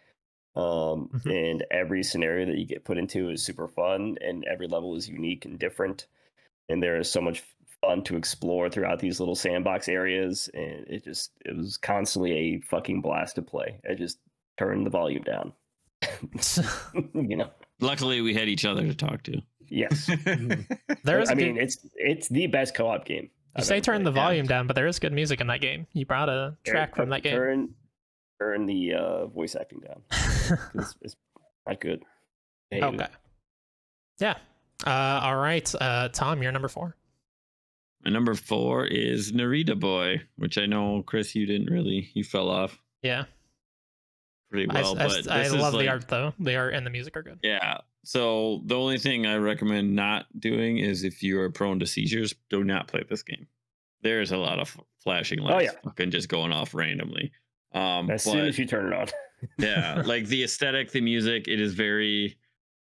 Um, Mhm. and every scenario that you get put into is super fun, and every level is unique and different. And there is so much fun to explore throughout these little sandbox areas, and it just it was constantly a fucking blast to play. I just turned the volume down. *laughs* you know. Luckily, we had each other to talk to. Yes. *laughs* there is. I mean, good, it's it's the best co-op game. you I've say ever turn the played. volume down, but there is good music in that game. You brought a track from that game. Turn turn the uh, voice acting down. *laughs* It's, it's not good. I hated it. okay. Yeah. Uh, all right. Uh, Tom, you're number four. My number four is Narita Boy, which I know Chris, you didn't really, you fell off Yeah. Pretty I, well. I- but I this is love the like- art though. The art and the music are good. Yeah. So the only thing I recommend not doing is if you are prone to seizures, do not play this game. There's a lot of flashing lights, Oh, yeah. fucking just going off randomly. Um, As but, soon as you turn it on. *laughs* yeah, *laughs* like the aesthetic, the music, it is very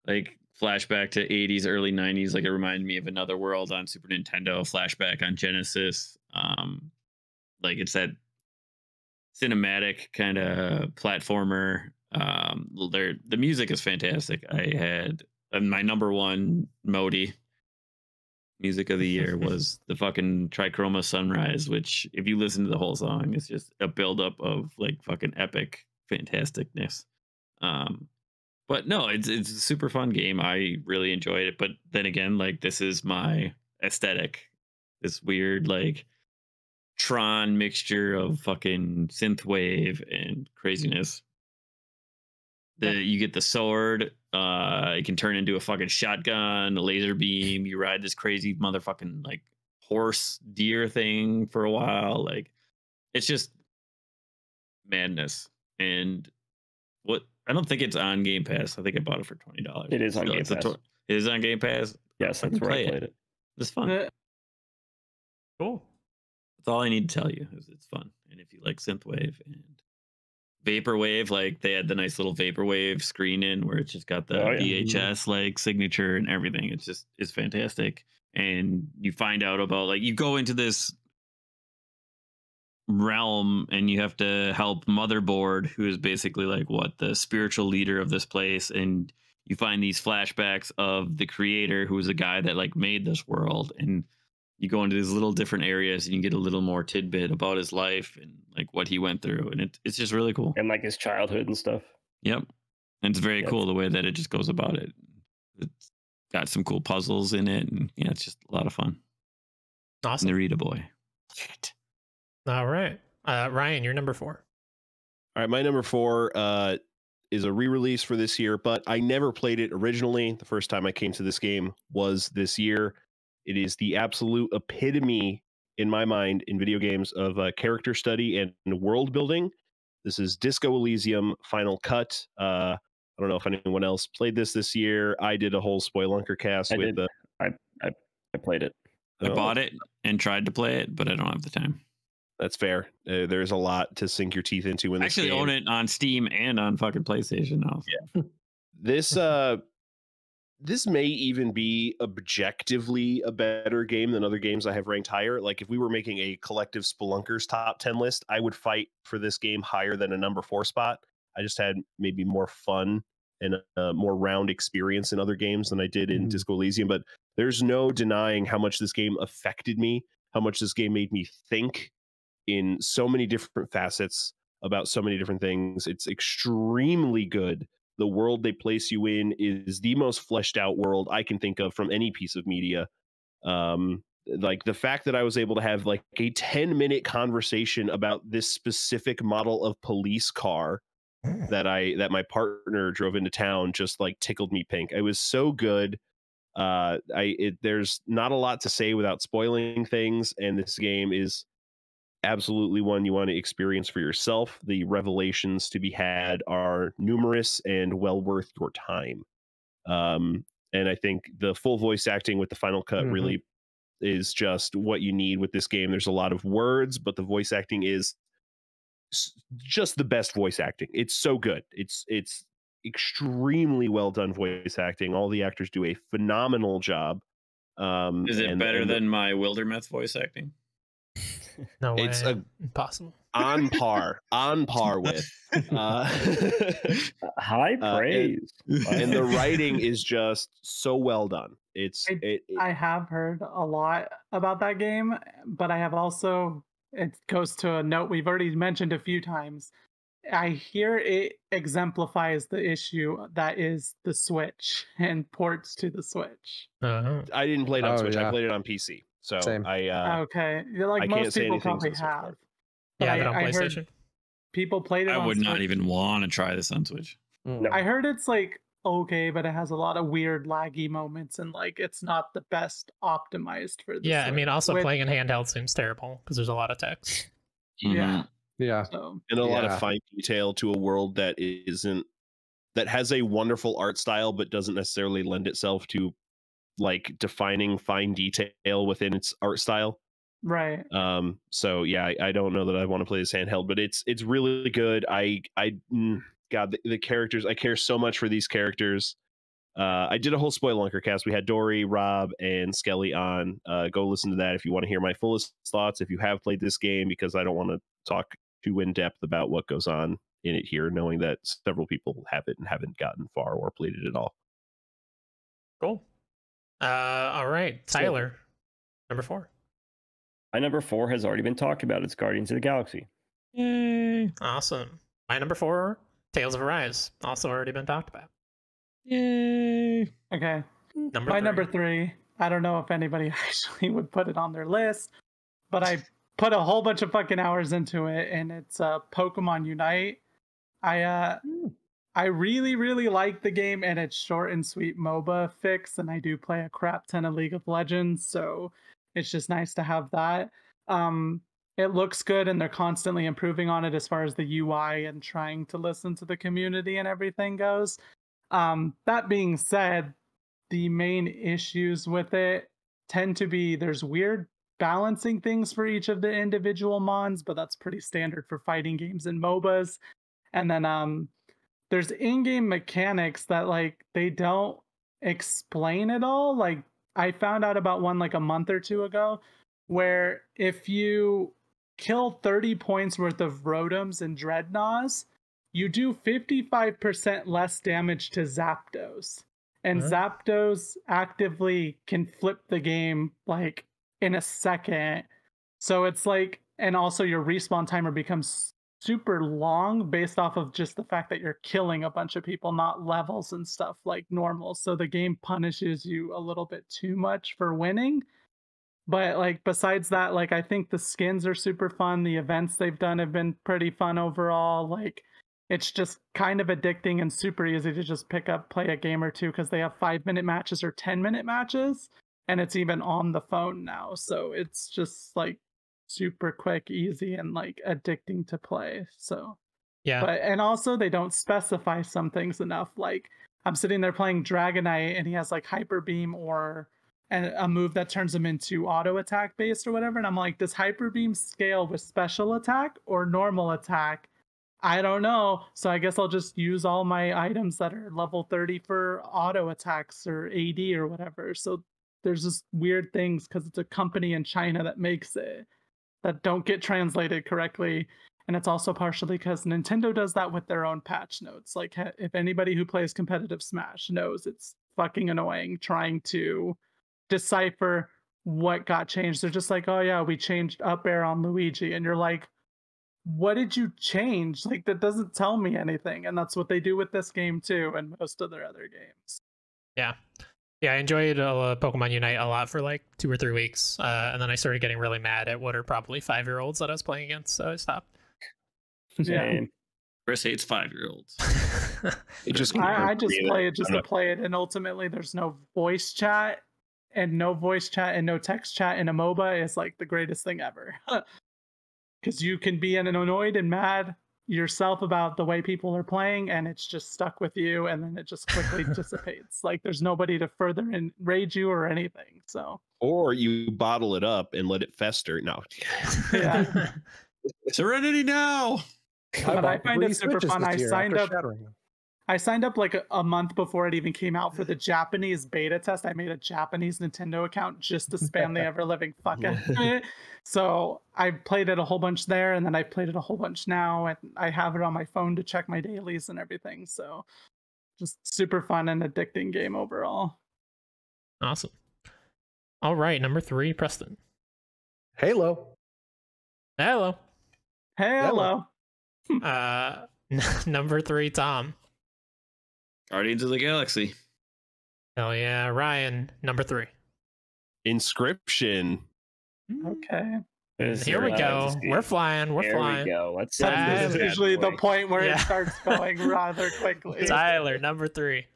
like flashback to 80s, early 90s. Like it reminded me of Another World on Super Nintendo, flashback on Genesis. Um, like it's that cinematic kind of platformer. Um, there, the music is fantastic. I had and my number one Modi music of the *laughs* year was the fucking Trichroma Sunrise, which if you listen to the whole song, it's just a buildup of like fucking epic fantasticness. Um, but no, it's it's a super fun game. I really enjoyed it. But then again, like this is my aesthetic. This weird like Tron mixture of fucking synthwave and craziness. The you get the sword, uh, it can turn into a fucking shotgun, a laser beam. You ride this crazy motherfucking like horse deer thing for a while. Like it's just madness. And what I don't think it's on Game Pass. I think I bought it for twenty dollars. It is on Game Pass. It is on Game Pass. Yes, I that's can where I play it. it. It's fun. Uh, Cool. That's all I need to tell you. Is it's fun, and if you like synthwave and vaporwave, like they had the nice little vaporwave screen in where it's just got the Oh, yeah. Mm-hmm. VHS like signature and everything. It's just it's fantastic, and you find out about like you go into this realm and you have to help motherboard who is basically like what the spiritual leader of this place and you find these flashbacks of the creator who was the guy that like made this world and you go into these little different areas and you get a little more tidbit about his life and like what he went through and it, it's just really cool And like his childhood and stuff. yep and it's very Yeah. cool the way that it just goes about it it's got some cool puzzles in it and yeah it's just a lot of fun Awesome. narita boy Shit. All right. Uh, Ryan, you're number four. All right, my number four uh, is a re-release for this year, but I never played it originally. The first time I came to this game was this year. It is the absolute epitome in my mind in video games of uh, character study and world building. This is Disco Elysium Final Cut. Uh, I don't know if anyone else played this this year. I did a whole Spoilunker cast I with did. the. I I played it. i Oh, bought it and tried to play it but i don't have the time That's fair. Uh, there's a lot to sink your teeth into in I actually game. own it on steam and on fucking playstation now yeah this uh this may even be objectively a better game than other games I have ranked higher. Like if we were making a collective Spelunkers top 10 list, I would fight for this game higher than a number 4 spot. I just had maybe more fun and a more round experience in other games than I did in Mhm. Disco Elysium, but there's no denying how much this game affected me, how much this game made me think in so many different facets about so many different things. It's extremely good the world they place you in is the most fleshed out world I can think of from any piece of media. Um, like the fact that I was able to have like a 10 minute conversation about this specific model of police car that I that my partner drove into town just like tickled me pink. It was so good. Uh, I it, there's not a lot to say without spoiling things, and this game is absolutely one you want to experience for yourself. The revelations to be had are numerous and well worth your time. Um, and I think the full voice acting with the final cut Mhm. really is just what you need with this game. There's a lot of words, but the voice acting is just the best voice acting. It's so good. It's it's extremely well done voice acting. All the actors do a phenomenal job. Um, is it and- better and the- than my wildermyth voice acting No way. It's a impossible. on *laughs* par, on par with. Uh, *laughs* High Uh, and- praise. and the writing *laughs* is just so well done. It's I- it, it- I have heard a lot about that game, but I have also it goes to a note we've already mentioned a few times. I hear it exemplifies the issue that is the Switch and ports to the Switch. Uh, I didn't play it on Oh, Switch. I played it on PC. So Same. I uh, okay, yeah, like I can't most people anything probably have. part. But yeah, I, but on I heard PlayStation. people played it. I on would not even want to try this on Switch. Mm. I heard it's like okay, but it has a lot of weird laggy moments and like it's not the best optimized for the Yeah, I mean, also which- playing in handheld seems terrible because there's a lot of text. Yeah. Yeah. So and a lot of fine detail to a world that isn't that has a wonderful art style but doesn't necessarily lend itself to like defining fine detail within its art style. Right. um so yeah I, I don't know that i want to play this handheld but it's it's really good. I i mm, god the, the characters i care so much for these characters. Uh i did a whole Spoilunker cast. We had dory rob and skelly on. Uh go listen to that if you want to hear my fullest thoughts. If you have played this game because i don't want to talk too in depth about what goes on in it here knowing that several people have it and haven't gotten far or played it at all. Cool. Uh, all right, Tyler, number four. My number four has already been talked about. It's Guardians of the Galaxy. Yay! Awesome. My number four, Tales of Arise, also already been talked about. Yay! Okay. Number My three. number three. I don't know if anybody *laughs* actually would put it on their list, but I put a whole bunch of fucking hours into it, and it's uh, Pokemon Unite. I uh, I really really like the game, and it's short and sweet MOBA fix, and I do play a crap ton of League of Legends, so it's just nice to have that. Um, it looks good, and they're constantly improving on it as far as the UI and trying to listen to the community and everything goes. Um, that being said, the main issues with it tend to be there's weird balancing things for each of the individual mons, but that's pretty standard for fighting games and MOBAs. And then um there's in-game mechanics that like they don't explain at all. Like I found out about one like a month or two ago where if you kill 30 points worth of Rotoms and Drednaws, you do 55% less damage to Zapdos. And Huh? Zapdos actively can flip the game like in a second. So it's like, and also your respawn timer becomes super long based off of just the fact that you're killing a bunch of people, not levels and stuff like normal. So the game punishes you a little bit too much for winning. But like besides that, like I think the skins are super fun. The events they've done have been pretty fun overall. Like it's just kind of addicting and super easy to just pick up, play a game or two because they have five minute matches or 10 minute matches. And it's even on the phone now. So it's just like super quick, easy, and like addicting to play. So Yeah. but and also they don't specify some things enough. Like I'm sitting there playing Dragonite and he has like hyper beam or and a move that turns him into auto attack based or whatever. And I'm like, does hyper beam scale with special attack or normal attack? I don't know. So I guess I'll just use all my items that are level 30 for auto attacks or AD or whatever. So there's just weird things because it's a company in China that makes it that don't get translated correctly and it's also partially because Nintendo does that with their own patch notes. Like, if anybody who plays competitive Smash knows it's fucking annoying trying to decipher what got changed. They're just like, oh, yeah, we changed up air on Luigi. And you're like, what did you change? Like, that doesn't tell me anything. And that's what they do with this game, too, and most of their other games. Yeah. Yeah, I enjoyed uh, Pokemon Unite a lot for like two or three weeks. Uh, and then I started getting really mad at what are probably five year olds that I was playing against. So I stopped. *laughs* Yeah. Same. Chris hates five year olds. it *laughs* just I, I just play it just to play it, and ultimately, there's no voice chat, and no voice chat and no text chat in a MOBA is like the greatest thing ever. *laughs* Because you can be an annoyed and mad yourself about the way people are playing, and it's just stuck with you, and then it just quickly *laughs* dissipates. Like there's nobody to further enrage you or anything. So or you bottle it up and let it fester no Yeah. *laughs* Serenity now. But I find it three super fun. I signed up- shattering them. I signed up like a, a month before it even came out for the Japanese beta test. I made a Japanese Nintendo account just to spam the *laughs* ever living fuck out of *laughs* it. So I played it a whole bunch there, and then I played it a whole bunch now, and I have it on my phone to check my dailies and everything. So just super fun and addicting game overall. Awesome. All right, number three, Preston. Halo. Hello. Hello. Uh, *laughs* number three, Tom. Guardians of the Galaxy. Hell yeah, Ryan. Number three. Inscryption. Okay. This Here we go. We're flying. We're There flying. we go. Let's Tyler. This this is usually the point where Yeah. it starts going rather *laughs* quickly. Tyler, number three.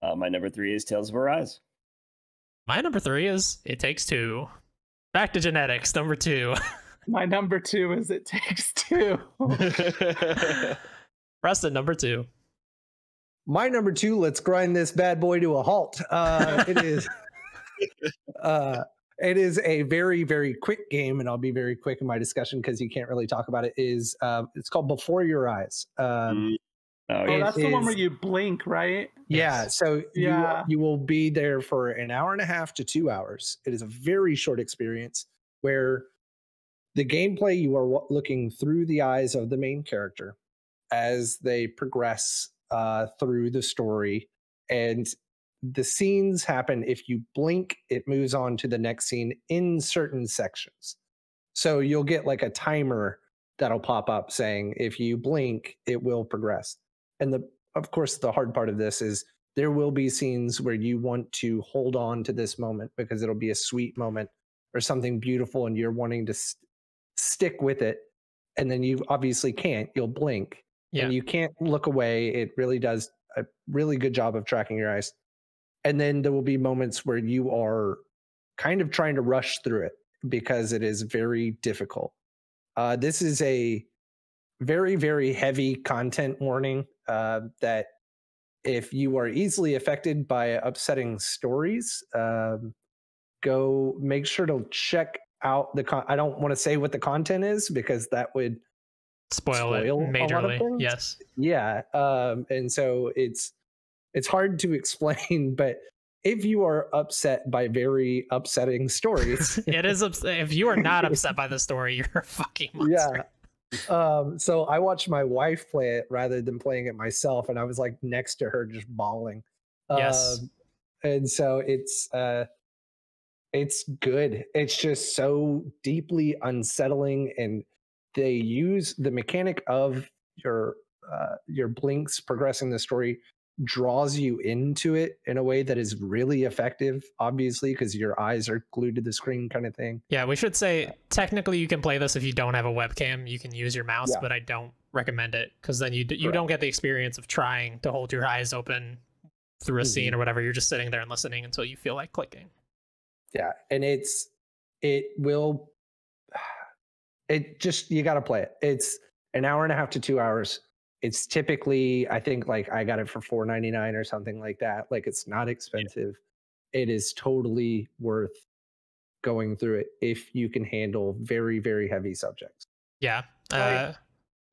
Uh, my number three is Tales of Arise. My number three is It Takes Two. Back to Genetix. Number two. *laughs* My number two is It Takes Two. *laughs* Preston, number two. My number two, let's grind this bad boy to a halt. Uh, it is *laughs* uh, it is a very, very quick game, and I'll be very quick in my discussion because you can't really talk about it. Is uh, it's called Before Your Eyes. Um, Oh, Oh, yeah. It that's the one where you blink, right? Yeah, Yes. so Yeah. you you will be there for an hour and a half to two hours. It is a very short experience where the gameplay you are wa- looking through the eyes of the main character as they progress uh, through the story, and the scenes happen. If you blink, it moves on to the next scene in certain sections. So you'll get like a timer that'll pop up saying if you blink, it will progress. And the of course, the hard part of this is there will be scenes where you want to hold on to this moment because it'll be a sweet moment or something beautiful and you're wanting to st- stick with it. And then you obviously can't, you'll blink Yeah. and you can't look away. It really does a really good job of tracking your eyes. And then there will be moments where you are kind of trying to rush through it because it is very difficult. Uh, this is a very, very heavy content warning uh, that if you are easily affected by upsetting stories, um, go make sure to check out the con- I don't want to say what the content is because that would Spoil, Spoil it a lot of majorly. Yes. yeah um and so it's it's hard to *laughs* explain but if you are upset by very upsetting stories *laughs* it is ups- if you are not upset by the *laughs* story, you're a fucking monster. yeah um so i watched my wife play it rather than playing it myself and i was like next to her just bawling Yes. Um, and so it's uh it's good it's just so deeply unsettling and they use the mechanic of your uh your blinks progressing the story draws you into it in a way that is really effective obviously because your eyes are glued to the screen kind of thing Yeah, we should say technically you can play this if you don't have a webcam. You can use your mouse, Yeah. but I don't recommend it because then you d- you Correct. don't get the experience of trying to hold your eyes open through a Mm-hmm. scene or whatever. You're just sitting there and listening until you feel like clicking. yeah and it's it will it just you got to play it. It's an hour and a half to two hours. It's typically i think like i got it for 4.99 or something like that. Like it's not expensive. It is totally worth going through it if you can handle very very heavy subjects. Yeah. Like- Uh,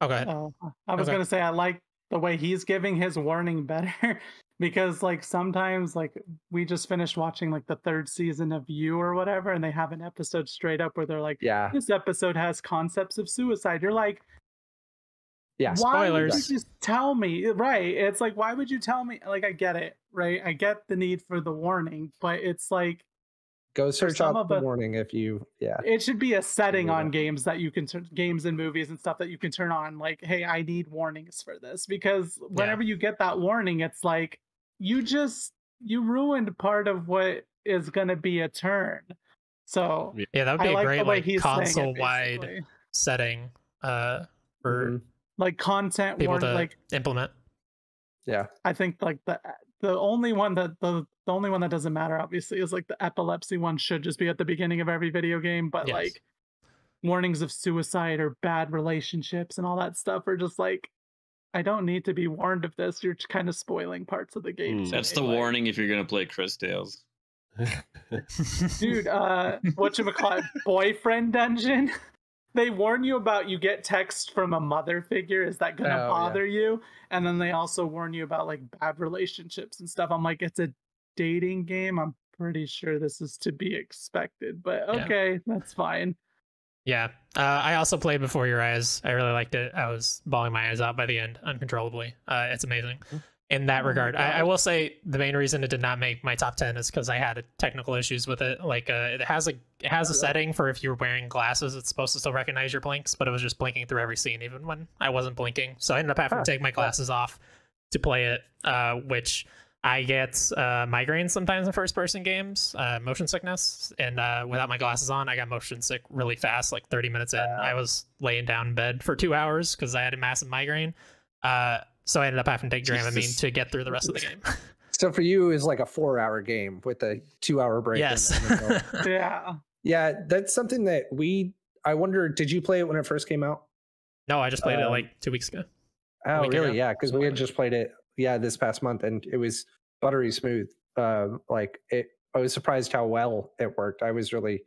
oh, go ahead. Oh, I was Okay. gonna say I like the way he's giving his warning better *laughs* because like sometimes like we just finished watching like the third season of You or whatever, and they have an episode straight up where they're like, yeah "This episode has concepts of suicide." You're like, yeah why would you just tell me? Right? It's like, why would you tell me? Like, I get it, right? I get the need for the warning, but it's like go search of the the- warning if you yeah it should be a setting on games that you can turn games and movies and stuff that you can turn on like hey i need warnings for this because whenever you get that warning it's like you just you ruined part of what is going to be a turn so Yeah, that would be a like great like he's it, console wide setting uh for Mhm. like content people warning to like implement. yeah i think like the the only one that the the only one that doesn't matter obviously is like the epilepsy one should just be at the beginning of every video game but Yes. like warnings of suicide or bad relationships and all that stuff are just like I don't need to be warned of this. You're kind of spoiling parts of the game. To That's me, the like, warning if you're gonna play Cris Tales. dude. Uh, *laughs* what you call it? Boyfriend dungeon. *laughs* they warn you about you get text from a mother figure. Is that gonna Oh, yeah. bother you? And then they also warn you about like bad relationships and stuff. I'm like, it's a dating game. I'm pretty sure this is to be expected, but Yeah. okay, that's fine. Yeah. Uh, I also played Before Your Eyes. I really liked it. I was bawling my eyes out by the end uncontrollably. Uh, it's amazing in that Oh regard. I, I will say the main reason it did not make my top 10 is because I had technical issues with it. Like uh, it has a it has a setting for if you're wearing glasses, it's supposed to still recognize your blinks, but it was just blinking through every scene, even when I wasn't blinking. So I ended up having Huh. to take my glasses off to play it, uh, which I get uh, migraines sometimes in first person games, uh, motion sickness. And uh, without my glasses on, I got motion sick really fast, like 30 minutes in. I was laying down in bed for two hours because I had a massive migraine. Uh, so I ended up having to take Dramamine Jesus. to get through the rest of the game. *laughs* So for you, it's like a four-hour game with a two-hour break. in yes. the. *laughs* Yeah. yeah, that's something that we. I wonder, did you play it when it first came out? no, I just played it Um, like two weeks ago. Oh, week really? ago. Yeah, because we had just played it. Yeah, this past month, and it was buttery smooth. Um, like it, I was surprised how well it worked. I was really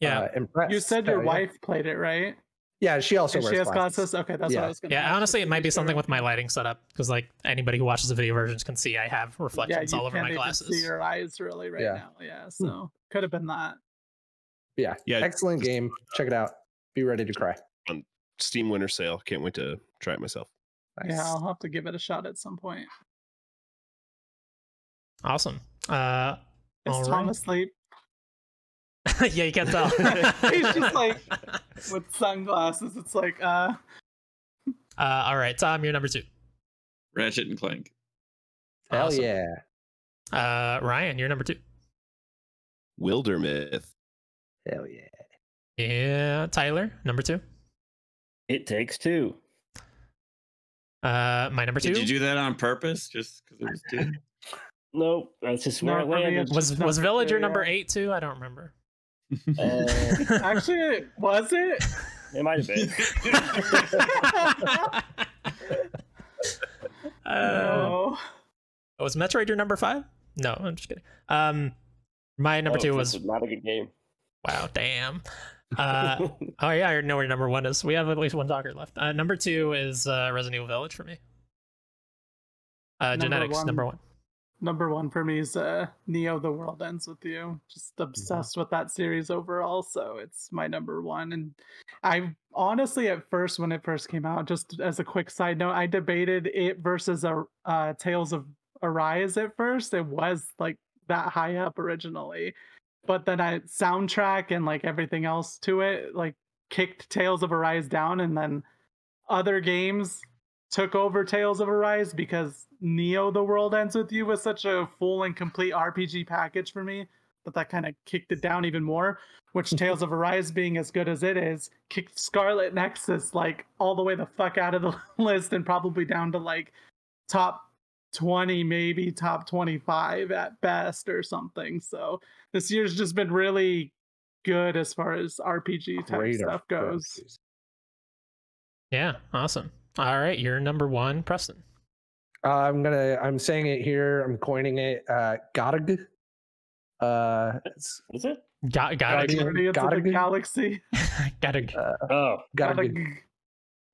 Yeah. uh, impressed. You said your Oh, yeah. wife played it, right? Yeah, she also wears she has glasses. glasses. Okay, that's what I was gonna. yeah, ask, honestly, it might be something with my lighting setup because, like, anybody who watches the video versions can see I have reflections you all over can't my even glasses. see your eyes really right Yeah. now. Yeah, so could have been that. Yeah, Yeah, excellent game. Check it out. Be ready to cry. On Steam Winter Sale. Can't wait to try it myself. Nice. Yeah, I'll have to give it a shot at some point. Awesome. Uh, Is All Tom right. asleep *laughs* yeah, you can't tell. *laughs* He's just like- *laughs* with sunglasses? It's like, uh, uh, all right, Tom, you're number two. Ratchet and Clank. Hell Awesome. yeah. Uh, Ryan, you're number two. Wildermyth. Hell yeah. Yeah, Tyler, number two. It takes two. Uh, my number two Did you do that on purpose? Just because it was two? *laughs* Nope, that's just where No, it landed. it's- was was Villager number eight too? I don't remember. Uh, *laughs* actually, was it? *laughs* it might have been. uh, no. was Metroid your number five? No, I'm just kidding. Um, my number Oh, two was not a good game. wow, damn. Uh, oh yeah, I know where number one is. We have at least one talker left. Uh, number two is uh, Resident Evil Village for me. Uh, Number Genetix one. number one. Number one for me is uh, Neo: The World Ends with You. Just obsessed with that series overall, so it's my number one. And I honestly, at first, when it first came out, just as a quick side note, I debated it versus a uh, Tales of Arise at first. It was like that high up originally, but then I soundtrack and like everything else to it, like kicked Tales of Arise down, and then other games took over Tales of Arise because Neo The World Ends With You was such a full and complete RPG package for me that that kind of kicked it down even more. Which *laughs* Tales of Arise being as good as it is, kicked Scarlet Nexus like all the way the fuck out of the *laughs* list and probably down to like top 20, maybe top 25 at best or something. So this year's just been really good as far as RPG type Great stuff goes. RPGs. Yeah, awesome. All right, you're number one, Preston. Uh, I'm gonna. I'm saying it here. I'm coining it. Uh, Garg. Uh, it's, Is it? Got got Guardian- it. Of the Galaxy. *laughs* Got it. uh, Oh, Garg. Garg.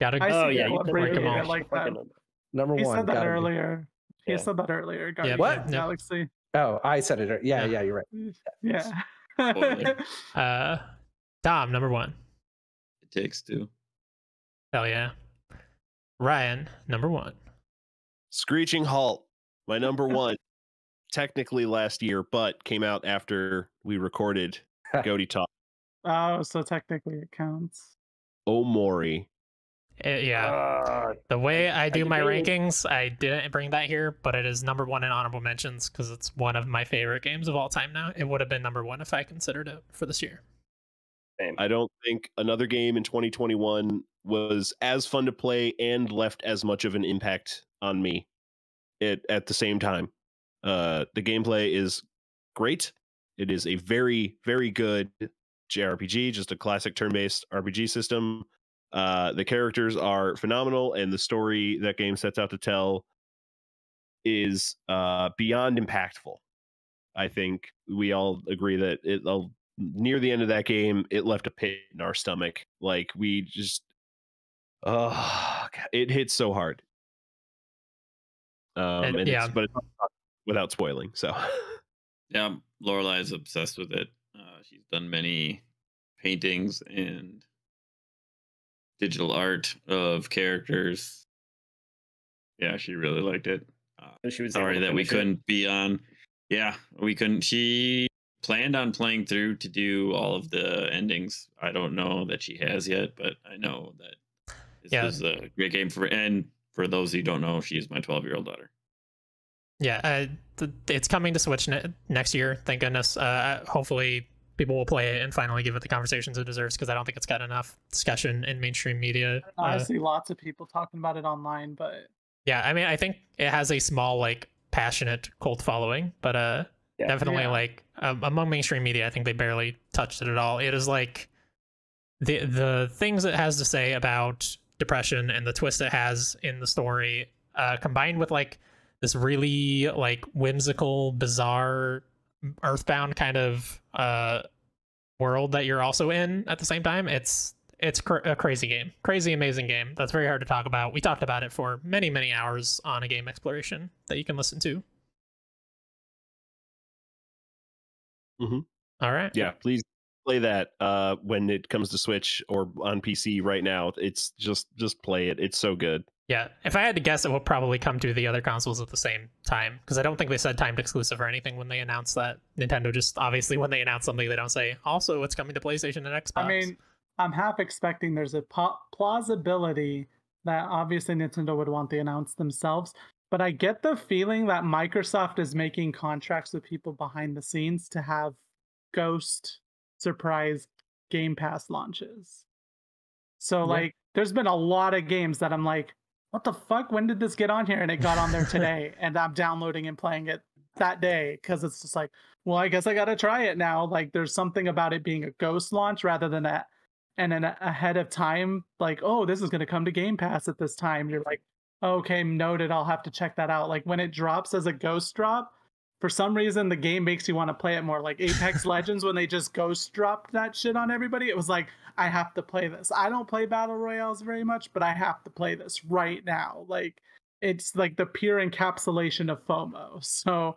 Got it. I oh yeah. you What said break it, I like that. Fucking- Number He one. said that Garg. earlier. He Yeah. said that earlier. Guardians What? of the Yep. Galaxy. Oh, I said it. Yeah, Yeah. yeah, you're right. Yeah. Spoiler. *laughs* Uh, Dom, number one. It takes two. Hell yeah. Ryan, number one. Screeching Halt, my number *laughs* one. Technically last year, but came out after we recorded *laughs* GOTY Talk. oh, so technically it counts. Omori. Uh, yeah. Ah, The way I do my rankings, I didn't bring that here, but it is number one in honorable mentions because it's one of my favorite games of all time now. It would have been number one if I considered it for this year. same. I don't think another game in 2021 was as fun to play and left as much of an impact on me it, at the same time. Uh, the gameplay is great. It is a very, very good JRPG, just a classic turn based RPG system. Uh, the characters are phenomenal, and the story that game sets out to tell is uh, beyond impactful. I think we all agree that it, a near the end of that game, it left a pit in our stomach. Like we just, oh, it hit so hard. Um, And- and, yeah. it's, but it's not without spoiling. So *laughs* Yeah, Lorelai is obsessed with it. Uh, she's done many paintings and digital art of characters. Yeah, she really liked it. Uh, she was sorry that we it. couldn't be on. Yeah, we couldn't. She planned on playing through to do all of the endings. I don't know that she has yet, but I know that this Yeah. is a great game for. And for those who don't know, she is my 12 year old daughter. Yeah, uh, it's coming to Switch ne- next year. Thank goodness. Uh, hopefully, people will play it and finally give it the conversations it deserves because I don't think it's got enough discussion in mainstream media. I Uh, see lots of people talking about it online, but yeah, I mean, I think it has a small, like, passionate cult following, but uh, Yeah. definitely Yeah. like um, among mainstream media, I think they barely touched it at all. It is like the the things it has to say about depression and the twist it has in the story, uh, combined with like this really like whimsical, bizarre, earthbound kind of uh world that you're also in at the same time. It's it's cr- a crazy game, crazy amazing game. That's very hard to talk about. We talked about it for many many hours on a game exploration that you can listen to. Mhm. All right. yeah, please play that uh, when it comes to Switch or on PC right now. It's just just play it. It's so good. Yeah, if I had to guess, it will probably come to the other consoles at the same time because I don't think they said timed exclusive or anything when they announced that. Nintendo just obviously when they announce something, they don't say also it's coming to PlayStation and Xbox. I mean, I'm half expecting there's a po- plausibility that obviously Nintendo would want to announce themselves, but I get the feeling that Microsoft is making contracts with people behind the scenes to have ghost surprise Game Pass launches. So Yeah. like there's been a lot of games that I'm like, what the fuck? When did this get on here? And it got on there *laughs* today, and I'm downloading and playing it that day because it's just like, well, I guess I gotta try it now. Like there's something about it being a ghost launch rather than a and then ahead of time, like, oh, this is gonna come to Game Pass at this time. You're like, okay, noted. I'll have to check that out. Like when it drops as a ghost drop, for some reason the game makes you want to play it more. Like Apex *laughs* Legends when they just ghost dropped that shit on everybody, it was like, I have to play this. I don't play battle royales very much, but I have to play this right now. Like it's like the pure encapsulation of FOMO. So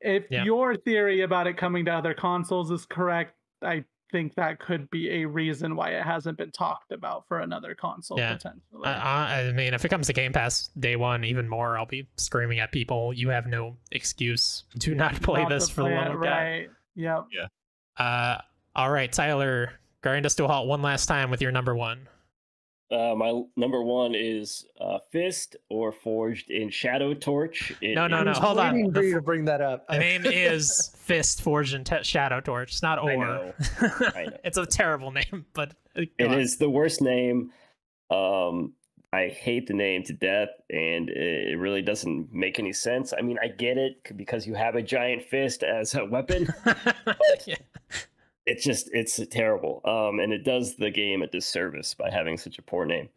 if Yeah. your theory about it coming to other consoles is correct, I think that could be a reason why it hasn't been talked about for another console Yeah. potentially. I, I I mean, if it comes to Game Pass day one, even more, I'll be screaming at people. You have no excuse. *laughs* Do not play Not this for the play love it, of God. right. Yep. Uh, all right, Tyler, grind us to a halt one last time with your number one. Uh, my number one is uh, Fist or Forged in Shadow Torch. It No, no, no, hold on. waiting for The you to bring that up. The name *laughs* is Fist Forged in Te- Shadow Torch. It's not I or. know. *laughs* I know. it's a terrible name, but uh, go It on. is the worst name. Um, I hate the name to death, and it it really doesn't make any sense. I mean, I get it because you have a giant fist as a weapon. *laughs* yeah. It's just it's terrible. Um, and it does the game a disservice by having such a poor name.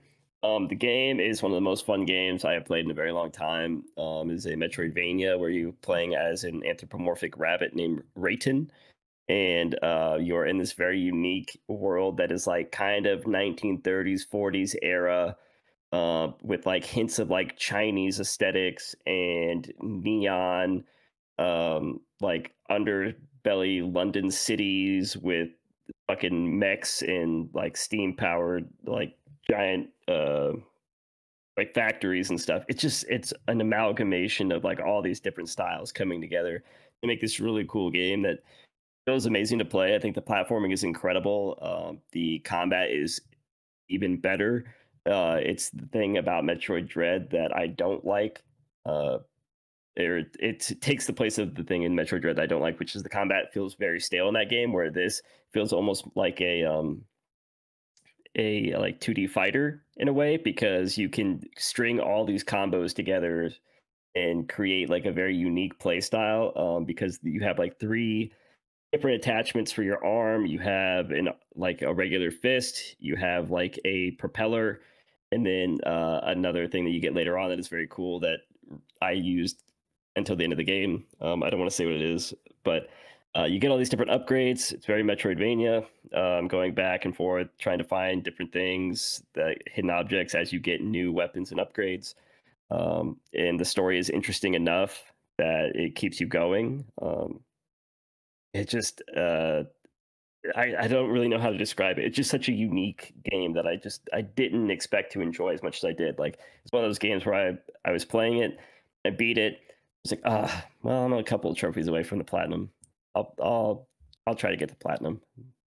Um, the game is one of the most fun games I have played in a very long time. Um, is a Metroidvania where you're playing as an anthropomorphic rabbit named Rayton, and uh, you're in this very unique world that is like kind of 1930s, 40s era, uh, with like hints of like Chinese aesthetics and neon, um, like underbelly London cities with fucking mechs and like steam powered like giant uh like factories and stuff. It's just it's an amalgamation of like all these different styles coming together to make this really cool game that feels amazing to play. I think the platforming is incredible. Um, the combat is even better. Uh, it's the thing about Metroid Dread that I don't like. Uh, or it takes the place of the thing in Metroid Dread that I don't like, which is the combat feels very stale in that game. Where this feels almost like a um, a like 2D fighter in a way because you can string all these combos together and create like a very unique play style um, because you have like three different attachments for your arm you have an like a regular fist you have like a propeller and then uh, another thing that you get later on that is very cool that i used until the end of the game um, i don't want to say what it is but uh, you get all these different upgrades. It's very Metroidvania, um, going back and forth, trying to find different things, the hidden objects as you get new weapons and upgrades. Um, and the story is interesting enough that it keeps you going. Um, it just, uh, I, I don't really know how to describe it. It's just such a unique game that I just I didn't expect to enjoy as much as I did. Like it's one of those games where I I was playing it, I beat it. It's like ah, well, I'm a couple of trophies away from the platinum. I'll I'll I'll try to get the platinum.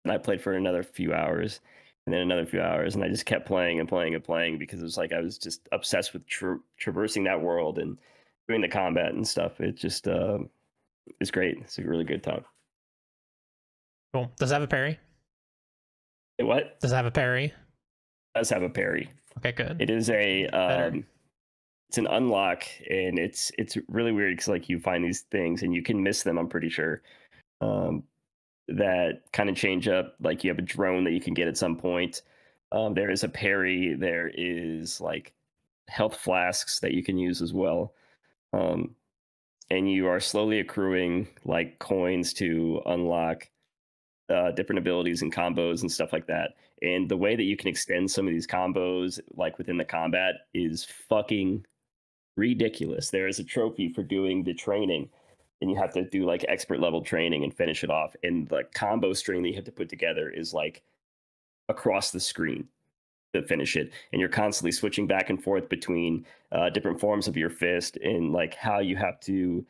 And I played for another few hours, and then another few hours, and I just kept playing and playing and playing because it was like I was just obsessed with tra- traversing that world and doing the combat and stuff. It just uh, it's great. It's a really good time. Cool. Does it have a parry? It what? Does it have a parry? It does have a parry. Okay, good. It is a um, it's an unlock, and it's it's really weird because like you find these things and you can miss them. I'm pretty sure. Um, that kind of change up. Like you have a drone that you can get at some point. Um, there is a parry. There is like health flasks that you can use as well. Um, and you are slowly accruing like coins to unlock uh, different abilities and combos and stuff like that. And the way that you can extend some of these combos, like within the combat, is fucking ridiculous. There is a trophy for doing the training, and you have to do like expert level training and finish it off. And the combo string that you have to put together is like across the screen to finish it. And you're constantly switching back and forth between uh, different forms of your fist and like how you have to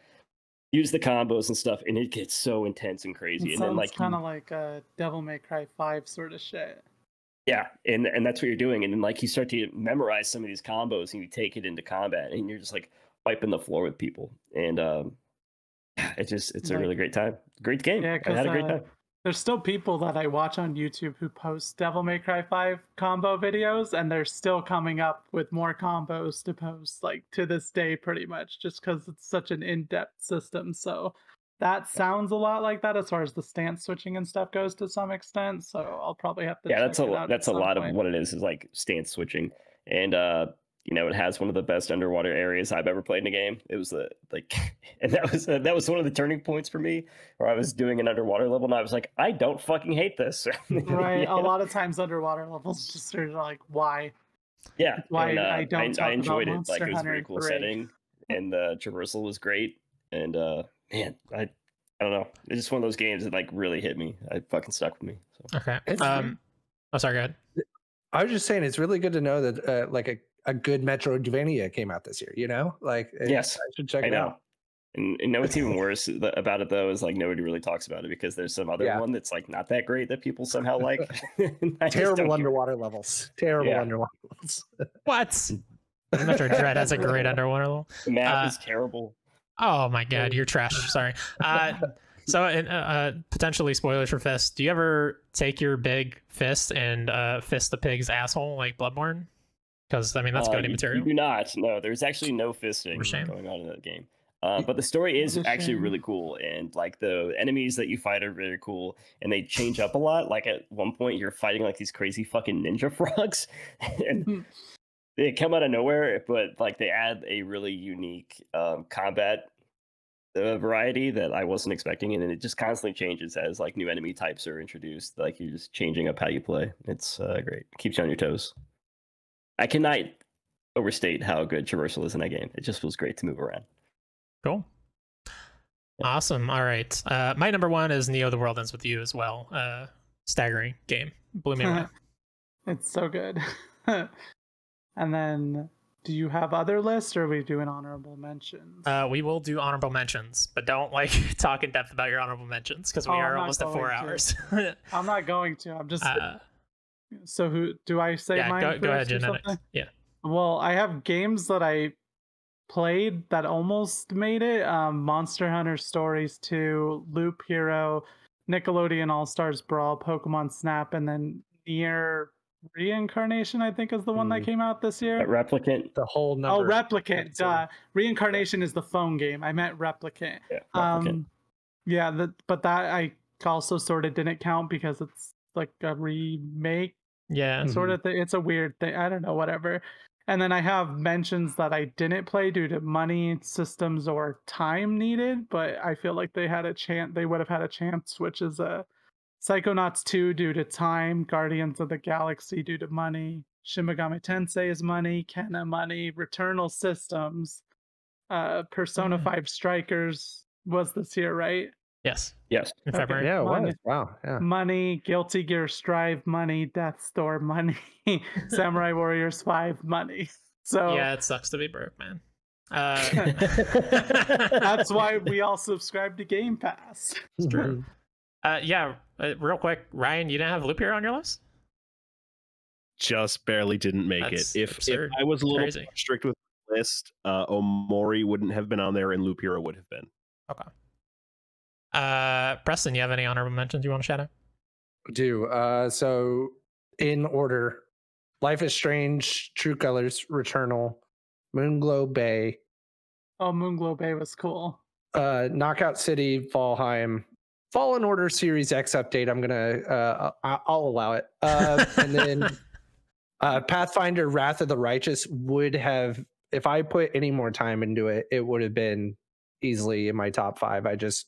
use the combos and stuff. And it gets so intense and crazy. It and then like kind of like a Devil May Cry Five sort of shit. Yeah, and and that's what you're doing, and then like you start to memorize some of these combos, and you take it into combat, and you're just like wiping the floor with people, and um, *sighs* it just it's a really great time, great game. Yeah, I had a great uh, time. there's still people that I watch on YouTube who post Devil May Cry 5 combo videos, and they're still coming up with more combos to post, like to this day, pretty much, just because it's such an in depth system. So that sounds a lot like that as far as the stance switching and stuff goes to some extent. So I'll probably have to. Yeah, that's a check it lo- out at that's a lot point. of what it is is like stance switching, and uh, you know, it has one of the best underwater areas I've ever played in a game. It was the like, *laughs* and that was uh, that was one of the turning points for me, where I was doing an underwater level, and I was like, I don't fucking hate this. *laughs* Right. You A lot of times underwater levels just are like, why? Yeah, why and, uh, I don't I, about enjoyed it. Like Monster it was a very cool 3. setting, and the traversal was great. And uh, man, I I don't know. It's just one of those games that like really hit me. I fucking stuck with me. So. Okay. It's- Um. Oh, sorry. Go ahead. I was just saying, it's really good to know that uh, like a, a good Metroidvania came out this year. You know, like it- Yes, I should check I it know. out. And, and know what's even *laughs* worse about it though is like nobody really talks about it because there's some other Yeah. one that's like not that great that people somehow like. And *laughs* *laughs* I Terrible care. underwater levels. Terrible Yeah. underwater levels. What? Metroid Dread has a great underwater level. The map Uh, is terrible. Oh my god, you're trash. Sorry. Uh, *laughs* so, in, uh, uh, potentially spoilers for Fist. Do you ever take your big fist and uh, fist the pig's asshole like Bloodborne? Because I mean that's Uh, goading you- material. You do not. No, there's actually no fisting going on in that game. Uh, but the story is actually really cool, and like the enemies that you fight are very cool, and they change up a lot. Like at one point, you're fighting like these crazy fucking ninja *laughs* frogs, and they come out of nowhere. But like they add a really unique um, combat uh, variety that I wasn't expecting, and then it just constantly changes as like new enemy types are introduced. Like you're just changing up how you play. It's uh, great. Keeps you on your toes. I cannot overstate how good traversal is in that game. It just feels great to move around. Cool. Awesome. All right. Uh, my number one is Neo: The World Ends with You as well. Uh, staggering game. Blew me away. *laughs* It's so good. *laughs* and then, do you have other lists, or are we doing honorable mentions? Uh, we will do honorable mentions, but don't like *laughs* talk in depth about your honorable mentions because we Oh, are almost at four to. hours. *laughs* I'm not going to. I'm just. uh, so who do I say yeah, mine go, go ahead, Genetix. something? Yeah. Well, I have games that I played that almost made it. Um, Monster Hunter Stories 2, Loop Hero, Nickelodeon All Stars Brawl, Pokemon Snap, and then NieR Reincarnation. I think is the one that Mm. came out this year. That replicant, The whole number. Oh, number. Replicant. Uh, Reincarnation is the phone game. I meant Replicant. yeah, replicant. Um, yeah, that, but that I also sort of didn't count because it's like a remake Yeah. sort of thing. It's a weird thing. I don't know, whatever. And then I have mentions that I didn't play due to money, systems, or time needed, but I feel like they had a chance. They would have had a chance, which is a uh, Psychonauts 2 due to time, Guardians of the Galaxy due to money, Shin Megami Tensei is money, Kena money, Returnal Systems, uh, Persona Mm. 5 Strikers was this year, right? Yes, Yes. in Okay. February. Yeah, it Money. was. Wow. Yeah. Money, Guilty Gear Strive, money, Death Store money, *laughs* Samurai Warriors 5, money. So Yeah, it sucks to be broke, man. Uh, *laughs* that's why *laughs* we all subscribe to Game Pass. It's true. uh, yeah, uh, real quick, Ryan, you didn't have Loop Hero on your list? Just barely didn't make That's it. If, if. I was a little Crazy. strict with the list, uh, Omori wouldn't have been on there, and Loop Hero would have been. Okay. Uh, Preston, you have any honorable mentions you want to shout out? do. Uh, so in order, Life is Strange, True Colors, Returnal, Moonglow Bay, Oh, Moonglow Bay was cool. uh, Knockout City, Valheim, Fallen Order Series X update. I'm gonna, uh, I- I'll allow it. Uh, and then *laughs* uh, Pathfinder: Wrath of the Righteous would have, if I put any more time into it, it would have been easily in my top five. I just,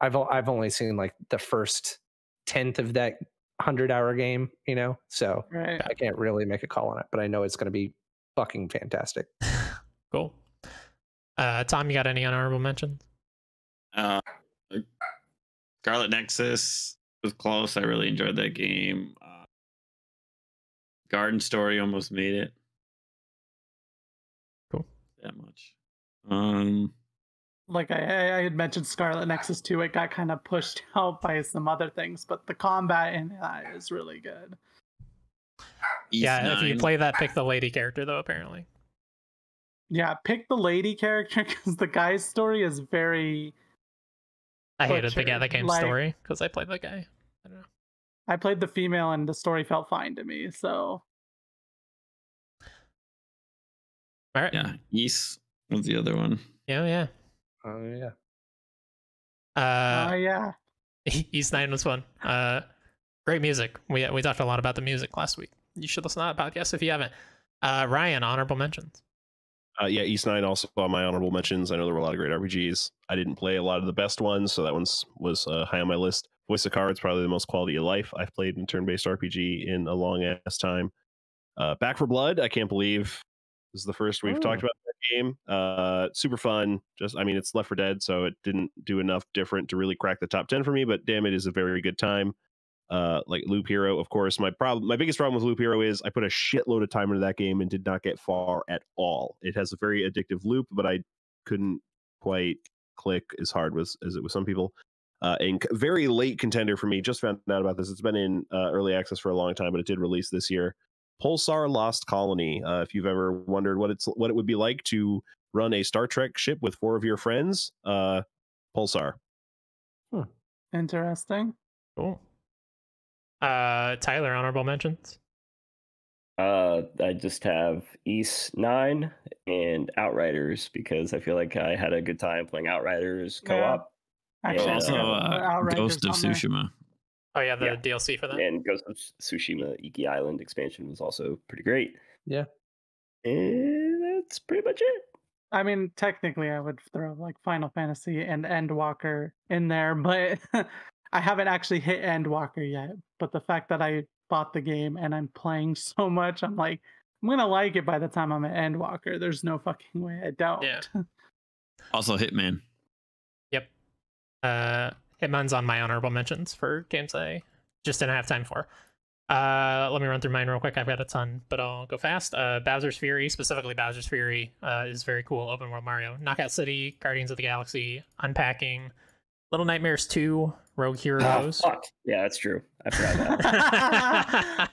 I've o- I've only seen like the first tenth of that hundred hour game, you know, so Right. I can't really make a call on it, but I know it's gonna be fucking fantastic. *sighs* Cool. Uh, Tom, you got any honorable mentions? Uh, Scarlet Nexus was close. I really enjoyed that game. Uh, Garden Story almost made it. Cool. That much. Um, Like I, I had mentioned Scarlet Nexus 2, it got kind of pushed *laughs* out by some other things, but the combat in that is really good. East yeah, if you play that, pick the lady character though. Apparently, Yeah, pick the lady character *laughs* because the guy's story is very. I hated the, Butcher, ga- the game like- story because I played the guy. I don't know. I played the female and the story felt fine to me. So All right. yeah, Ys was the other one. Yeah. Yeah. Oh yeah. Uh, uh, yeah, *laughs* Ys Nine was fun. Uh, great music. We we talked a lot about the music last week. You should listen to that podcast if you haven't. Uh, Ryan, honorable mentions. Uh, yeah, Ys Nine also on my honorable mentions. I know there were a lot of great RPGs. I didn't play a lot of the best ones, so that one's was uh, high on my list. Voice of Cards probably the most quality of life I've played in turn-based RPG in a long ass time. Uh, Back 4 Blood, I can't believe this is the first we've talked Oh. about that game. Uh, super fun. Just, I mean, it's Left 4 Dead, so it didn't do enough different to really crack the top ten for me. But damn, it is a very good time. Uh, like Loop Hero, of course. My problem, my biggest problem with Loop Hero is I put a shitload of time into that game and did not get far at all. It has a very addictive loop, but I couldn't quite click as hard as, as it was some people. Uh, and very late contender for me. Just found out about this. It's been in uh, early access for a long time, but it did release this year. Pulsar Lost Colony. Uh, if you've ever wondered what it's what it would be like to run a Star Trek ship with four of your friends, uh, Pulsar. interesting. Cool. Uh, Tyler, honorable mentions. Uh, I just have Ys Nine and Outriders because I feel like I had a good time playing Outriders co-op Actually, I also, uh, Ghost of. Tsushima. Oh yeah, the Yeah. DLC for that. and Ghost of Tsushima Iki Island expansion was also pretty great. Yeah. and that's pretty much it. I mean, technically, I would throw like Final Fantasy and Endwalker in there, but *laughs* I haven't actually hit Endwalker yet. But the fact that I bought the game and I'm playing *laughs* so much, I'm like, I'm gonna like it by the time I'm at Endwalker. There's no fucking way I don't. Yeah. *laughs* Also, Hitman. Yep. Uh, Hitman's on my honorable mentions for games I just didn't have time for. Uh, let me run through mine real quick. I've got a ton, but I'll go fast. Uh, Bowser's Fury, specifically Bowser's Fury, uh, is very cool. Open world Mario, Knockout City, Guardians of the Galaxy, Unpacking, Little Nightmares 2, Rogue Oh, Heroes. fuck. Yeah, that's true. I forgot that.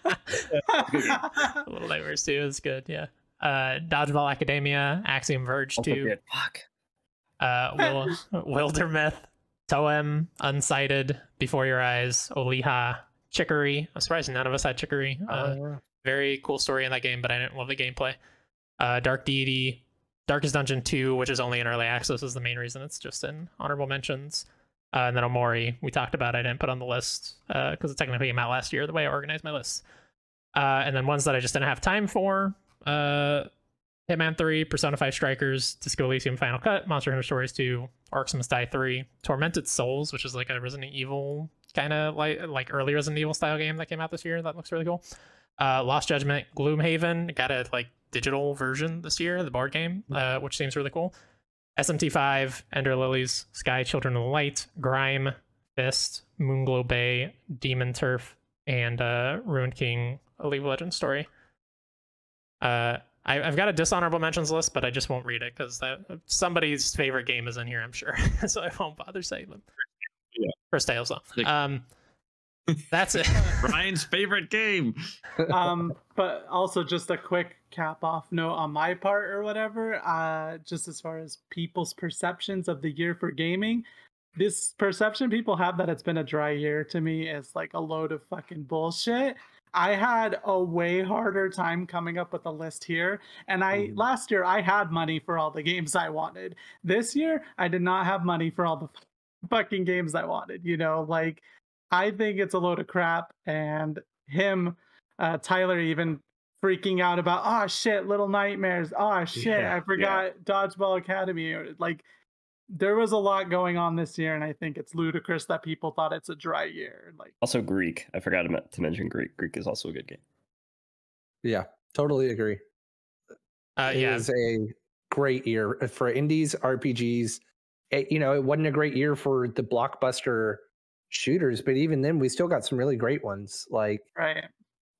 *laughs* *laughs* Little Nightmares 2 is good, yeah. Uh, Dodgeball Academia, Axiom Verge Also 2, good. Fuck. uh, Wil- *laughs* Wildermyth, Toem, Unsighted, Before Your Eyes, Olija, Chicory. I'm surprised none of us had Chicory. Uh, very cool story in that game, but I didn't love the gameplay. Uh, Dark Deity, Darkest Dungeon 2, which is only in early access, is the main reason it's just in honorable mentions. Uh, and then Omori, we talked about. I didn't put on the list because it technically came out last year. The way I organized my list. uh, and then ones that I just didn't have time for. Uh, Hitman 3, Persona 5 Strikers, Disco Elysium Final Cut, Monster Hunter Stories 2, Orcs Must Die 3, Tormented Souls, which is like a Resident Evil kind of like like early Resident Evil style game that came out this year. That looks really cool. Uh, Lost Judgment, Gloomhaven got a like digital version this year, the board game, uh, which seems really cool. SMT5, Ender Lilies, Sky Children of the Light, Grime, Fist, Moonglow Bay, Demon Turf, and uh, Ruined King, a League of Legends story. Uh, I, I've got a dishonorable mentions list, but I just won't read it because somebody's favorite game is in here, I'm sure. *laughs* so I won't bother saying them. Yeah. Cris Tales, though. Um, that's it. *laughs* Ryan's favorite game. um, but also just a quick cap off note on my part or whatever. Uh, just as far as people's perceptions of the year for gaming, this perception people have that it's been a dry year to me is like a load of fucking bullshit. I had a way harder time coming up with a list here. And I Mm. last year I had money for all the games I wanted. This year I did not have money for all the fucking games I wanted. You know, like I think it's a load of crap. And him, uh, Tyler, even freaking out about, oh shit, Little Nightmares. Oh *laughs* shit, Yeah, I yeah. forgot Dodgeball Academy. Like there was a lot going on this year, and I think it's ludicrous that people thought it's a dry year. Like Also, Greak. I forgot to mention Greak. Greak is also a good game. Yeah, totally agree. Uh, It yeah, was a great year for indies, RPGs. It, you know, it wasn't a great year for the blockbuster shooters, but even then, we still got some really great ones. Like, right.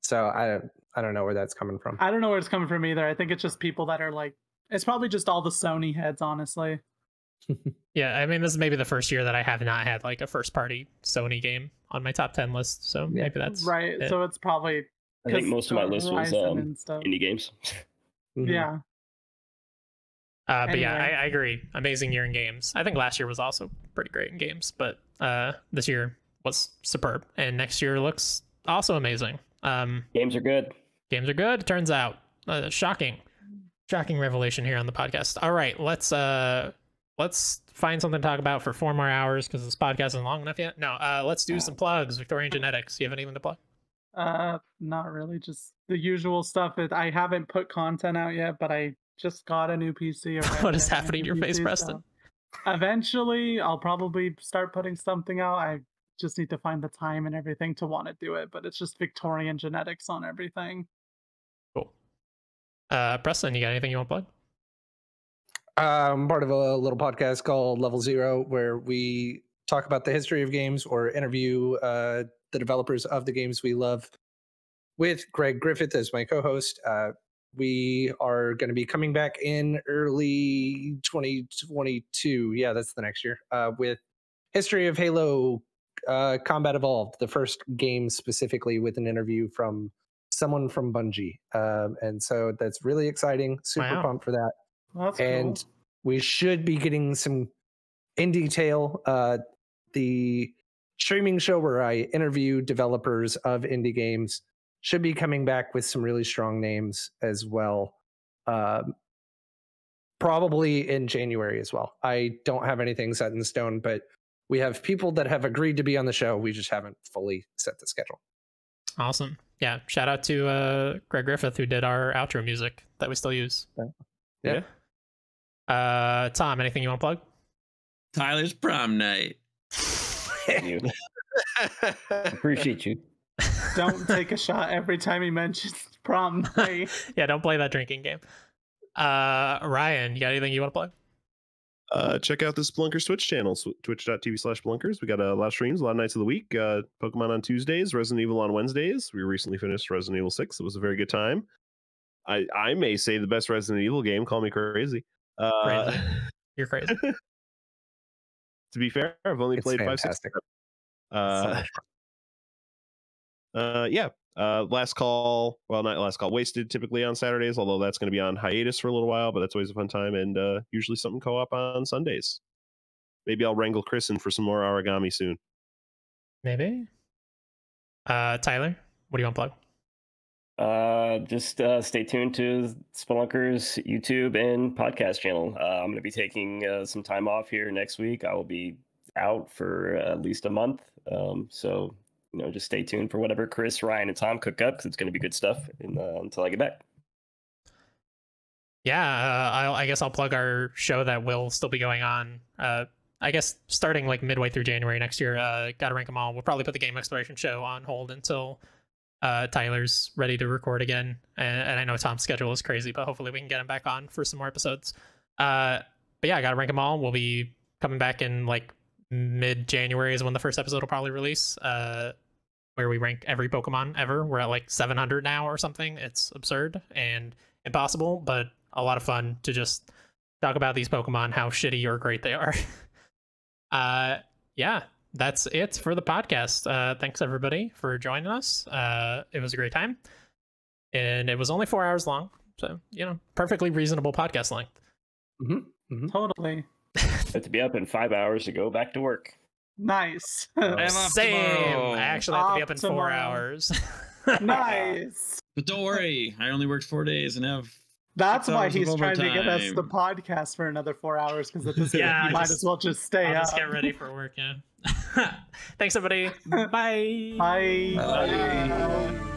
so I, I don't know where that's coming from. I don't know where it's coming from either. I think it's just people that are like, it's probably just all the Sony heads, honestly. *laughs* yeah. I mean, this is maybe the first year that I have not had like a first party Sony game on my top 10 list. So Yeah. maybe that's right. it. So it's probably I think 'cause most of my list was Horizon um, indie games. Mhm. Yeah. Uh, but yeah, I, I agree. Amazing year in games. I think last year was also pretty great in games, but uh, this year was superb, and next year looks also amazing. Um, games are good. games are good. Turns out, uh, shocking, shocking revelation here on the podcast. All right, let's uh, let's find something to talk about for four more hours because this podcast isn't long enough yet. No, uh, let's do some plugs. VictorianGenetix. You have anything to plug? Uh, not really. Just the usual stuff. It, I haven't put content out yet, but I just got a new PC. *laughs* What is happening to new your face, PC, Preston? so Eventually, I'll probably start putting something out. I just need to find the time and everything to want to do it. But it's just VictorianGenetix on everything. Cool. Uh, Preston, you got anything you want to plug? I'm part of a little podcast called Level Zero, where we talk about the history of games or interview uh, the developers of the games we love. With Greg Griffith as my co-host, uh, we are going to be coming back in early 2022. Yeah, that's the next year. Uh, with history of Halo uh, Combat Evolved, the first game specifically, with an interview from someone from Bungie, um, and so that's really exciting. Super Wow. pumped for that Well, and cool. we should be getting some in detail uh the streaming show where i interview developers of indie games should be coming back with some really strong names as well um probably in january as well i don't have anything set in stone but we have people that have agreed to be on the show we just haven't fully set the schedule Awesome. Yeah. Shout out to uh, Greg Griffith who did our outro music that we still use. Yeah. Uh, Tom, anything you want to plug? Tyler's prom night. You. *laughs* Appreciate you. Don't take a shot every time he mentions *laughs* prom night. *laughs* yeah, don't play that drinking game. Uh, Ryan, you got anything you want to play? Uh, check out the Spelunkers Twitch channel, twitch.tv slash Spelunkers. We got a lot of streams, a lot of nights of the week. Uh, Pokemon on Tuesdays, Resident Evil on Wednesdays. We recently finished Resident Evil 6. It was a very good time. I, I may say the best Resident Evil game. Call me crazy. Uh, Crazy. *laughs* You're crazy. to be fair, I've only it's played five, six. fantastic So Uh, yeah. Uh, last call. Well, not last call. Wasted typically on Saturdays, although that's going to be on hiatus for a little while. But that's always a fun time, and uh, usually something co-op on Sundays. Maybe I'll wrangle Chris in for some more Aragami soon. Maybe. Uh, Tyler, what do you want to plug? Uh, just uh, stay tuned to Spelunkers YouTube and podcast channel. Uh, I'm going to be taking uh, some time off here next week. I will be out for at least a month. Um, so, you know, just stay tuned for whatever Chris, Ryan, and Tom cook up because it's going to be good stuff in, uh, until I get back. yeah, uh, I guess I'll plug our show that will still be going on. Uh, I guess starting like midway through January next year. Uh, gotta rank them all. We'll probably put the game exploration show on hold until uh, Tyler's ready to record again. And, and I know Tom's schedule is crazy, but hopefully we can get him back on for some more episodes. But yeah, I gotta rank them all. We'll be coming back in like mid January is when the first episode will probably release. Uh, where we rank every Pokemon ever. We're at like 700 now or something. It's absurd and impossible, but a lot of fun to just talk about these Pokemon, how shitty or great they are. *laughs* uh, yeah, that's it for the podcast. Uh, thanks everybody for joining us. Uh, it was a great time, and it was only four hours long, so you know, perfectly reasonable podcast length. Totally. *laughs* But to be up in five hours to go back to work. Nice. *laughs* I'm off Same. tomorrow. I actually have to be up in Off four tomorrow. hours. *laughs* nice. But don't worry, I only worked four days and have That's why he's trying to get us the podcast for another four hours because at this point Yeah, you might as well just stay I'll up. just get ready for work. Yeah. Thanks everybody. Bye. Bye. Bye.